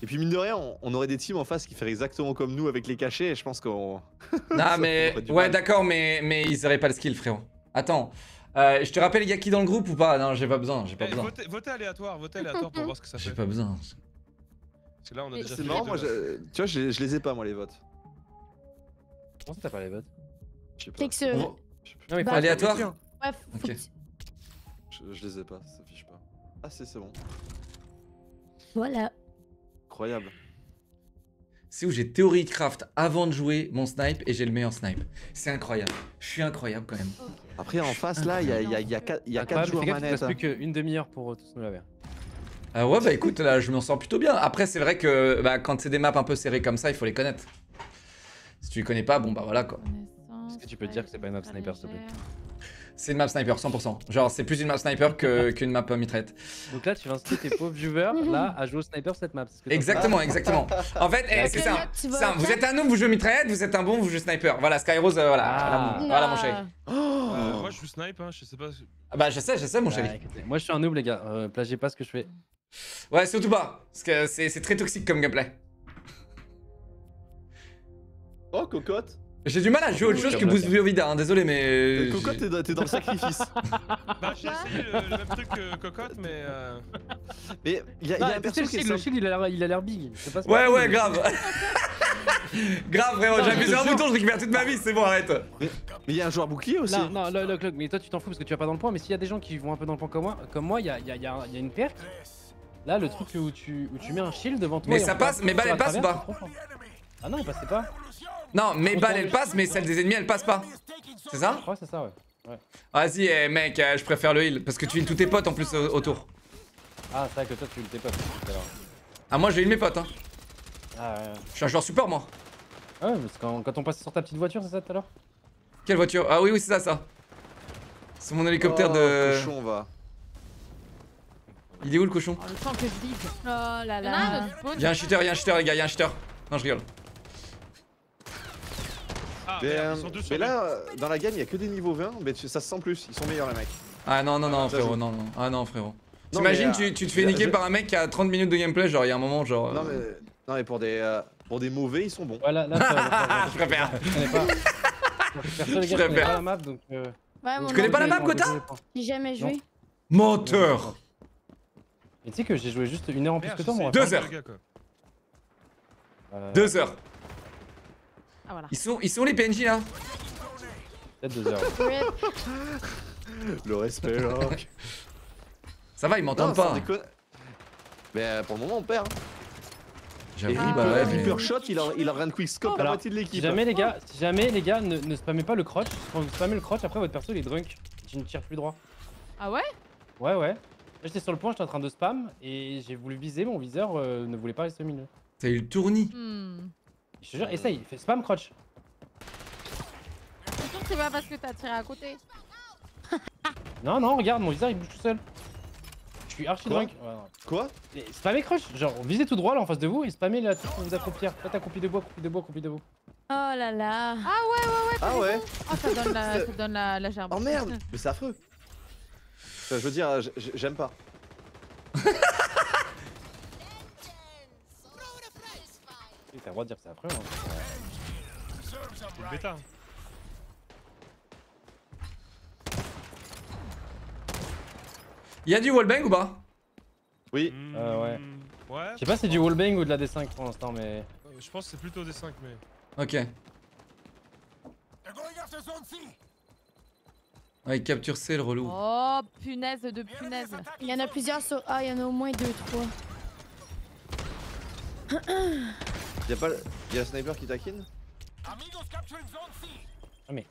[SPEAKER 1] Et puis mine de rien, on, on aurait des teams en face qui feraient exactement comme nous avec les cachets. Et je pense qu'on.
[SPEAKER 3] Non,
[SPEAKER 1] Ça
[SPEAKER 3] mais. Ouais, d'accord, mais, mais ils auraient pas le skill, frérot. Attends. Euh, je te rappelle, il y a qui dans le groupe ou pas? Non, j'ai pas besoin, j'ai pas
[SPEAKER 2] Eh,
[SPEAKER 3] besoin.
[SPEAKER 2] votez, votez aléatoire, votez aléatoire pour voir ce que ça
[SPEAKER 3] J'ai
[SPEAKER 2] fait.
[SPEAKER 3] pas besoin.
[SPEAKER 2] Parce que là, on a déjà
[SPEAKER 1] C'est marrant, moi, je- tu vois, je, je les ai pas, moi, les votes.
[SPEAKER 4] Comment ça t'as pas les votes?
[SPEAKER 1] Je sais pas.
[SPEAKER 7] C'est que ce.
[SPEAKER 4] Non, mais
[SPEAKER 7] Bah,
[SPEAKER 3] Aléatoire.
[SPEAKER 7] Ouais, faut
[SPEAKER 3] Ok.
[SPEAKER 1] Je, je les ai pas, ça s'affiche pas. Ah, si, c'est bon.
[SPEAKER 7] Voilà.
[SPEAKER 1] Incroyable.
[SPEAKER 3] C'est où j'ai théorie craft avant de jouer mon snipe et j'ai le meilleur snipe. C'est incroyable. Je suis incroyable quand même.
[SPEAKER 1] Après, en face, là, il y a, il y a, il y a quatre, il y a quatre
[SPEAKER 4] Incroyable,
[SPEAKER 1] joueurs
[SPEAKER 4] fais gaffe, il te
[SPEAKER 1] manettes.
[SPEAKER 4] reste plus qu'une demi-heure pour euh, tous nous laver.
[SPEAKER 3] Ah ouais, bah écoute, là, je m'en sors plutôt bien. Après, c'est vrai que bah, quand c'est des maps un peu serrées comme ça, il faut les connaître. Si tu les connais pas, bon bah voilà quoi.
[SPEAKER 6] Est-ce
[SPEAKER 4] que tu peux dire que c'est pas une map sniper, s'il te plaît
[SPEAKER 3] C'est une map sniper, 100%. Genre, c'est plus une map sniper qu'une map euh, mitraillette.
[SPEAKER 4] Donc là, tu vas inciter tes pauvres viewers là à jouer au sniper cette map. que
[SPEAKER 3] Exactement, exactement. En fait, eh, c'est ça.
[SPEAKER 7] au
[SPEAKER 3] Vous êtes un noob, vous jouez mitraillette, vous êtes un bon, vous jouez sniper. Voilà, Skyrose, euh, voilà.
[SPEAKER 4] Ah.
[SPEAKER 3] Voilà, voilà, mon chéri.
[SPEAKER 2] Euh, moi, je suis snipe, hein, je sais pas.
[SPEAKER 3] Ah bah, je sais, je sais, mon chéri.
[SPEAKER 4] Écoutez, moi, je suis un noob, les gars. Euh, plagiez pas ce que je fais.
[SPEAKER 3] Ouais, surtout pas. Parce que c'est c'est très toxique comme gameplay.
[SPEAKER 1] Oh, cocotte.
[SPEAKER 3] J'ai du mal à jouer autre chose que Boost
[SPEAKER 4] ça.
[SPEAKER 3] Vida, hein, désolé, mais. euh,
[SPEAKER 1] Cocotte, t'es dans, le sacrifice.
[SPEAKER 2] Bah, j'ai essayé le, le même truc que Cocotte, mais. Euh...
[SPEAKER 1] Mais il y a, y a
[SPEAKER 4] Ah,
[SPEAKER 1] un perso
[SPEAKER 4] le
[SPEAKER 1] qui est
[SPEAKER 4] shield, le
[SPEAKER 1] simple.
[SPEAKER 4] shield, il a l'air- il a l'air big. Je sais pas ce
[SPEAKER 3] Ouais, ouais, grave. grave, frérot,
[SPEAKER 4] Non,
[SPEAKER 3] j'appuie
[SPEAKER 4] je
[SPEAKER 3] sur un bouton, je récupère toute ma vie, c'est bon, arrête.
[SPEAKER 1] Mais il y a un joueur bouclier aussi.
[SPEAKER 4] Non, non, le, le, le- mais toi tu t'en fous parce que tu vas pas dans le point. Mais s'il y a des gens qui vont un peu dans le point comme moi, comme moi, il y a, il y, a, il y, a, il y a une perque. Là, le truc où tu, où tu mets un shield devant toi.
[SPEAKER 3] Mais ça passe,
[SPEAKER 4] passe
[SPEAKER 3] mes balles, elles passent pas.
[SPEAKER 4] Ah non, il passait pas.
[SPEAKER 3] Non, mes balles,
[SPEAKER 4] le-
[SPEAKER 3] elles passent, mais celles des ennemis, elles passent pas. C'est ça
[SPEAKER 4] Je crois que c'est ça, ouais.
[SPEAKER 3] Vas-y, eh, mec, euh, je préfère le heal. Parce que tu heal tous tes potes en plus euh, autour.
[SPEAKER 4] Ah, c'est vrai que toi tu t'es tout à l'heure.
[SPEAKER 3] Ah, moi, j'ai heal mes potes, hein.
[SPEAKER 4] Ah, ouais.
[SPEAKER 3] Je suis un joueur support, moi.
[SPEAKER 4] Ah ouais, parce que quand, quand on passait sur ta petite voiture, c'est ça tout à l'heure?
[SPEAKER 3] Quelle voiture? Ah oui, oui, c'est ça, ça. C'est mon hélicoptère
[SPEAKER 1] Oh,
[SPEAKER 3] de.
[SPEAKER 1] Cochon, va.
[SPEAKER 3] Il est où le cochon
[SPEAKER 6] Oh, le temps que je vide.
[SPEAKER 7] Oh là
[SPEAKER 6] Il y en a
[SPEAKER 7] là.
[SPEAKER 3] Y'a un cheater, y'a un cheater, les gars, y'a un cheater. Non, je rigole.
[SPEAKER 2] Ah,
[SPEAKER 1] Mais, euh, là, euh, dans la gamme, il y a que des niveaux 20, mais tu- ça se sent plus. Ils sont meilleurs, les mecs.
[SPEAKER 3] Ah non, non, non, frérot, non, non. Ah non, frérot. T'imagines,
[SPEAKER 1] mais, euh,
[SPEAKER 3] tu, tu te fais niquer
[SPEAKER 1] je-
[SPEAKER 3] par un mec qui a 30 minutes de gameplay, genre, il y a un moment, genre.
[SPEAKER 1] Non, mais, non, mais pour, des, euh, pour des mauvais, ils sont bons.
[SPEAKER 4] Ouais, là, là, ça-
[SPEAKER 3] Je préfère.
[SPEAKER 4] je je connais
[SPEAKER 3] préfère.
[SPEAKER 4] pas la map donc. Euh...
[SPEAKER 7] Ouais,
[SPEAKER 3] Tu connais pas la map, Gotha
[SPEAKER 7] J'ai jamais joué.
[SPEAKER 3] Menteur
[SPEAKER 4] Et tu sais que j'ai joué juste une heure en plus que toi, moi.
[SPEAKER 2] de
[SPEAKER 3] Deux heures.
[SPEAKER 4] Euh,
[SPEAKER 3] Deux heures.
[SPEAKER 6] Ah voilà.
[SPEAKER 3] Ils sont, ils sont les PNJ là
[SPEAKER 4] Peut-être deux heures.
[SPEAKER 1] Le respect, là.
[SPEAKER 3] Ça va, ils m'entendent pas.
[SPEAKER 1] Mais euh, pour le moment, on perd. hein.
[SPEAKER 3] J'avoue,
[SPEAKER 6] Ah,
[SPEAKER 3] bah mais-
[SPEAKER 1] Shot, il a, il a rien de quickscope la
[SPEAKER 4] Alors,
[SPEAKER 1] moitié de
[SPEAKER 4] Si
[SPEAKER 1] l'équipe.
[SPEAKER 4] jamais les gars, si jamais les gars ne, ne spammez pas le crotch, quand vous spammez le crotch, après votre perso il est drunk. Tu ne tires plus droit.
[SPEAKER 6] Ah ouais?
[SPEAKER 4] Ouais, ouais. Là j'étais sur le point, j'étais en train de spam et j'ai voulu viser, mon viseur euh, ne voulait pas rester au milieu.
[SPEAKER 3] T'as eu le tournis.
[SPEAKER 6] Hmm.
[SPEAKER 4] Je te jure, essaye, fais spam crotch.
[SPEAKER 6] C'est sûr que c'est pas parce que t'as tiré à côté.
[SPEAKER 4] Non, non, regarde, mon viseur il bouge tout seul. Je suis archi
[SPEAKER 1] Quoi
[SPEAKER 4] drunk. Ouais.
[SPEAKER 1] Quoi?
[SPEAKER 4] Et spammez crotch, genre visez tout droit là en face de vous et spammez la truc pour vous accroupir. Faites accroupi debout, accroupi debout, accroupi debout.
[SPEAKER 7] Oh là là.
[SPEAKER 6] Ah ouais, ouais, ouais. t'as
[SPEAKER 1] Ah ouais.
[SPEAKER 6] Oh, ça donne la, ça donne la, la gerbe.
[SPEAKER 1] Oh merde Mais c'est affreux. Enfin, je veux dire, j'aime pas.
[SPEAKER 4] T'as le droit de dire que c'est après. Hein.
[SPEAKER 2] C'est le bêta. hein.
[SPEAKER 3] Y'a du wallbang ou pas?
[SPEAKER 1] Oui.
[SPEAKER 4] Euh, ouais.
[SPEAKER 2] Hmm, Ouais.
[SPEAKER 4] Je sais pas si c'est du wallbang ou de la D5 pour l'instant, mais.
[SPEAKER 2] euh, Je pense que c'est plutôt des 5, mais.
[SPEAKER 3] Ok. Ouais, il capture C le relou.
[SPEAKER 6] Oh, punaise de punaise.
[SPEAKER 7] Il y en a plusieurs sur A, il y en a au moins deux, trois.
[SPEAKER 1] Y'a pas le... y a le sniper qui taquine
[SPEAKER 4] Ah, mais-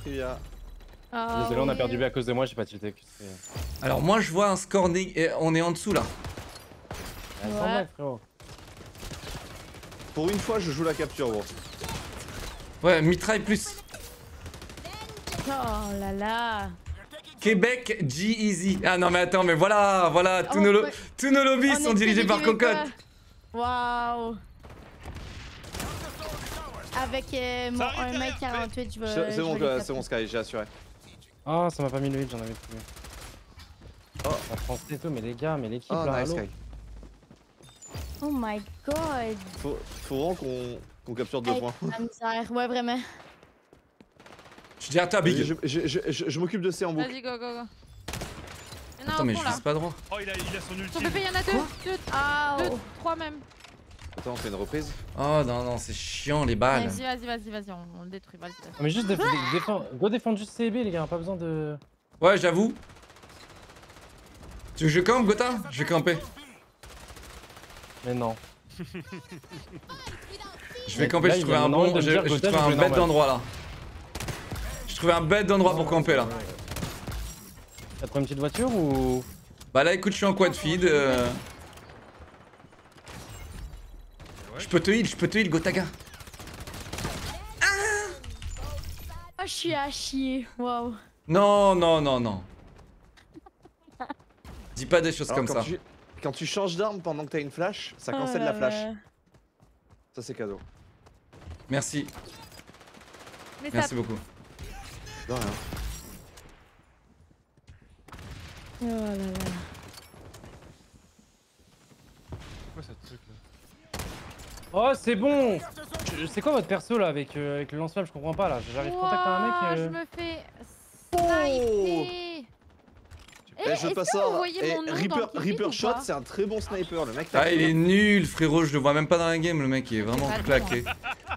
[SPEAKER 1] Trivia.
[SPEAKER 7] Ah,
[SPEAKER 4] Désolé, on a perdu B à cause de moi, j'ai pas tilté.
[SPEAKER 3] Alors, moi, je vois un score nég- et On est en dessous là.
[SPEAKER 4] Ah,
[SPEAKER 7] Ouais.
[SPEAKER 4] frérot.
[SPEAKER 1] Pour une fois, je joue la capture, gros.
[SPEAKER 3] Ouais, mitraille plus.
[SPEAKER 7] Oh là là.
[SPEAKER 3] Québec G-Easy. Ah non, mais attends, mais voilà, voilà, tous,
[SPEAKER 7] Oh,
[SPEAKER 3] nos, lo-
[SPEAKER 7] ouais.
[SPEAKER 3] tous nos lobbies
[SPEAKER 7] On
[SPEAKER 3] sont dirigés par Cocotte.
[SPEAKER 7] Waouh. Avec euh, mon
[SPEAKER 2] Ça arrive derrière,
[SPEAKER 7] 1m48, je vais.
[SPEAKER 1] C'est bon, c'est bon, Sky, j'ai assuré.
[SPEAKER 4] Ah, ça m'a pas mis le hit, j'en avais plus.
[SPEAKER 1] Oh.
[SPEAKER 4] La français et tout, mais les gars, mais l'équipe
[SPEAKER 1] Oh,
[SPEAKER 4] là,
[SPEAKER 1] nice, Sky.
[SPEAKER 7] Oh my god.
[SPEAKER 1] Faut, faut vraiment qu'on qu'on capture deux points.
[SPEAKER 7] La misère, ouais, vraiment.
[SPEAKER 3] Je dis à toi, Big.
[SPEAKER 1] Je, je, je, je- je m'occupe de C en boucle.
[SPEAKER 6] Vas-y, go, go, go. Il y en a
[SPEAKER 3] Attends,
[SPEAKER 6] un
[SPEAKER 3] mais je vise pas droit.
[SPEAKER 2] Oh, il a, il a son
[SPEAKER 6] bébé, il y en a deux. Deux,
[SPEAKER 7] Ah.
[SPEAKER 6] deux, trois même.
[SPEAKER 1] Attends, on fait une reprise.
[SPEAKER 3] Oh non, non, c'est chiant les balles.
[SPEAKER 6] Vas-y, vas-y, vas-y, vas-y, on, on le détruit.
[SPEAKER 4] Non, mais juste déf- dé- défends, go défendre juste CB, les gars, pas besoin de.
[SPEAKER 3] Ouais, j'avoue. Tu veux que je campe, Gotha? Je vais camper.
[SPEAKER 4] Mais non.
[SPEAKER 3] Je vais camper, trouvais
[SPEAKER 4] a
[SPEAKER 3] un bon. trouvais
[SPEAKER 4] je
[SPEAKER 3] un bête d'endroit là. Je trouvais un bête d'endroit pour camper là.
[SPEAKER 4] T'as pris une petite voiture ou?
[SPEAKER 3] Bah là écoute, je suis en quad feed. euh,
[SPEAKER 2] Ouais.
[SPEAKER 3] Je peux te heal, je peux te heal, Gotaga.
[SPEAKER 7] Ah, je suis à chier. Waouh.
[SPEAKER 3] Non, non, non, non. Dis pas des choses
[SPEAKER 1] Alors,
[SPEAKER 3] comme
[SPEAKER 1] quand
[SPEAKER 3] ça.
[SPEAKER 1] Tu, quand tu changes d'arme pendant que t'as une flash, ça
[SPEAKER 7] Oh
[SPEAKER 1] cancelle la flash.
[SPEAKER 7] là.
[SPEAKER 1] Ça c'est cadeau.
[SPEAKER 3] Merci,
[SPEAKER 6] Mais ça
[SPEAKER 3] merci beaucoup.
[SPEAKER 1] De rien.
[SPEAKER 7] Oh là là.
[SPEAKER 2] quoi ce truc là
[SPEAKER 4] Oh, c'est bon Je- C'est quoi votre perso là avec, euh, avec le lance-flamme? Je comprends pas là. J'arrive à contacter un
[SPEAKER 6] Ouah,
[SPEAKER 4] mec.
[SPEAKER 6] Je
[SPEAKER 4] euh,
[SPEAKER 6] me fais
[SPEAKER 1] Oh
[SPEAKER 6] sniper. Eh,
[SPEAKER 1] je passe ça. Eh,
[SPEAKER 6] mon nom dans
[SPEAKER 1] Reaper,
[SPEAKER 6] le
[SPEAKER 1] Shot, c'est un très bon sniper. Le mec,
[SPEAKER 3] Ah, il est nul, frérot, je le vois même pas dans la game, le mec, il est vraiment claqué.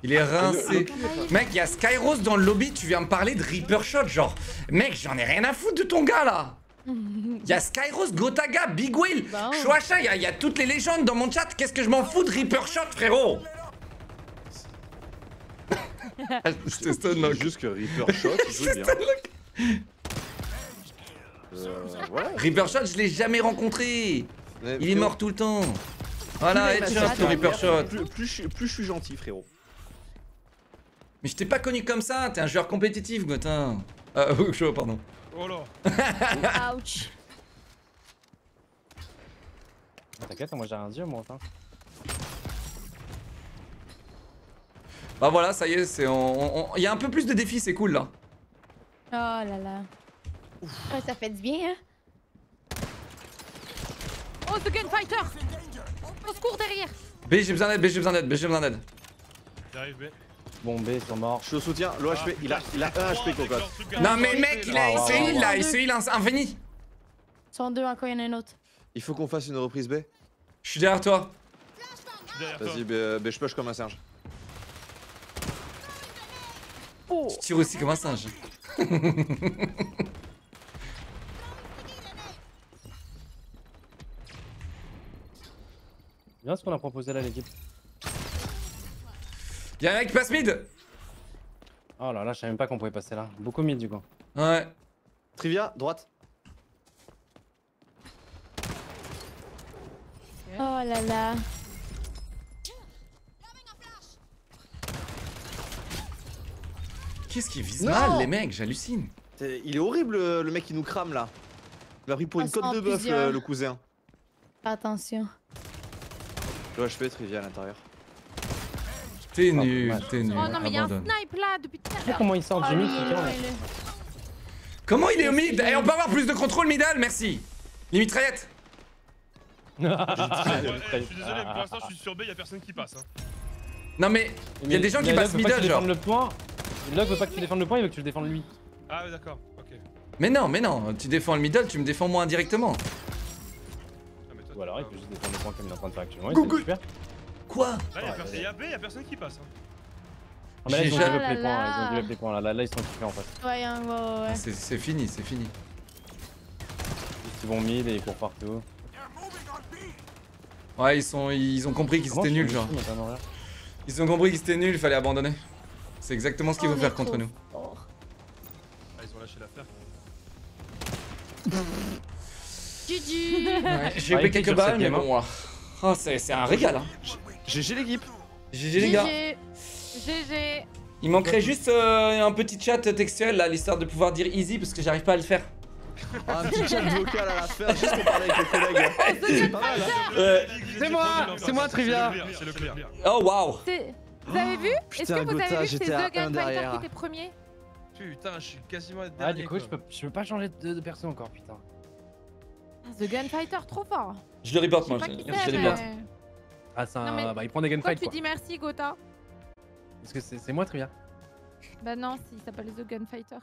[SPEAKER 3] Il est rincé. Mec, il y a Skyros dans le lobby, tu viens me parler de Reaper Shot, genre. Mec, j'en ai rien à foutre de ton gars là. Il y a Skyros, Gotaga, Big Will,
[SPEAKER 7] Bah,
[SPEAKER 3] Shuasha, il y, a- il y a toutes les légendes dans mon chat. Qu'est-ce que je m'en fous de Reaper Shot, frérot? Je te stun,
[SPEAKER 1] juste que Reaper Shot, joue bien. Euh, ouais.
[SPEAKER 3] Reaper Shot, je l'ai jamais rencontré. Il est mort tout le temps. Voilà, headshot, ton Reaper Shot.
[SPEAKER 1] Plus, plus, je, plus je suis gentil, frérot.
[SPEAKER 3] Mais je t'ai pas connu comme ça, t'es un joueur compétitif, Gotin. Euh, oh, chaud, pardon.
[SPEAKER 2] Oh là
[SPEAKER 7] Ouch.
[SPEAKER 4] T'inquiète, moi j'ai rien dit, moi. Enfin.
[SPEAKER 3] Bah voilà, ça y est, c'est. on- Il y a un peu plus de défis, c'est cool là.
[SPEAKER 7] Oh là là. Ouais, ça fait du bien, hein?
[SPEAKER 6] Oh, The Gunfighter Au secours derrière
[SPEAKER 3] B, j'ai besoin d'aide, B, j'ai besoin d'aide, B, j'ai besoin d'aide.
[SPEAKER 2] J'arrive B.
[SPEAKER 4] Bon, B, ils sont morts.
[SPEAKER 1] Je te soutiens, l'OHP, il a, il a un HP, cocotte.
[SPEAKER 3] Non mais mec, il, a, il se
[SPEAKER 4] Ah,
[SPEAKER 3] heal là,
[SPEAKER 7] ouais.
[SPEAKER 3] il se heal un- infini.
[SPEAKER 7] Ils sont deux, encore il y en a un autre.
[SPEAKER 1] Il faut qu'on fasse une reprise B.
[SPEAKER 3] Je suis derrière toi.
[SPEAKER 1] Vas-y, B, B, je push comme un singe.
[SPEAKER 3] Je tire aussi comme un singe.
[SPEAKER 4] Bien ce qu'on a proposé là, l'équipe.
[SPEAKER 3] Y'a un mec qui passe mid.
[SPEAKER 4] Oh là là, je savais même pas qu'on pouvait passer là. Beaucoup mid du coup.
[SPEAKER 3] Ouais.
[SPEAKER 1] Trivia, droite.
[SPEAKER 7] Oh là là.
[SPEAKER 3] Qu'est-ce qui vise
[SPEAKER 1] Non
[SPEAKER 3] mal les mecs, j'hallucine.
[SPEAKER 1] C'est- Il est horrible le mec qui nous crame là. Il a pris pour
[SPEAKER 7] Ah,
[SPEAKER 1] une côte de bœuf le, le cousin.
[SPEAKER 7] Attention.
[SPEAKER 1] L'OHP, Trivia à l'intérieur.
[SPEAKER 3] T'es
[SPEAKER 4] Ah,
[SPEAKER 3] nul, t'es nul.
[SPEAKER 6] Oh non, mais il y a un snipe là depuis tout à l'heure
[SPEAKER 4] comment il sort
[SPEAKER 7] Oh,
[SPEAKER 4] là
[SPEAKER 7] là.
[SPEAKER 3] Comment il est au mid Eh, on peut avoir plus de contrôle middle, merci. Les mitraillettes.
[SPEAKER 2] Ah, je suis désolé, pour l'instant je suis sur B, y'a personne qui passe. Hein.
[SPEAKER 3] Non mais, il y a des gens qui passent middle genre.
[SPEAKER 4] le point. Locke veut pas que tu défendes le point, il veut que tu le défendes lui.
[SPEAKER 2] Ah ouais, d'accord, ok.
[SPEAKER 3] Mais non, mais non, tu défends le middle, tu me défends moi indirectement.
[SPEAKER 2] Ah,
[SPEAKER 4] Ou alors il peut juste défendre le point comme il est en train de faire actuellement.
[SPEAKER 3] Coucou.
[SPEAKER 4] super.
[SPEAKER 3] Quoi
[SPEAKER 2] Là, y'a personne- y'a B, y'a personne qui passe. Hein.
[SPEAKER 4] Ah, mais là, ils ont
[SPEAKER 7] jamais-
[SPEAKER 4] les points, ils ont les points là, là, là ils sont kiffés en fait.
[SPEAKER 7] Ouais, ouais, ouais.
[SPEAKER 3] C'est c'est fini, c'est fini.
[SPEAKER 4] Ils vont mid et ils courent partout.
[SPEAKER 3] Ouais, ils sont, ils ont compris qu'ils étaient nuls genre. Ils ont compris qu'ils étaient nuls, il fallait abandonner. C'est exactement ce qu'il
[SPEAKER 7] On
[SPEAKER 3] faut
[SPEAKER 7] est
[SPEAKER 3] faire contre
[SPEAKER 7] trop
[SPEAKER 3] nous.
[SPEAKER 2] Ah, ils ont lâché l'affaire.
[SPEAKER 3] Ouais, J'ai eu quelques balles, mais bon, voilà. Oh, c'est c'est un régal, hein.
[SPEAKER 1] GG l'équipe.
[SPEAKER 3] GG les gars.
[SPEAKER 6] GG GG
[SPEAKER 3] Il manquerait juste euh, un petit chat textuel là, l'histoire de pouvoir dire easy parce que j'arrive pas à le faire.
[SPEAKER 1] Ah, un petit chat vocal à la fin, juste pour parler avec les collègues. C'est pas mal, hein.
[SPEAKER 4] C'est moi, c'est moi, Trivia.
[SPEAKER 2] C'est le clear.
[SPEAKER 3] Oh waouh
[SPEAKER 6] Vous avez vu? Est-ce
[SPEAKER 1] Putain,
[SPEAKER 6] que vous avez vu The
[SPEAKER 1] un
[SPEAKER 6] Gunfighter
[SPEAKER 1] derrière.
[SPEAKER 6] qui
[SPEAKER 2] Putain, je suis quasiment dernier.
[SPEAKER 4] Ah, du coup, je peux, je peux pas changer de, de perso encore, putain.
[SPEAKER 6] The Gunfighter, trop fort
[SPEAKER 3] Je le reporte moi, je, le
[SPEAKER 6] mais-
[SPEAKER 3] reporte.
[SPEAKER 4] Ah, c'est un.
[SPEAKER 6] mais
[SPEAKER 4] Bah, il prend des
[SPEAKER 6] Pourquoi
[SPEAKER 4] gunfights
[SPEAKER 6] tu
[SPEAKER 4] quoi.
[SPEAKER 6] dis merci, Gotha?
[SPEAKER 4] Parce que c'est c'est moi, Trivia.
[SPEAKER 6] Bah non, il s'appelle The Gunfighter.